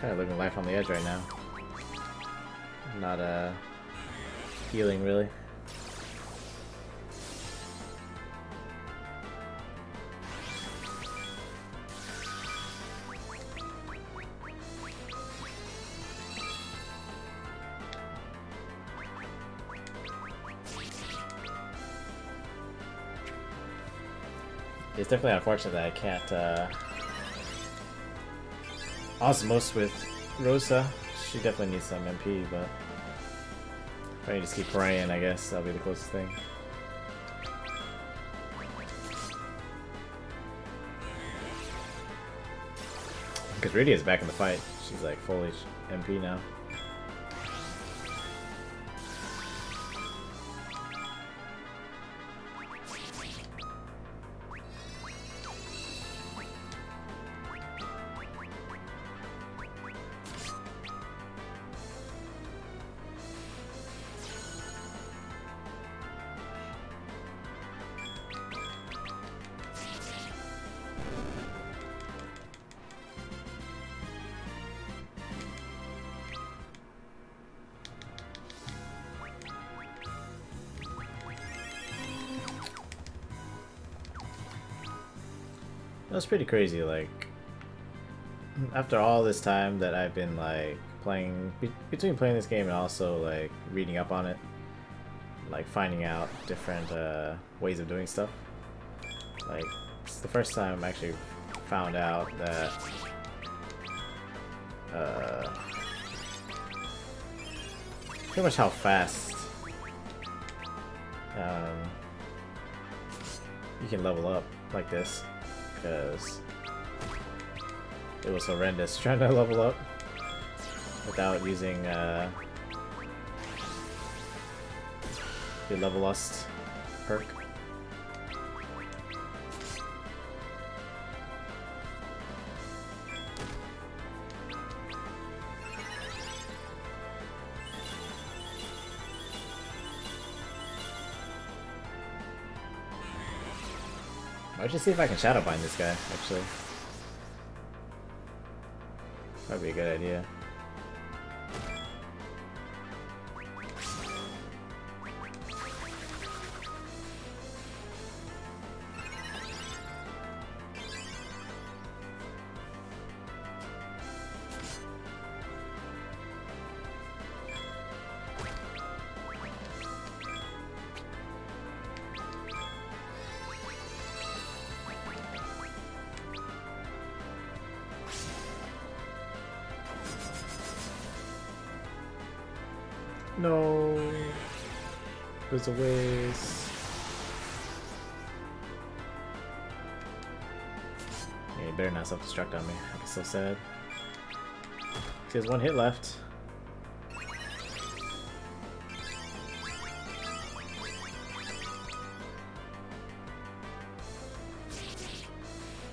Kind of living life on the edge right now. Not uh healing really. It's definitely unfortunate that I can't uh, Osmose with Rosa. She definitely needs some MP, but if I just keep praying, I guess that'll be the closest thing. Because Rydia's back in the fight. She's like fully MP now. That's pretty crazy, like, after all this time that I've been, like, playing, be between playing this game and also, like, reading up on it, like, finding out different, uh, ways of doing stuff, like, it's the first time I actually found out that, uh, pretty much how fast, um, you can level up like this because it was horrendous trying to level up without using uh, the level lust perk. Just see if I can shadow bind this guy, actually. That'd be a good idea. Goes a waste. Yeah, you better not self-destruct on me. Be so sad. He has one hit left.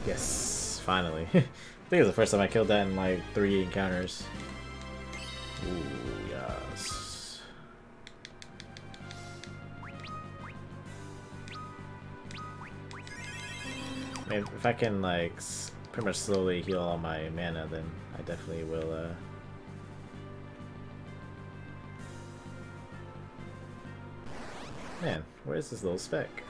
Yes, finally. I think it was the first time I killed that in like three encounters. If I can like pretty much slowly heal all my mana, then I definitely will. Uh... Man, where's this little speck?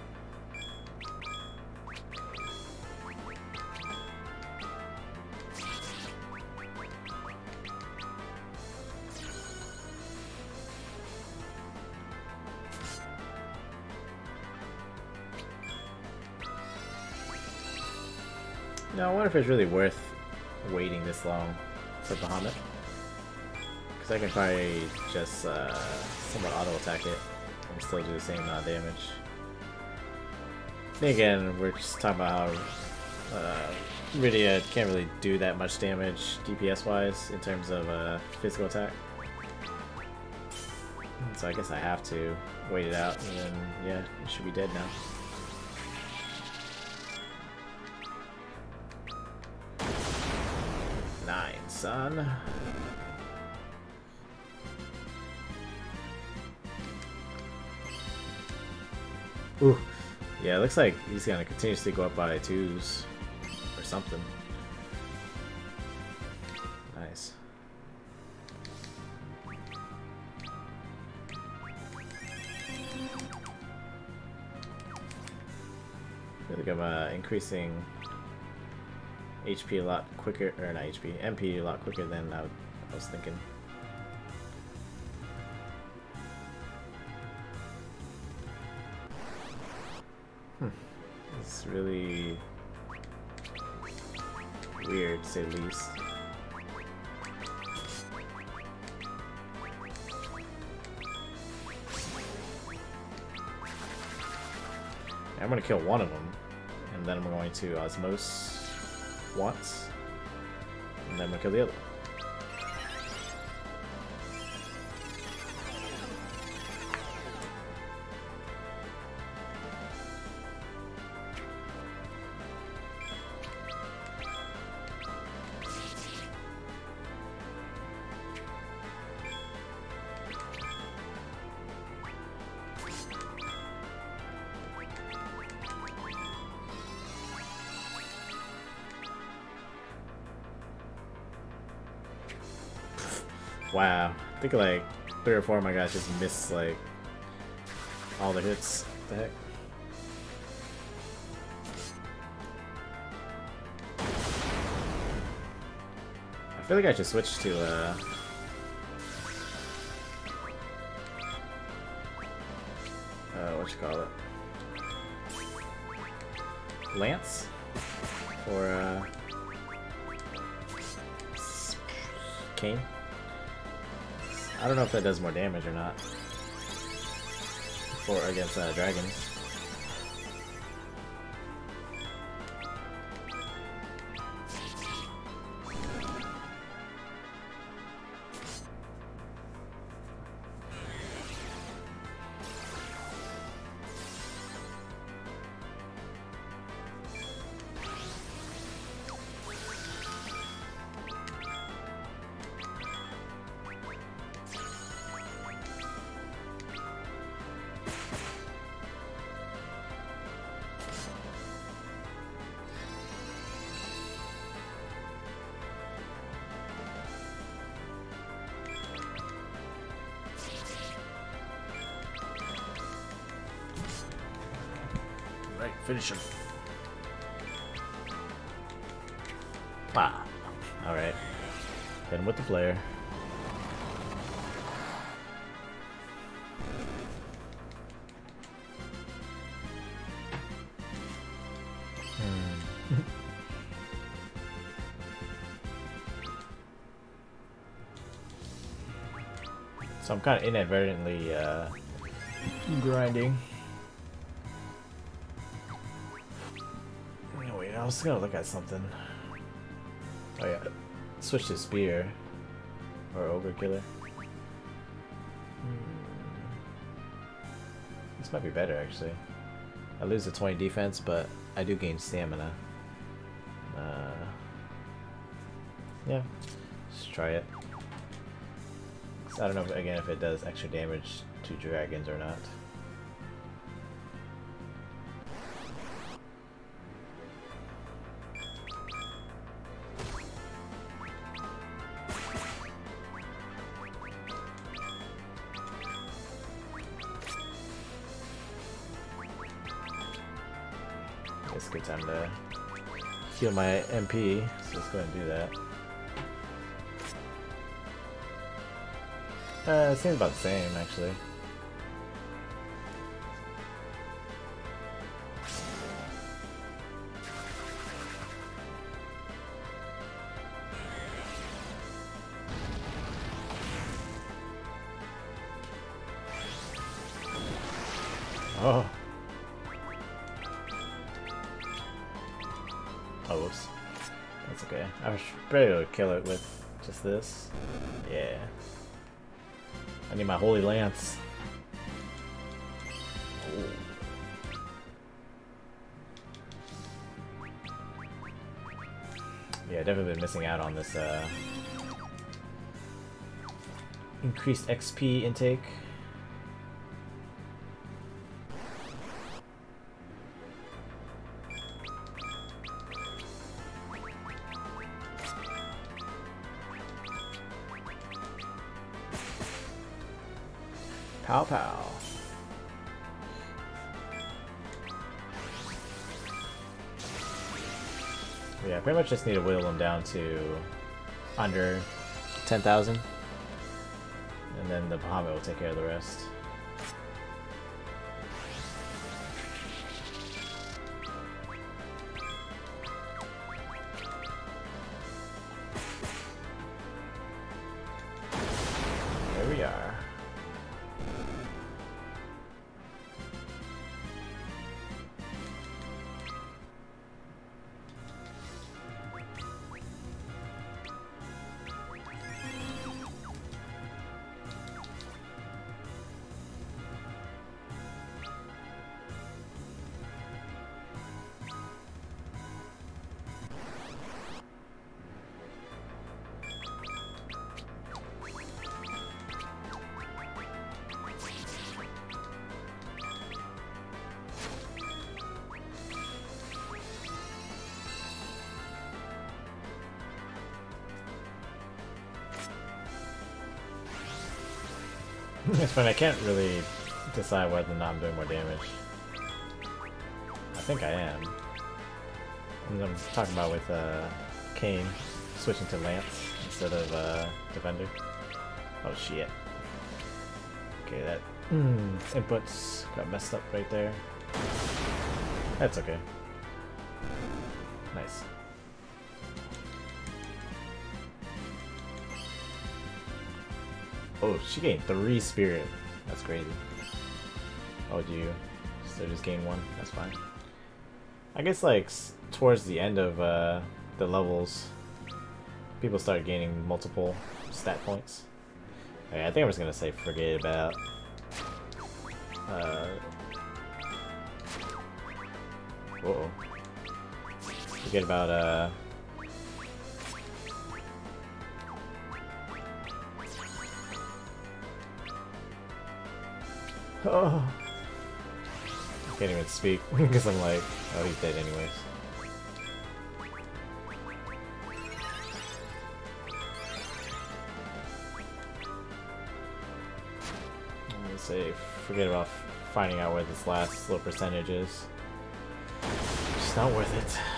No, I wonder if it's really worth waiting this long for Bahamut. Because I can probably just uh, somewhat auto-attack it and still do the same amount of damage. Again, we're just talking about how uh, Rydia can't really do that much damage DPS-wise in terms of uh, physical attack. So I guess I have to wait it out, and then, yeah, it should be dead now. Son. Ooh. Yeah, it looks like he's gonna continuously go up by twos or something. Nice. I like I'm uh, increasing HP a lot quicker, or not HP, MP a lot quicker than I, I was thinking. Hmm. It's really weird, to say the least. I'm gonna kill one of them, and then I'm going to Osmose once, and then we kill the other Wow. I think like three or four of my guys just missed like all the hits. What the heck? I feel like I should switch to uh uh what you call it? Lance for uh Kain. I don't know if that does more damage or not. For against uh, dragons. Him. Ah. Alright. Then with the flare. Hmm. So I'm kind of inadvertently uh, grinding. Was gonna look at something. Oh yeah, switch to spear or ogre killer. Hmm. This might be better actually. I lose the 20 defense, but I do gain stamina. Uh, yeah, let's try it. I don't know, if, again, if it does extra damage to dragons or not. Heal my MP, so let's go ahead and do that. Uh, it seems about the same, actually. Kill it with just this. Yeah. I need my holy lance. Yeah, definitely been missing out on this uh, increased XP intake. Just need to whittle them down to under 10,000. And then the Bahamut will take care of the rest. I can't really decide whether or not I'm doing more damage. I think I am. I'm talking about with uh, Kain switching to Lance instead of uh, Defender. Oh shit. Okay, that mm, inputs got messed up right there. That's okay. Nice. Oh, she gained three spirit. That's crazy. Oh, do you? So just gain one? That's fine. I guess like towards the end of uh, the levels, people start gaining multiple stat points. Okay, I think I'm just gonna say forget about. Uh, uh oh. Forget about uh. Oh. I can't even speak because I'm like, oh, he's dead anyways. Let's say, forget about finding out where this last little percentage is. It's not worth it.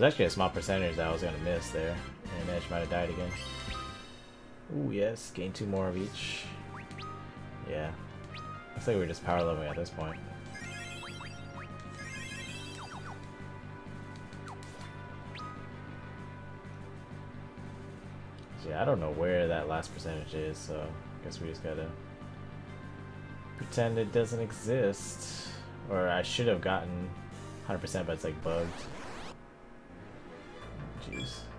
There's actually a small percentage that I was gonna miss there, and Edge might have died again. Ooh, yes, gain two more of each. Yeah. Looks like we're just power leveling at this point. Yeah, I don't know where that last percentage is, so I guess we just gotta pretend it doesn't exist. Or I should have gotten 100% but it's like bugged. Jeez.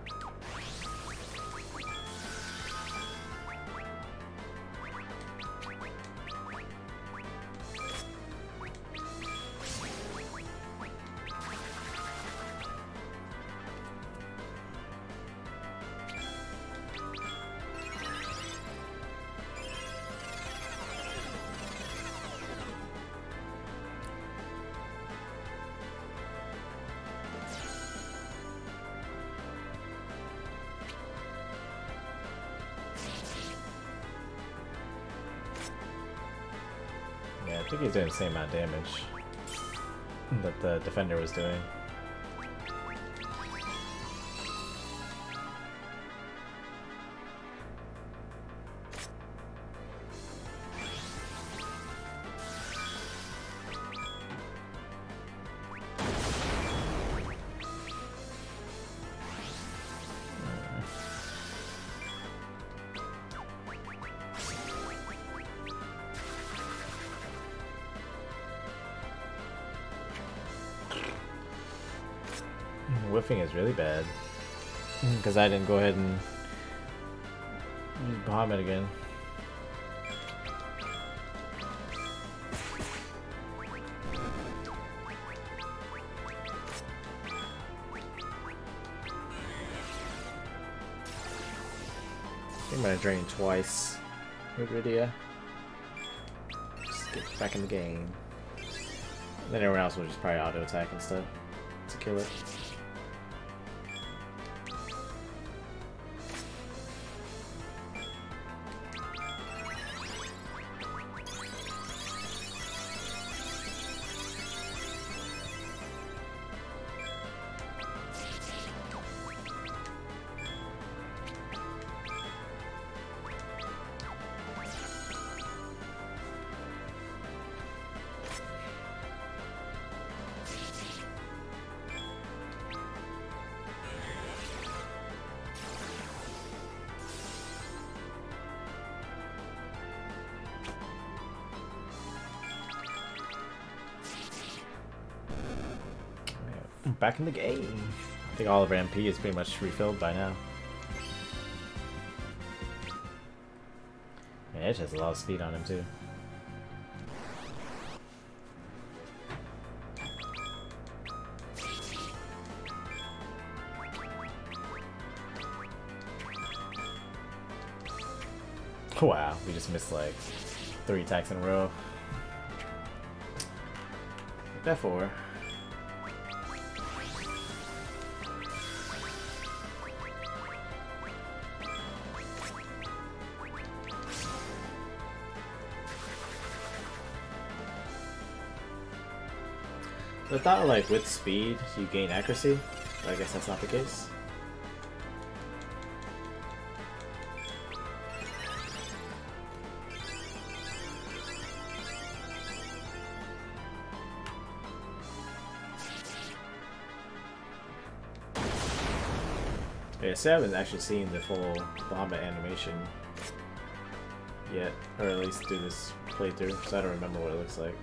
He's doing the same amount of damage that the defender was doing. Is really bad. Mm, because I didn't go ahead and use Bahamut again. I'm gonna drain twice. Idea. Just get back in the game. Then everyone else will just probably auto attack instead to kill it. Back in the game. I think all of our MP is pretty much refilled by now. Yeah, Edge has a lot of speed on him too. Wow, we just missed like three attacks in a row. That four. I thought like with speed you gain accuracy, but I guess that's not the case. Yeah, I haven't actually seen the full Bahamut animation yet, or at least do this playthrough, so I don't remember what it looks like.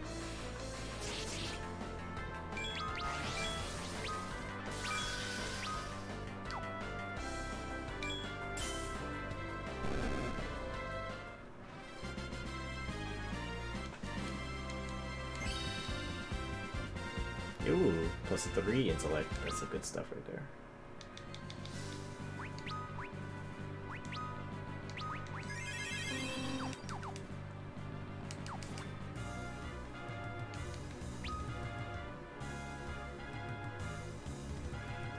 Intellect. That's the good stuff right there.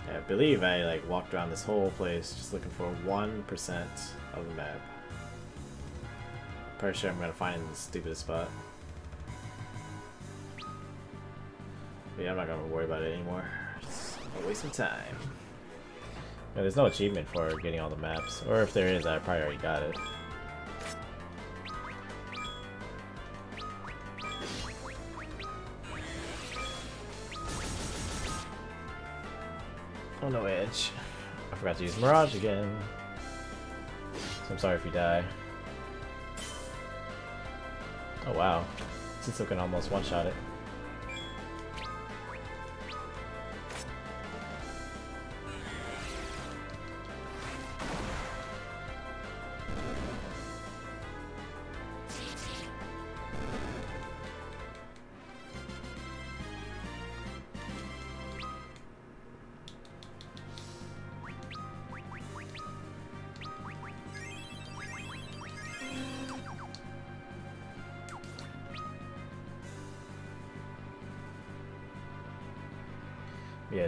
I believe I like walked around this whole place just looking for 1% of the map. Pretty sure I'm gonna find the stupidest spot. Yeah, I'm not gonna worry about it anymore. Waste some time. Yeah, there's no achievement for getting all the maps. Or if there is, I probably already got it. Oh no, Edge. I forgot to use Mirage again. So I'm sorry if you die. Oh wow. Since can almost one-shot it.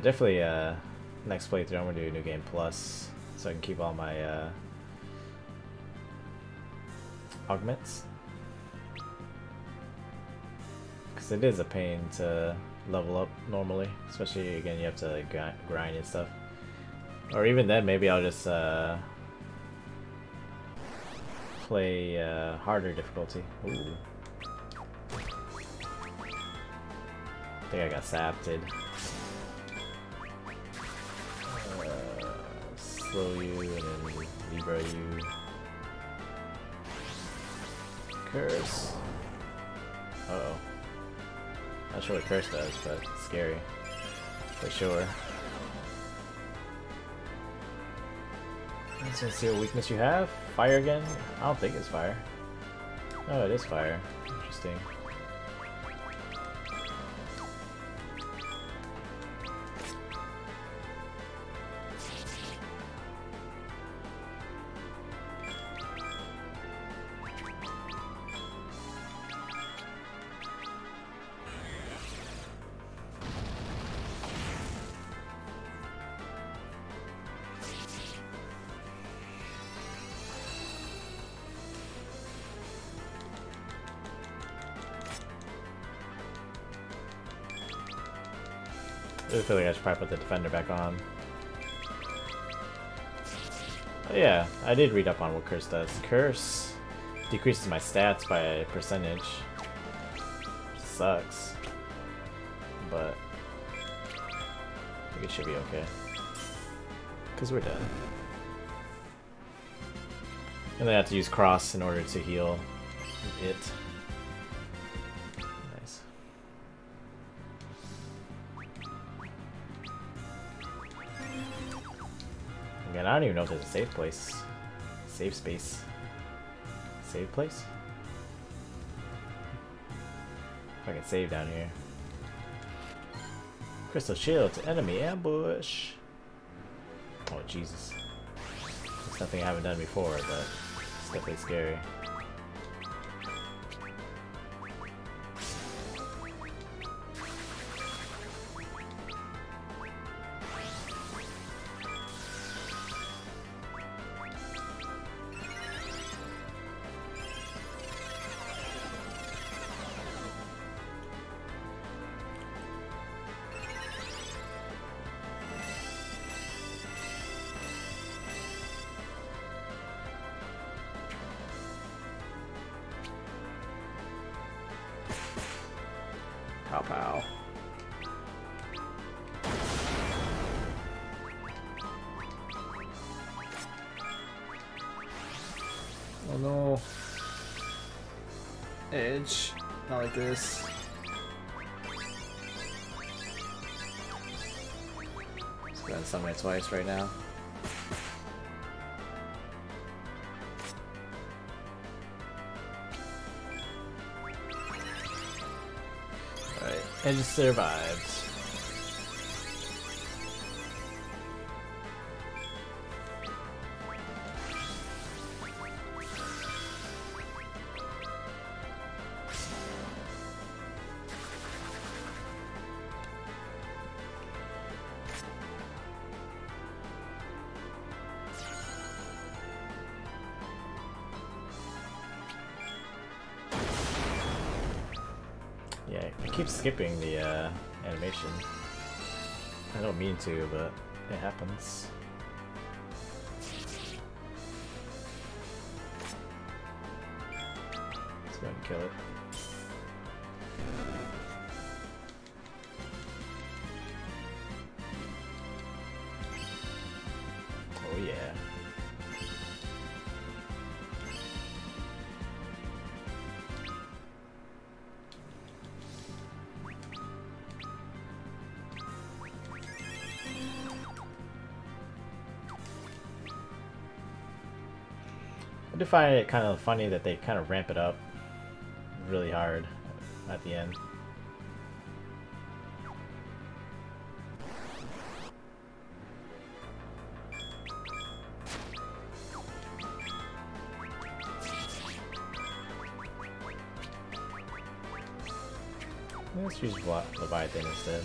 Definitely uh, next playthrough I'm to do New Game Plus so I can keep all my uh, augments. Because it is a pain to level up normally, especially again you have to like, grind and stuff. Or even then, maybe I'll just uh, play uh, harder difficulty. Ooh. I think I got sapted. Slow you and then Libra you. Curse. Uh oh. Not sure what curse does, but it's scary. For sure. Let's see what weakness you have. Fire again? I don't think it's fire. Oh, it is fire. Interesting. Should probably put the defender back on. Yeah, I did read up on what Curse does. Curse decreases my stats by a percentage. Sucks. But I think it should be okay. Because we're done. And then I have to use cross in order to heal it. Don't even know if there's a safe place. Safe space. Save place? If I can save down here. Crystal shield to enemy ambush. Oh Jesus. It's something I haven't done before, but it's definitely scary. Like this. Just going summon it twice right now. Alright, and survived. Yeah, skipping the uh, animation. I don't mean to, but it happens. Find it kind of funny that they kind of ramp it up really hard at the end. Let's use Leviathan instead.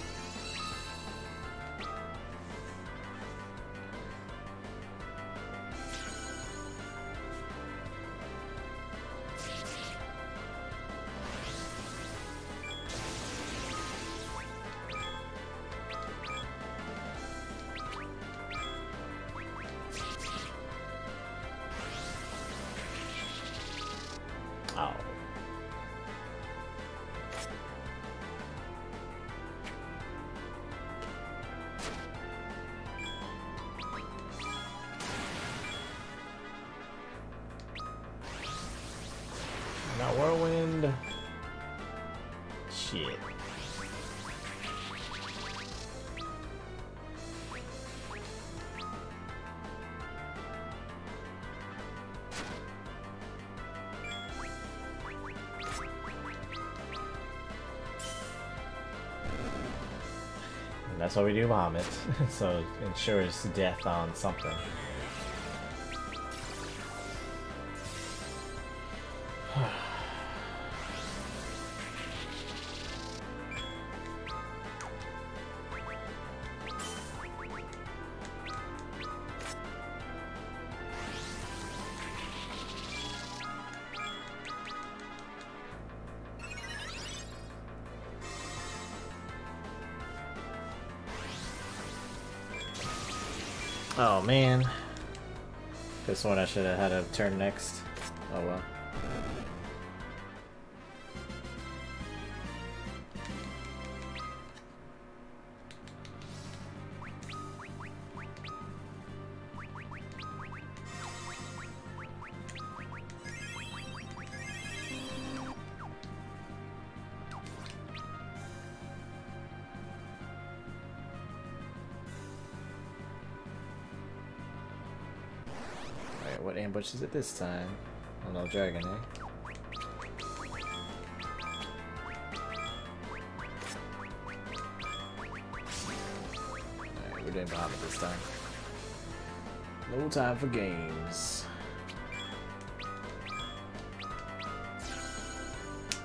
Why we do vomit. so it ensures death on something. This one I should have had a turn next. Oh well. Ambush is it this time? Oh no, dragon, eh? Alright, we're doing Bahamut this time. No time for games.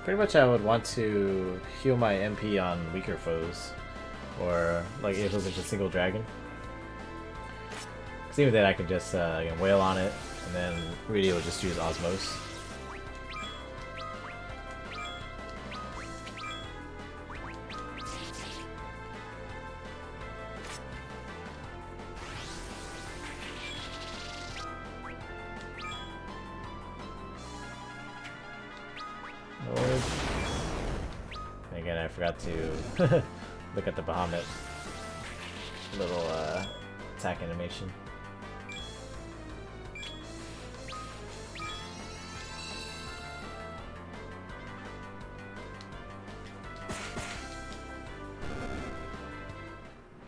Pretty much I would want to heal my MP on weaker foes. Or, like, if it was just a single dragon. Because even then I could just uh, wail on it, and then Rydia will just use Osmose. Again, I forgot to look at the Bahamut little uh, attack animation.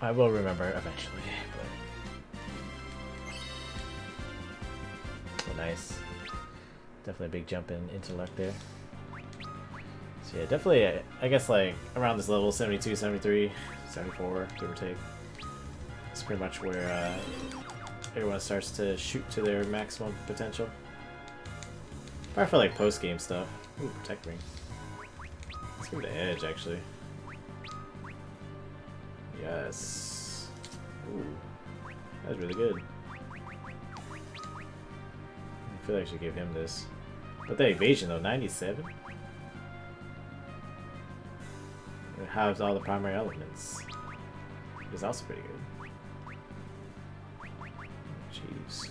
I will remember eventually, but oh, nice. Definitely a big jump in intellect there. So yeah, definitely, I- guess like around this level, 72, 73, 74, give or take. It's pretty much where uh, everyone starts to shoot to their maximum potential. Probably for like post-game stuff. Ooh, protect ring. Let's give it an edge, actually. Yes. Ooh, that's really good. I feel like I should give him this. But the evasion though, 97? It halves all the primary elements. is also pretty good. Jeez.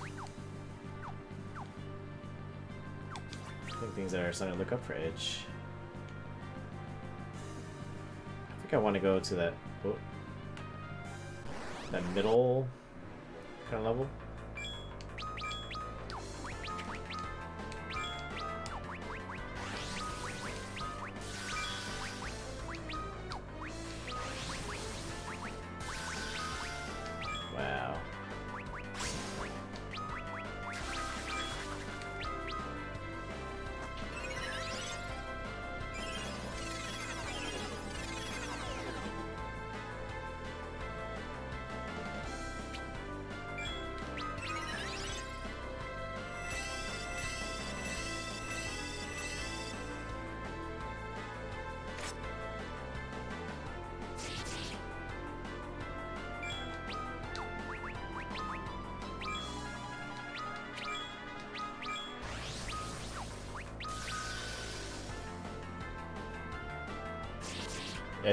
I think things are starting to look up for Edge. I think I want to go to that oh, that middle kind of level.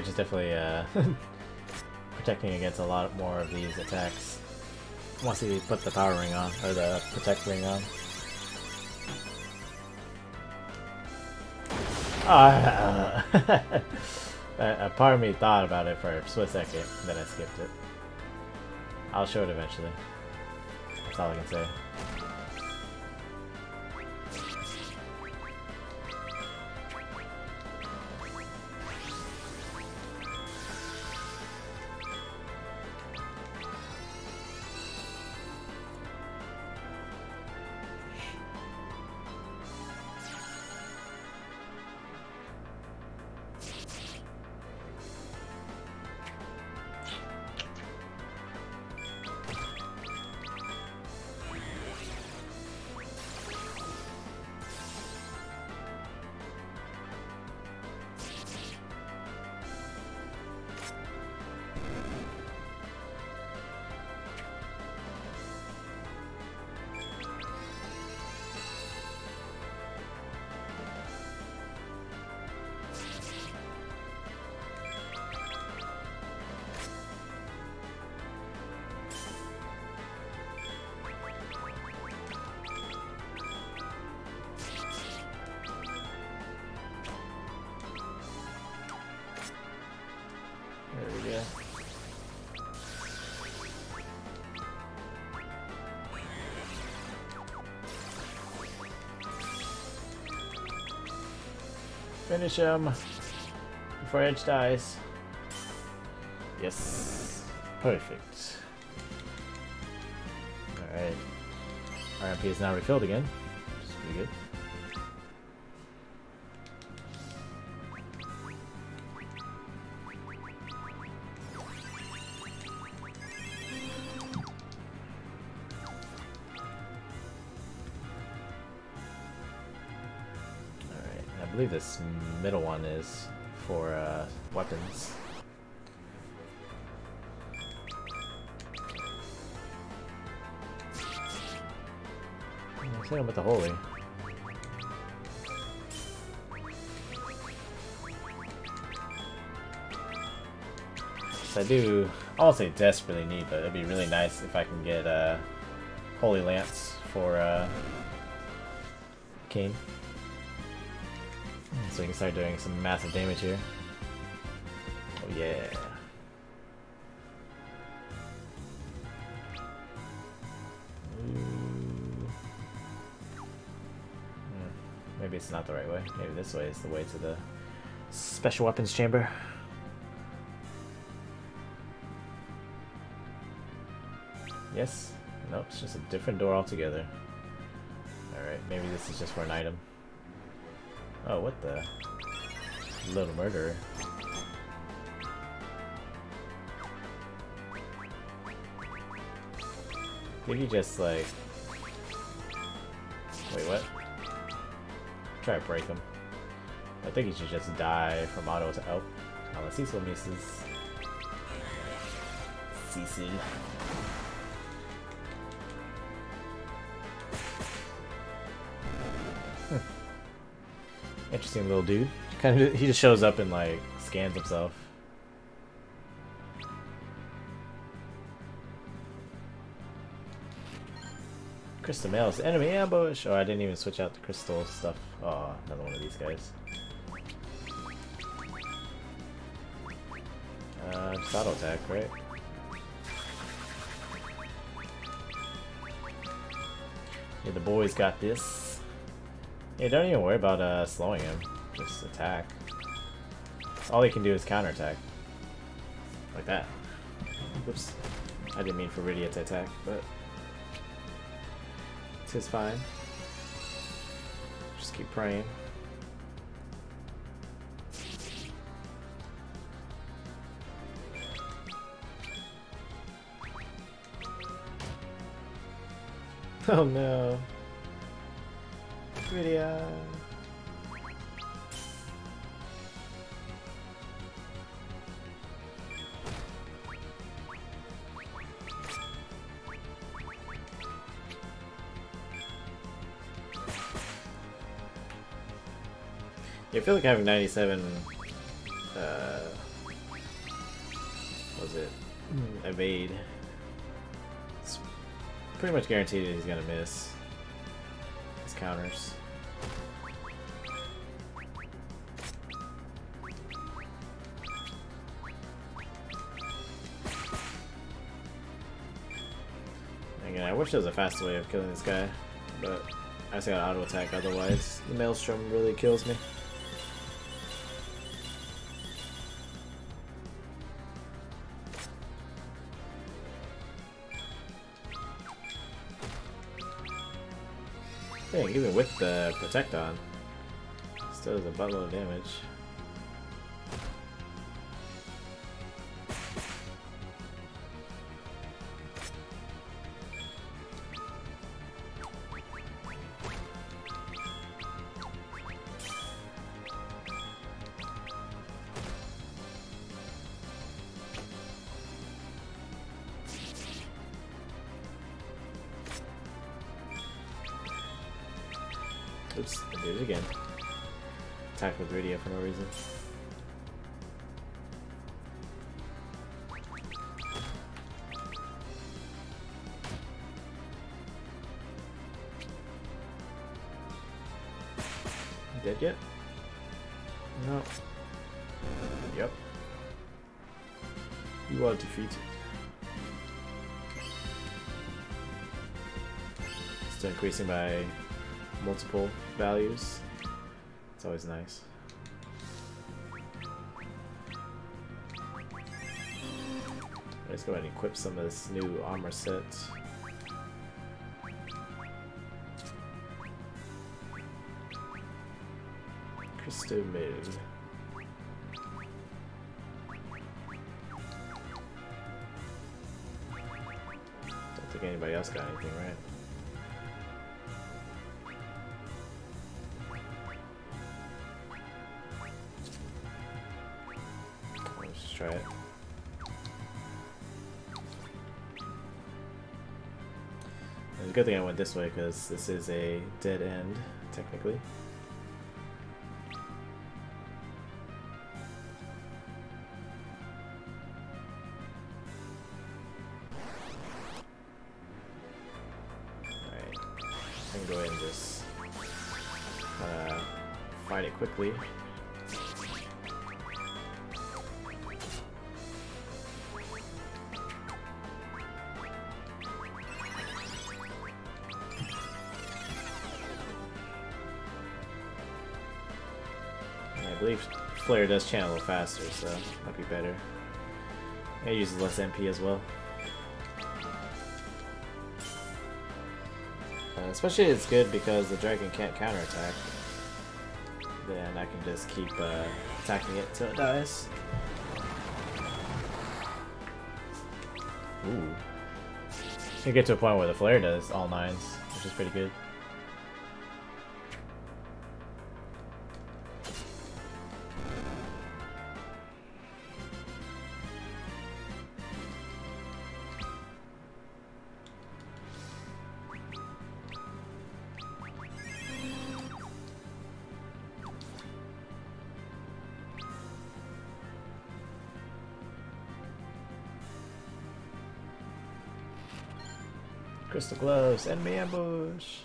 Edge is definitely uh, protecting against a lot more of these attacks. Once he put the power ring on, or the protect ring on. Ah, a part of me thought about it for a split second, then I skipped it. I'll show it eventually. That's all I can say. Finish him before Edge dies. Yes. Perfect. Alright. RMP is now refilled again. Him with the holy. I do, I won't say desperately need, but it'd be really nice if I can get uh, Holy Lance for uh, Kain. So we can start doing some massive damage here. Oh yeah. Not the right way. Maybe this way is the way to the special weapons chamber. Yes? Nope, it's just a different door altogether. Alright, maybe this is just for an item. Oh, what the? Little murderer. Did he just like... Try to break him. I think he should just die from auto to out. Oh, let's see some misses. Cecil. Hmm. Interesting little dude. Kind of, he just shows up and like scans himself. Crystal mails enemy ambush. Oh, I didn't even switch out the crystal stuff guys. Uh, attack, right? Yeah, the boys got this. Yeah, don't even worry about uh, slowing him. Just attack. All he can do is counterattack. Like that. Oops. I didn't mean for Rydia to attack, but... It's fine. Just keep praying. Oh no. Rydia. Yeah, I feel like having 97, uh, was it, evade, it's pretty much guaranteed that he's gonna miss his counters. Again, I wish there was a faster way of killing this guy, but I just got auto attack otherwise. The Maelstrom really kills me. Even with the protect on, still does a buttload of damage. Increasing by multiple values. It's always nice. Let's go ahead and equip some of this new armor set. Crystal Moon. Don't think anybody else got anything, right? Good thing I went this way because this is a dead end, technically. Alright, I can go ahead and just uh, fight it quickly. Does channel a little faster, so that'd be better. It uses less MP as well. Uh, especially it's good because the dragon can't counterattack. Then I can just keep uh, attacking it till it dies. Ooh. You get to a point where the flare does all nines, which is pretty good. Crystal gloves, enemy ambush.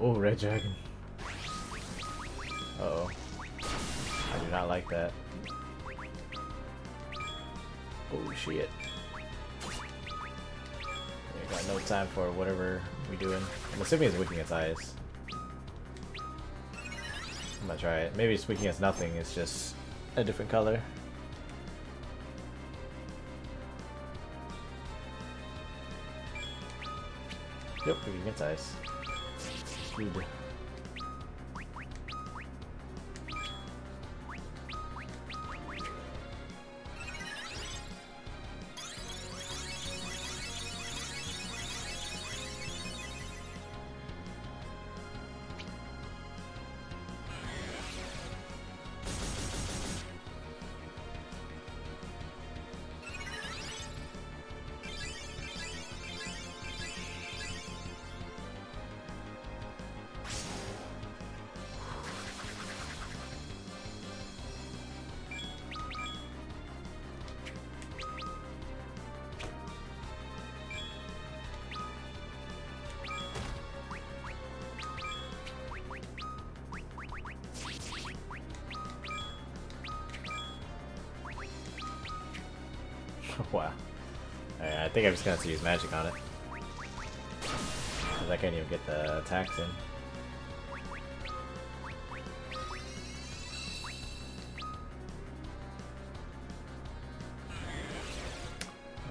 Oh, red dragon. Uh oh. I do not like that. Oh shit. I got no time for whatever we doing. I'm assuming it's ice. I'm gonna try it. Maybe it's weak against nothing, it's just a different color. Weak. Good. Think I'm just gonna have to use magic on it. Cause I can't even get the attacks in.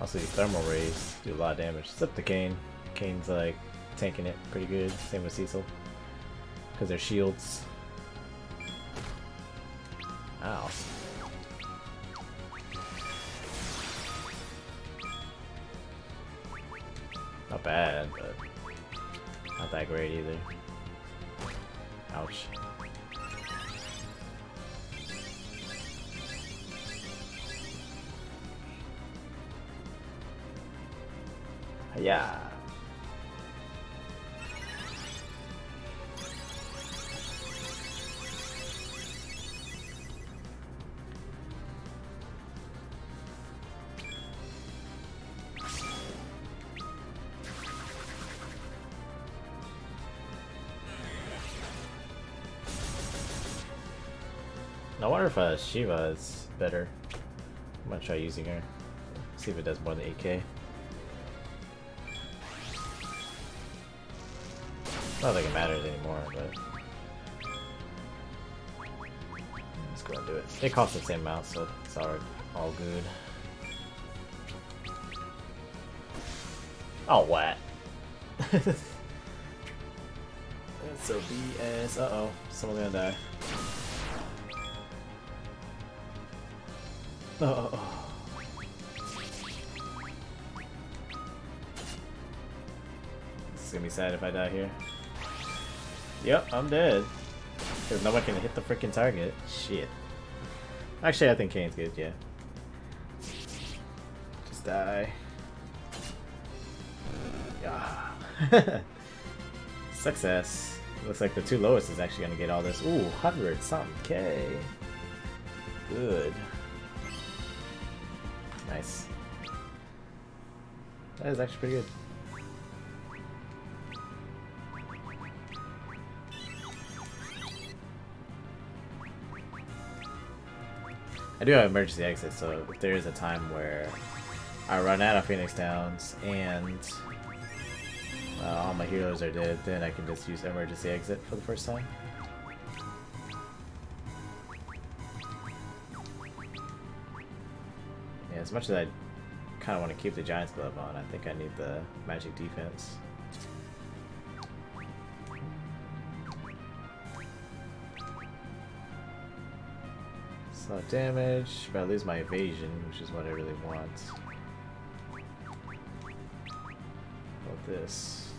Also, these thermal rays do a lot of damage. Except the Kain. Kain's like tanking it pretty good. Same with Cecil. Because they're shields. Ow. Wonder if uh, Shiva is better. I'm gonna try using her. See if it does more than 8k. I don't think it matters anymore, but... Let's go and do it. It costs the same amount, so it's all, all good. Oh, what? So BS. Uh-oh. Someone's gonna die. Oh. This is gonna be sad if I die here. Yep, I'm dead. Because no one can hit the freaking target. Shit. Actually, I think Kain's good, yeah. Just die. Yeah. Success. Looks like the two lowest is actually gonna get all this. Ooh, 100 something K. Good. That is actually pretty good. I do have emergency exit, so if there is a time where I run out of Phoenix Downs and uh, all my heroes are dead, then I can just use emergency exit for the first time. Yeah, as much as I kind of want to keep the Giant's Glove on, I think I need the magic defense. So damage, but I lose my evasion, which is what I really want. About this.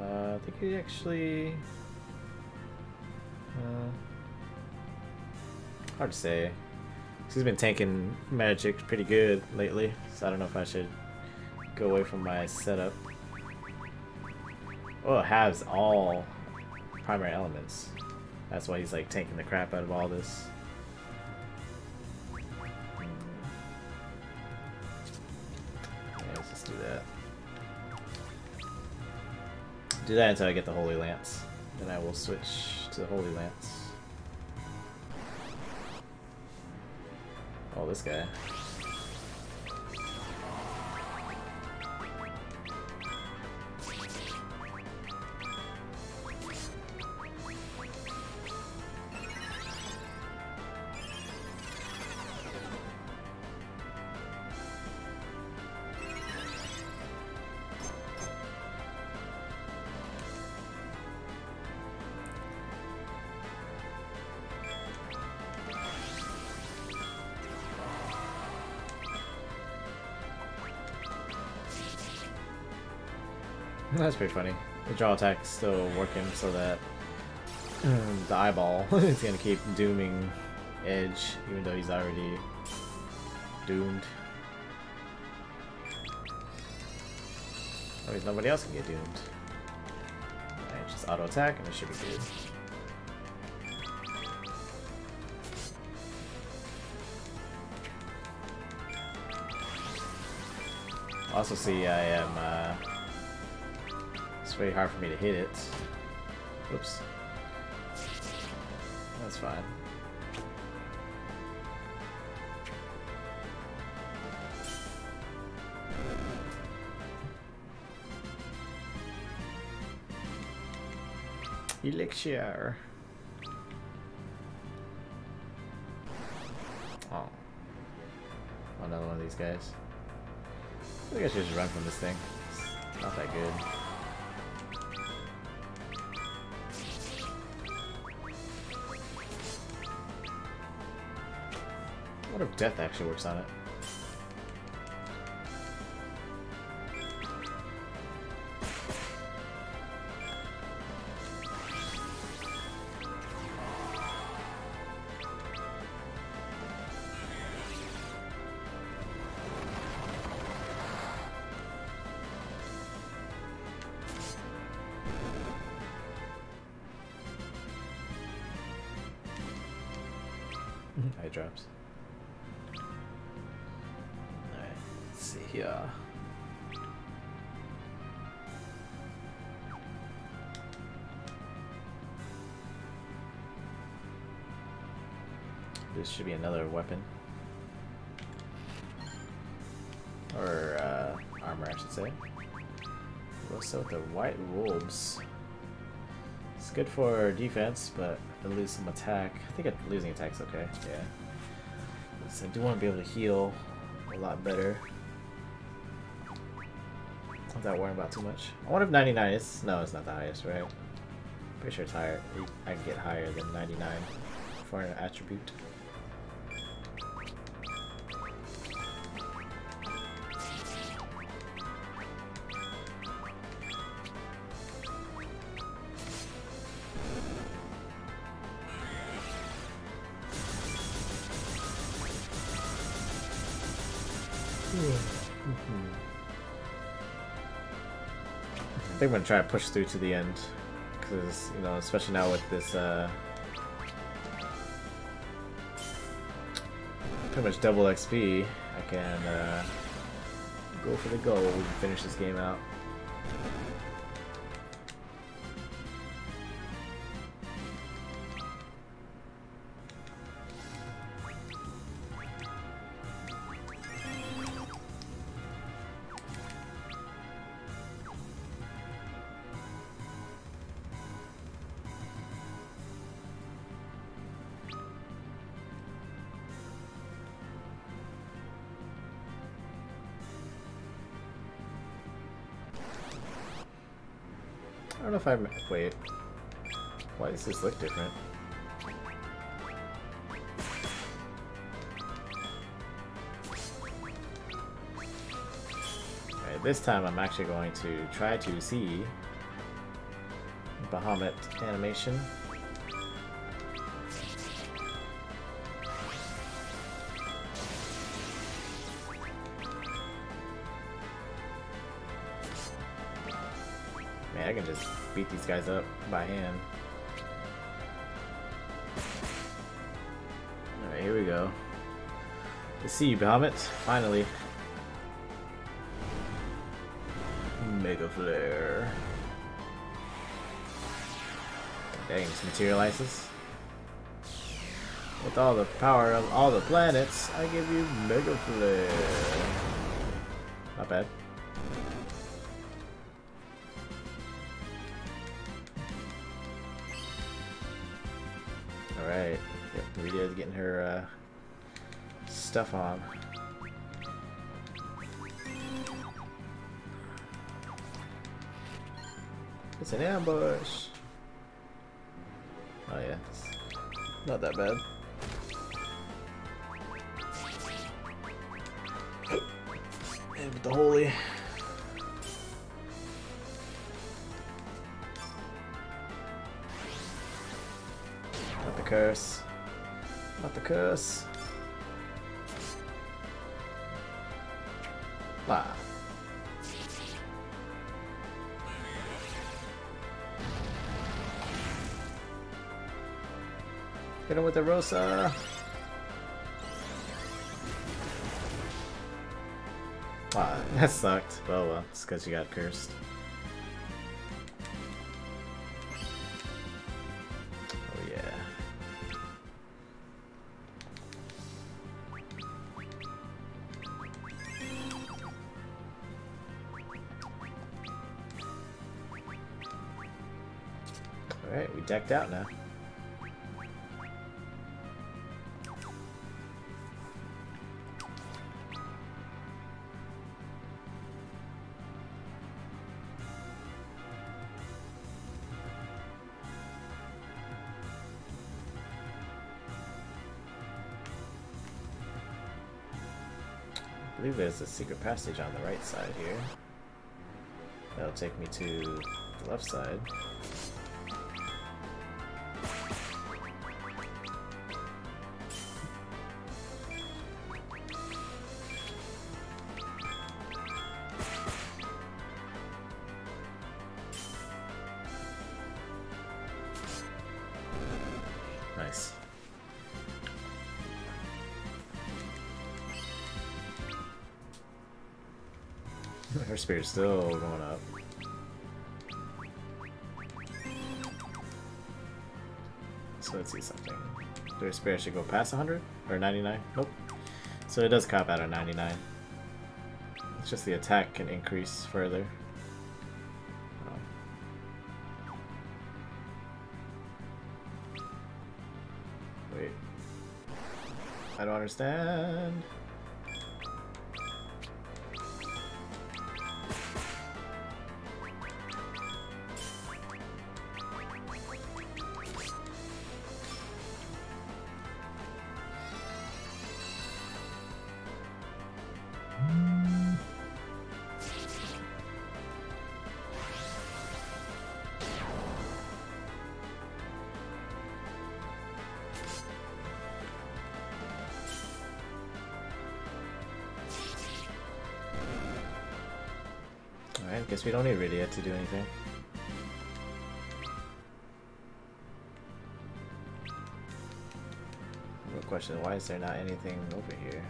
Uh, I think he actually... Uh, hard to say. She's been tanking magic pretty good lately, so I don't know if I should go away from my setup. Oh, it has all primary elements. That's why he's like tanking the crap out of all this. let's just do that. Do that until I get the Holy Lance. Then I will switch to the Holy Lance. This guy. That's pretty funny. The draw attack's still working so that the eyeball is gonna keep dooming Edge, even though he's already doomed. That means nobody else can get doomed. Alright, just auto attack and it should be good. Also see I am uh, very hard for me to hit it. Oops. That's fine. Elixir. Oh. Another one of these guys. I think I should just run from this thing. It's not that good. What if death actually works on it? Should be another weapon. Or uh, armor, I should say. Also with the white robes. It's good for defense, but I lose some attack. I think losing attack's okay. Yeah. So I do want to be able to heal a lot better. Without worrying about too much. I wonder if 99 is... No, it's not the highest, right? Pretty sure it's higher. I can get higher than 99 for an attribute. Think I'm gonna try to push through to the end, because you know, especially now with this uh, pretty much double XP, I can uh, go for the gold and finish this game out. I'm... Wait. Why does this look different? Okay, this time I'm actually going to try to see Bahamut animation. Beat these guys up by hand. Alright, here we go. To see you, Bahamut. Finally. Mega Flare. Dang, this materializes. With all the power of all the planets, I give you Mega Flare. Not bad. Stuff. It's an ambush. Oh yeah, it's not that bad. Rosa. Wow, that sucked. Oh well, it's because you got cursed. Oh yeah. Alright, we decked out now. I believe there's a secret passage on the right side here. That'll take me to the left side. Spirit's still going up. So let's see something. Her spirit should go past 100? Or 99? Nope. So it does cap out at 99. It's just the attack can increase further. Oh. Wait. I don't understand. We don't need Rydia to do anything. Real question, why is there not anything over here?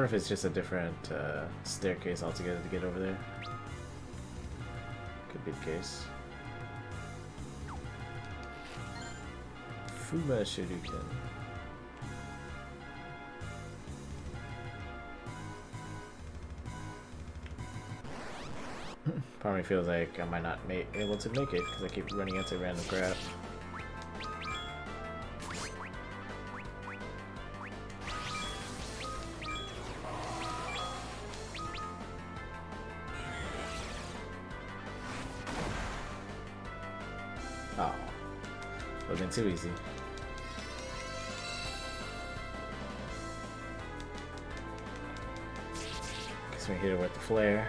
Wonder if it's just a different uh, staircase altogether to get over there. Could be the case. Fuma Shuriken. Part of me feels like I might not be able to make it because I keep running into random crap. fine, too easy. Guess we're here with the flare.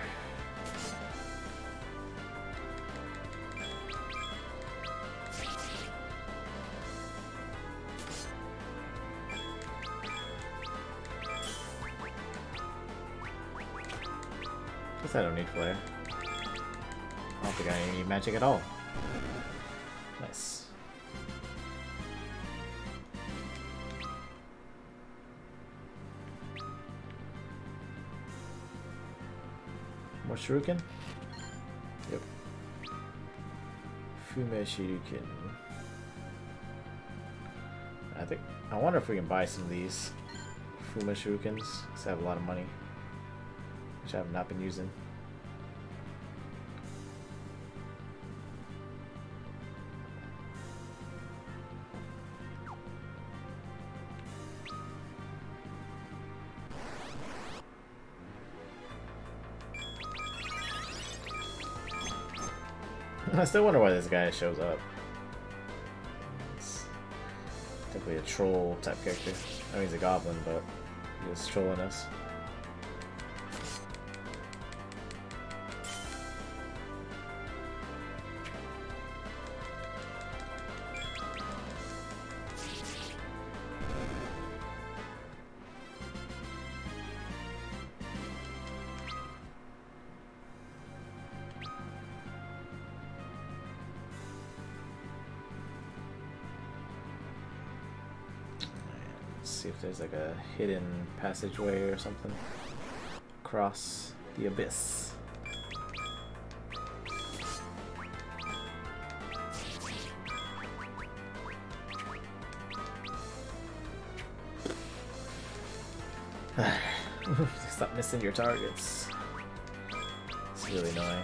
Guess I don't need flare. I don't think I need magic at all. Nice. Shuriken? Yep. Fuma shuriken. I think I wonder if we can buy some of these Fuma shurikens because I have a lot of money, which I have not been using. I still wonder why this guy shows up. It's definitely a troll type character. I mean, he's a goblin, but he's trolling us. Like a hidden passageway or something across the abyss. Stop missing your targets. It's really annoying.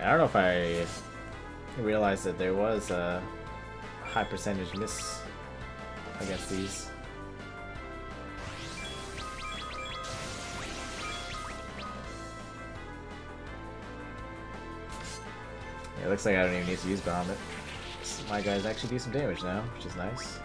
I don't know if I realized that there was a high percentage miss against these. It looks like I don't even need to use Bahamut. My guys actually do some damage now, which is nice.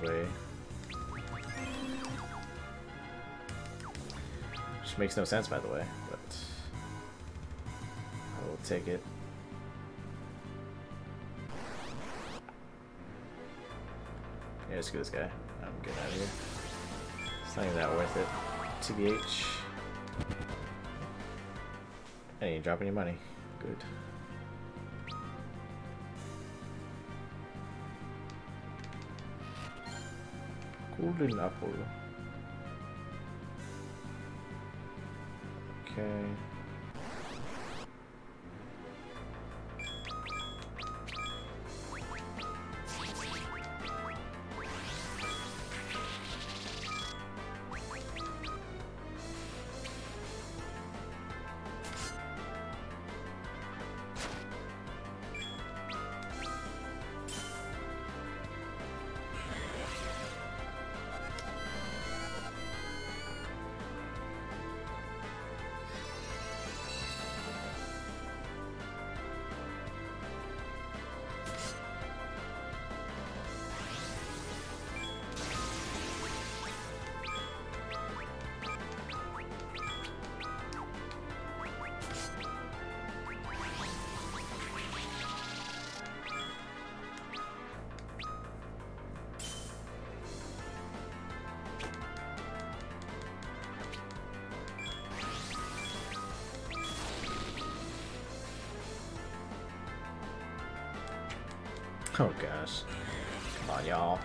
Passageway. Which makes no sense by the way, but I will take it. Yeah, let's this guy. I'm getting out of here. It's not even that worth it. TBH. I didn't drop any money. Good. Golden apple. Okay. Oh gosh. Come on, y'all.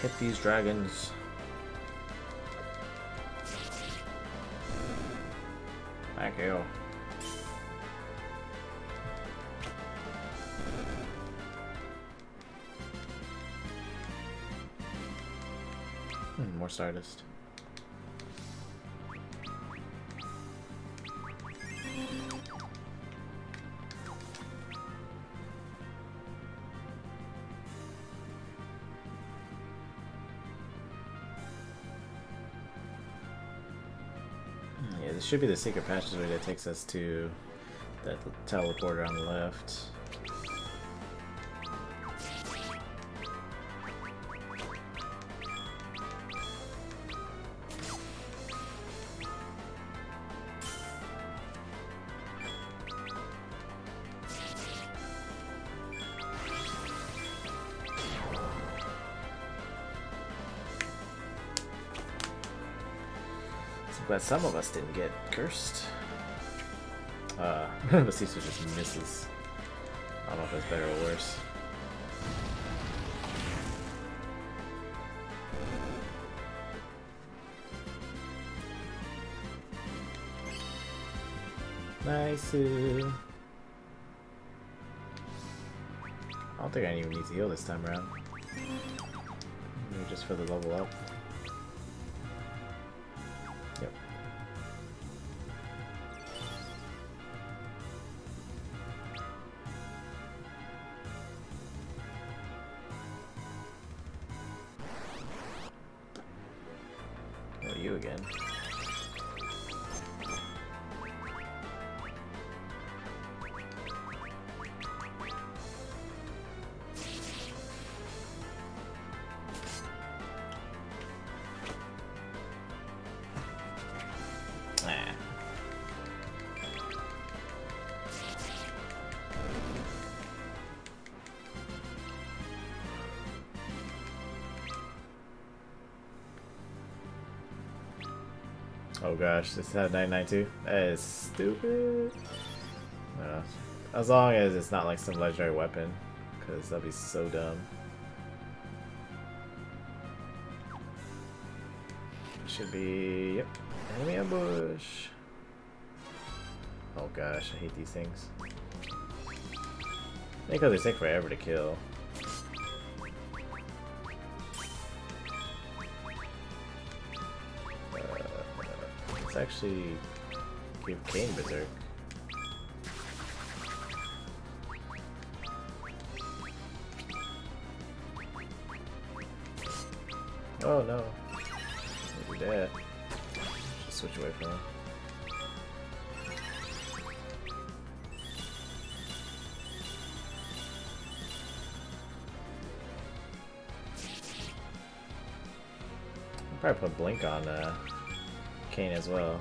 Hit these dragons. Thank you. Hmm, more Stardust. Should be the secret passageway that takes us to that teleporter on the left. Some of us didn't get cursed. Uh, Basisto just misses. I don't know if that's better or worse. Nice. I don't think I even need to heal this time around. Maybe just for the level up. Gosh, this had 992. That is stupid. Uh, as long as it's not like some legendary weapon, because that'd be so dumb. Should be, yep, enemy ambush. Oh gosh, I hate these things. Because they take forever to kill. Let's actually give Kain Berserk. Oh no. Maybe that. Just switch away from him. I'll Probably put Blink on uh, Kain as well.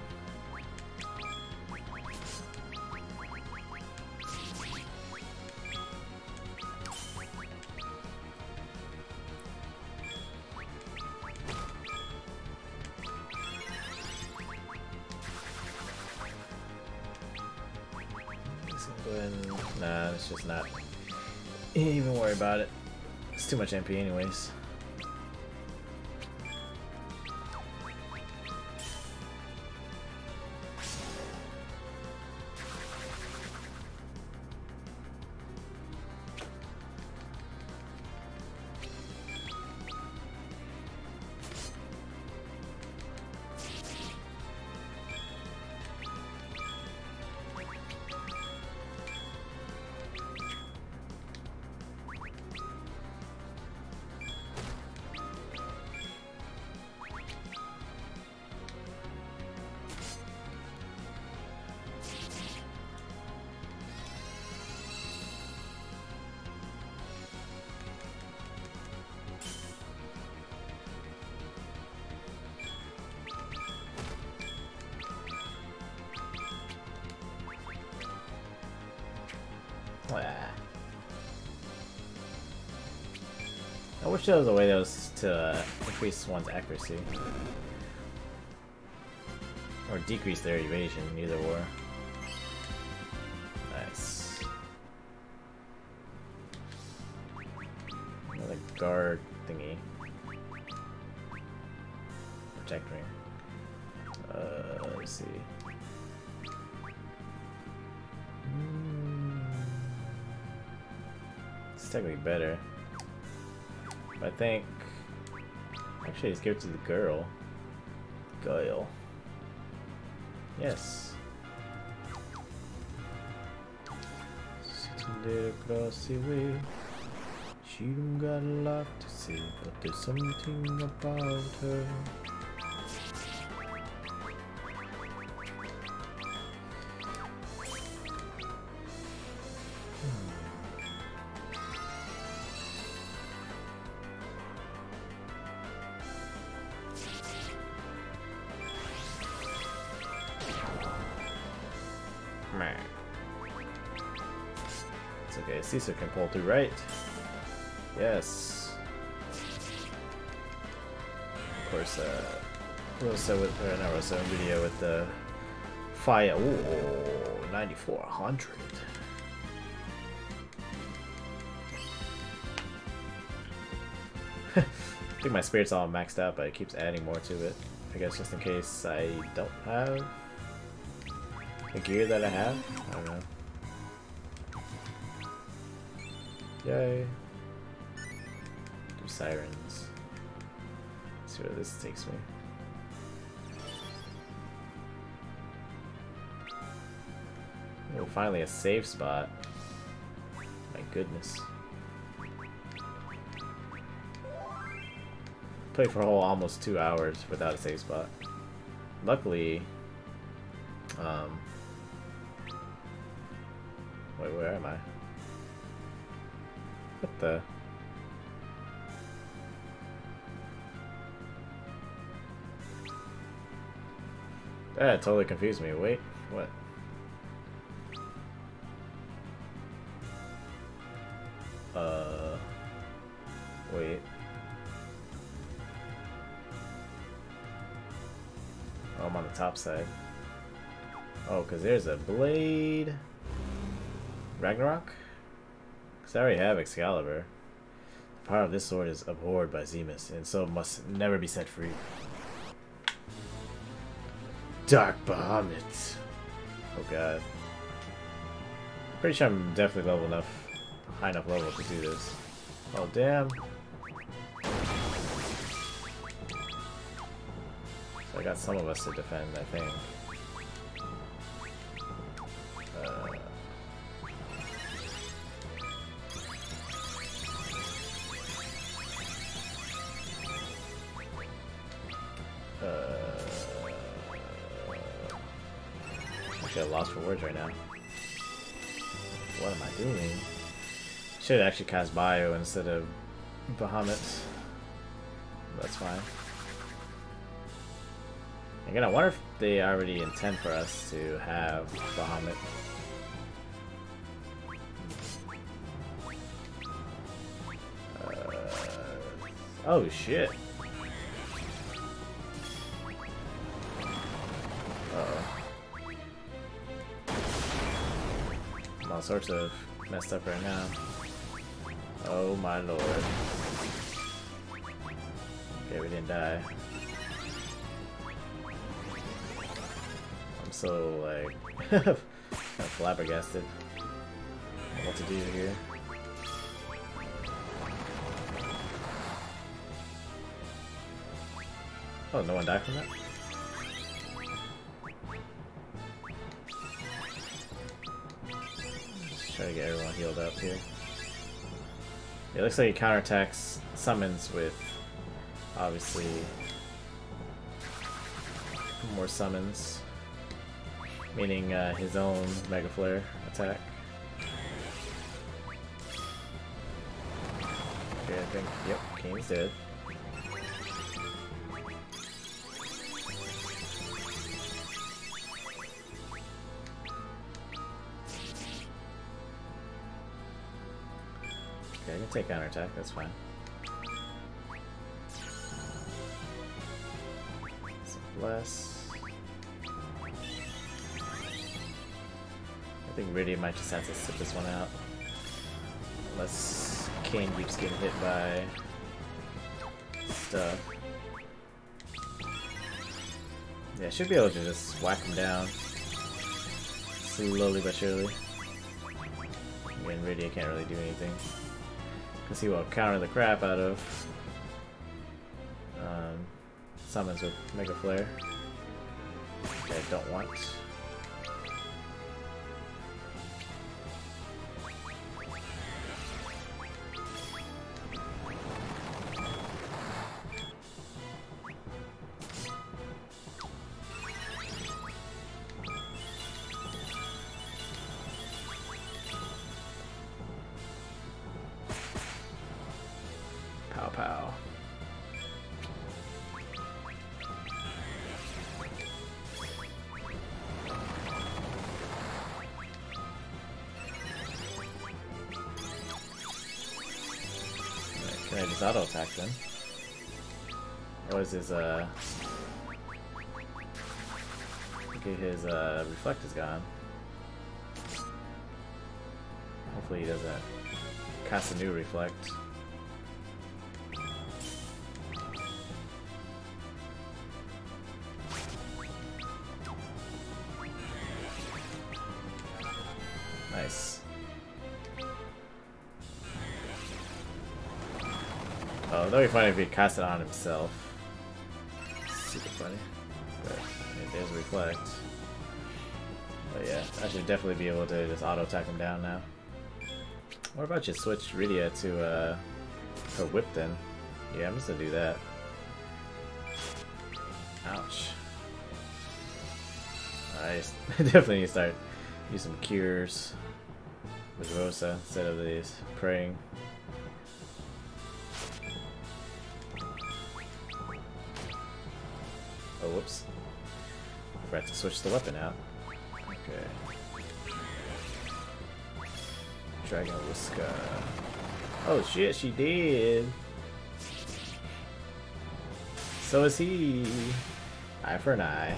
Nah, it's just not. Even worry about it. It's too much MP anyways. Wish there was a way was to uh, increase one's accuracy. Or decrease their evasion, either or. Nice. Another guard Actually, let's give it to the girl. Yes. Sitting there across the way. She got a lot to say, but there's something about her. Caesar can pull through right. Yes. Of course, uh, Rosa with, or not Rosa, video with the fire. Ooh, 9400. I think my spirit's all maxed out, but it keeps adding more to it. I guess just in case I don't have the gear that I have. I don't know. Yay. Do sirens. Let's see where this takes me. Oh, finally a safe spot. My goodness. Played for a whole almost two hours without a safe spot. Luckily, um, wait, where am I? What the? That totally confused me. Wait, what? Uh, wait. Oh, I'm on the top side. Oh, because there's a blade. Ragnarok? Because I already have Excalibur. The power of this sword is abhorred by Zemus, and so must never be set free. Dark Bahamut. Oh god. Pretty sure I'm definitely level enough, high enough level to do this. Oh damn. So I got some of us to defend, I think. Should actually cast Bio instead of Bahamut. That's fine. Again, I wonder if they already intend for us to have Bahamut. Uh, oh shit. Uh oh. All sorts of messed up right now. Oh my lord. Okay, we didn't die. I'm so, like, kind of flabbergasted what to do here. Oh, no one died from that? Just try to get everyone healed up here. It looks like he counterattacks summons with, obviously, more summons. Meaning uh, his own Mega Flare attack. Okay, I think, yep, Kain's dead. Take counterattack, that's fine. Bless. I think Rydia might just have to sit this one out. Unless Kain keeps getting hit by stuff. Yeah, should be able to just whack him down. Slowly but surely. Again, Rydia can't really do anything. Because he will counter the crap out of um, summons with Mega Flare. Which I don't want. His uh Okay, his uh reflect is gone. Hopefully he doesn't cast a new reflect. Nice. Oh, that'd be funny if he cast it on himself. Funny. But it is reflect. But yeah, I should definitely be able to just auto attack him down now. What about you switch Rydia to uh her whip then? Yeah, I'm just gonna do that. Ouch. I definitely need to start use some cures with Rosa instead of these praying. Switch the weapon out. Okay. Dragon Whisker. Oh shit, she did! So is he. Eye for an eye.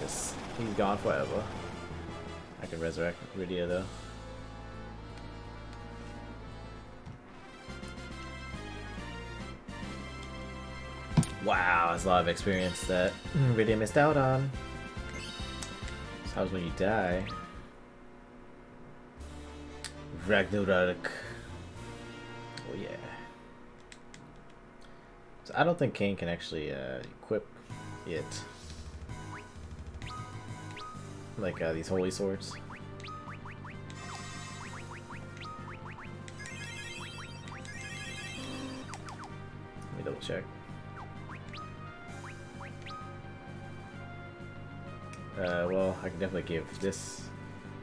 Just, he's gone forever. I can resurrect Rydia though. A lot of experience that Rydia missed out on. So when you die? Ragnarok. Oh yeah. So I don't think Kain can actually uh, equip it. Like uh, these holy swords. Let me double check. I can definitely give this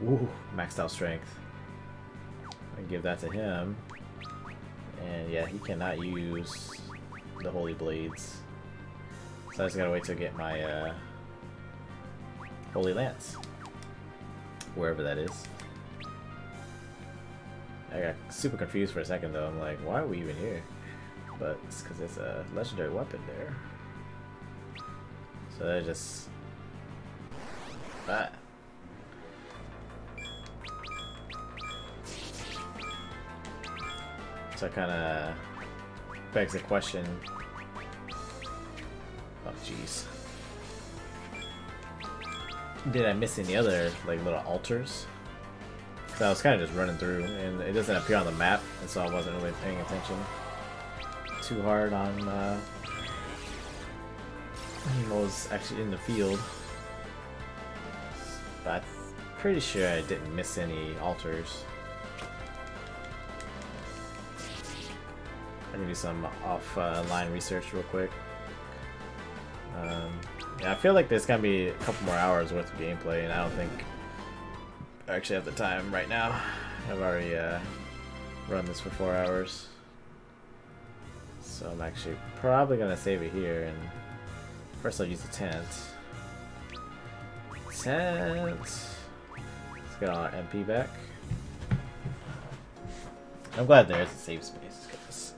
ooh, maxed out strength. I can give that to him. And yeah, he cannot use the holy blades. So I just gotta wait to get my uh, holy lance. Wherever that is. I got super confused for a second though. I'm like, why are we even here? But it's because there's a legendary weapon there. So that just Ah. So kind of begs the question. Oh, jeez. Did I miss any other like little altars? Cause I was kind of just running through, and it doesn't appear on the map, and so I wasn't really paying attention too hard on uh, what was actually in the field. But I'm pretty sure I didn't miss any altars. I'm gonna do some off-line uh, research real quick. Um, yeah, I feel like there's gonna be a couple more hours worth of gameplay, and I don't think I actually have the time right now. I've already uh, run this for four hours. So I'm actually probably gonna save it here, and first I'll use the tent. Tent! Let's get our MP back. I'm glad there's a safe space, because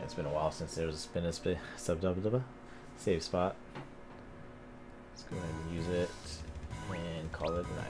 it's been a while since there's been a sp sub save spot. Let's go ahead and use it and call it night.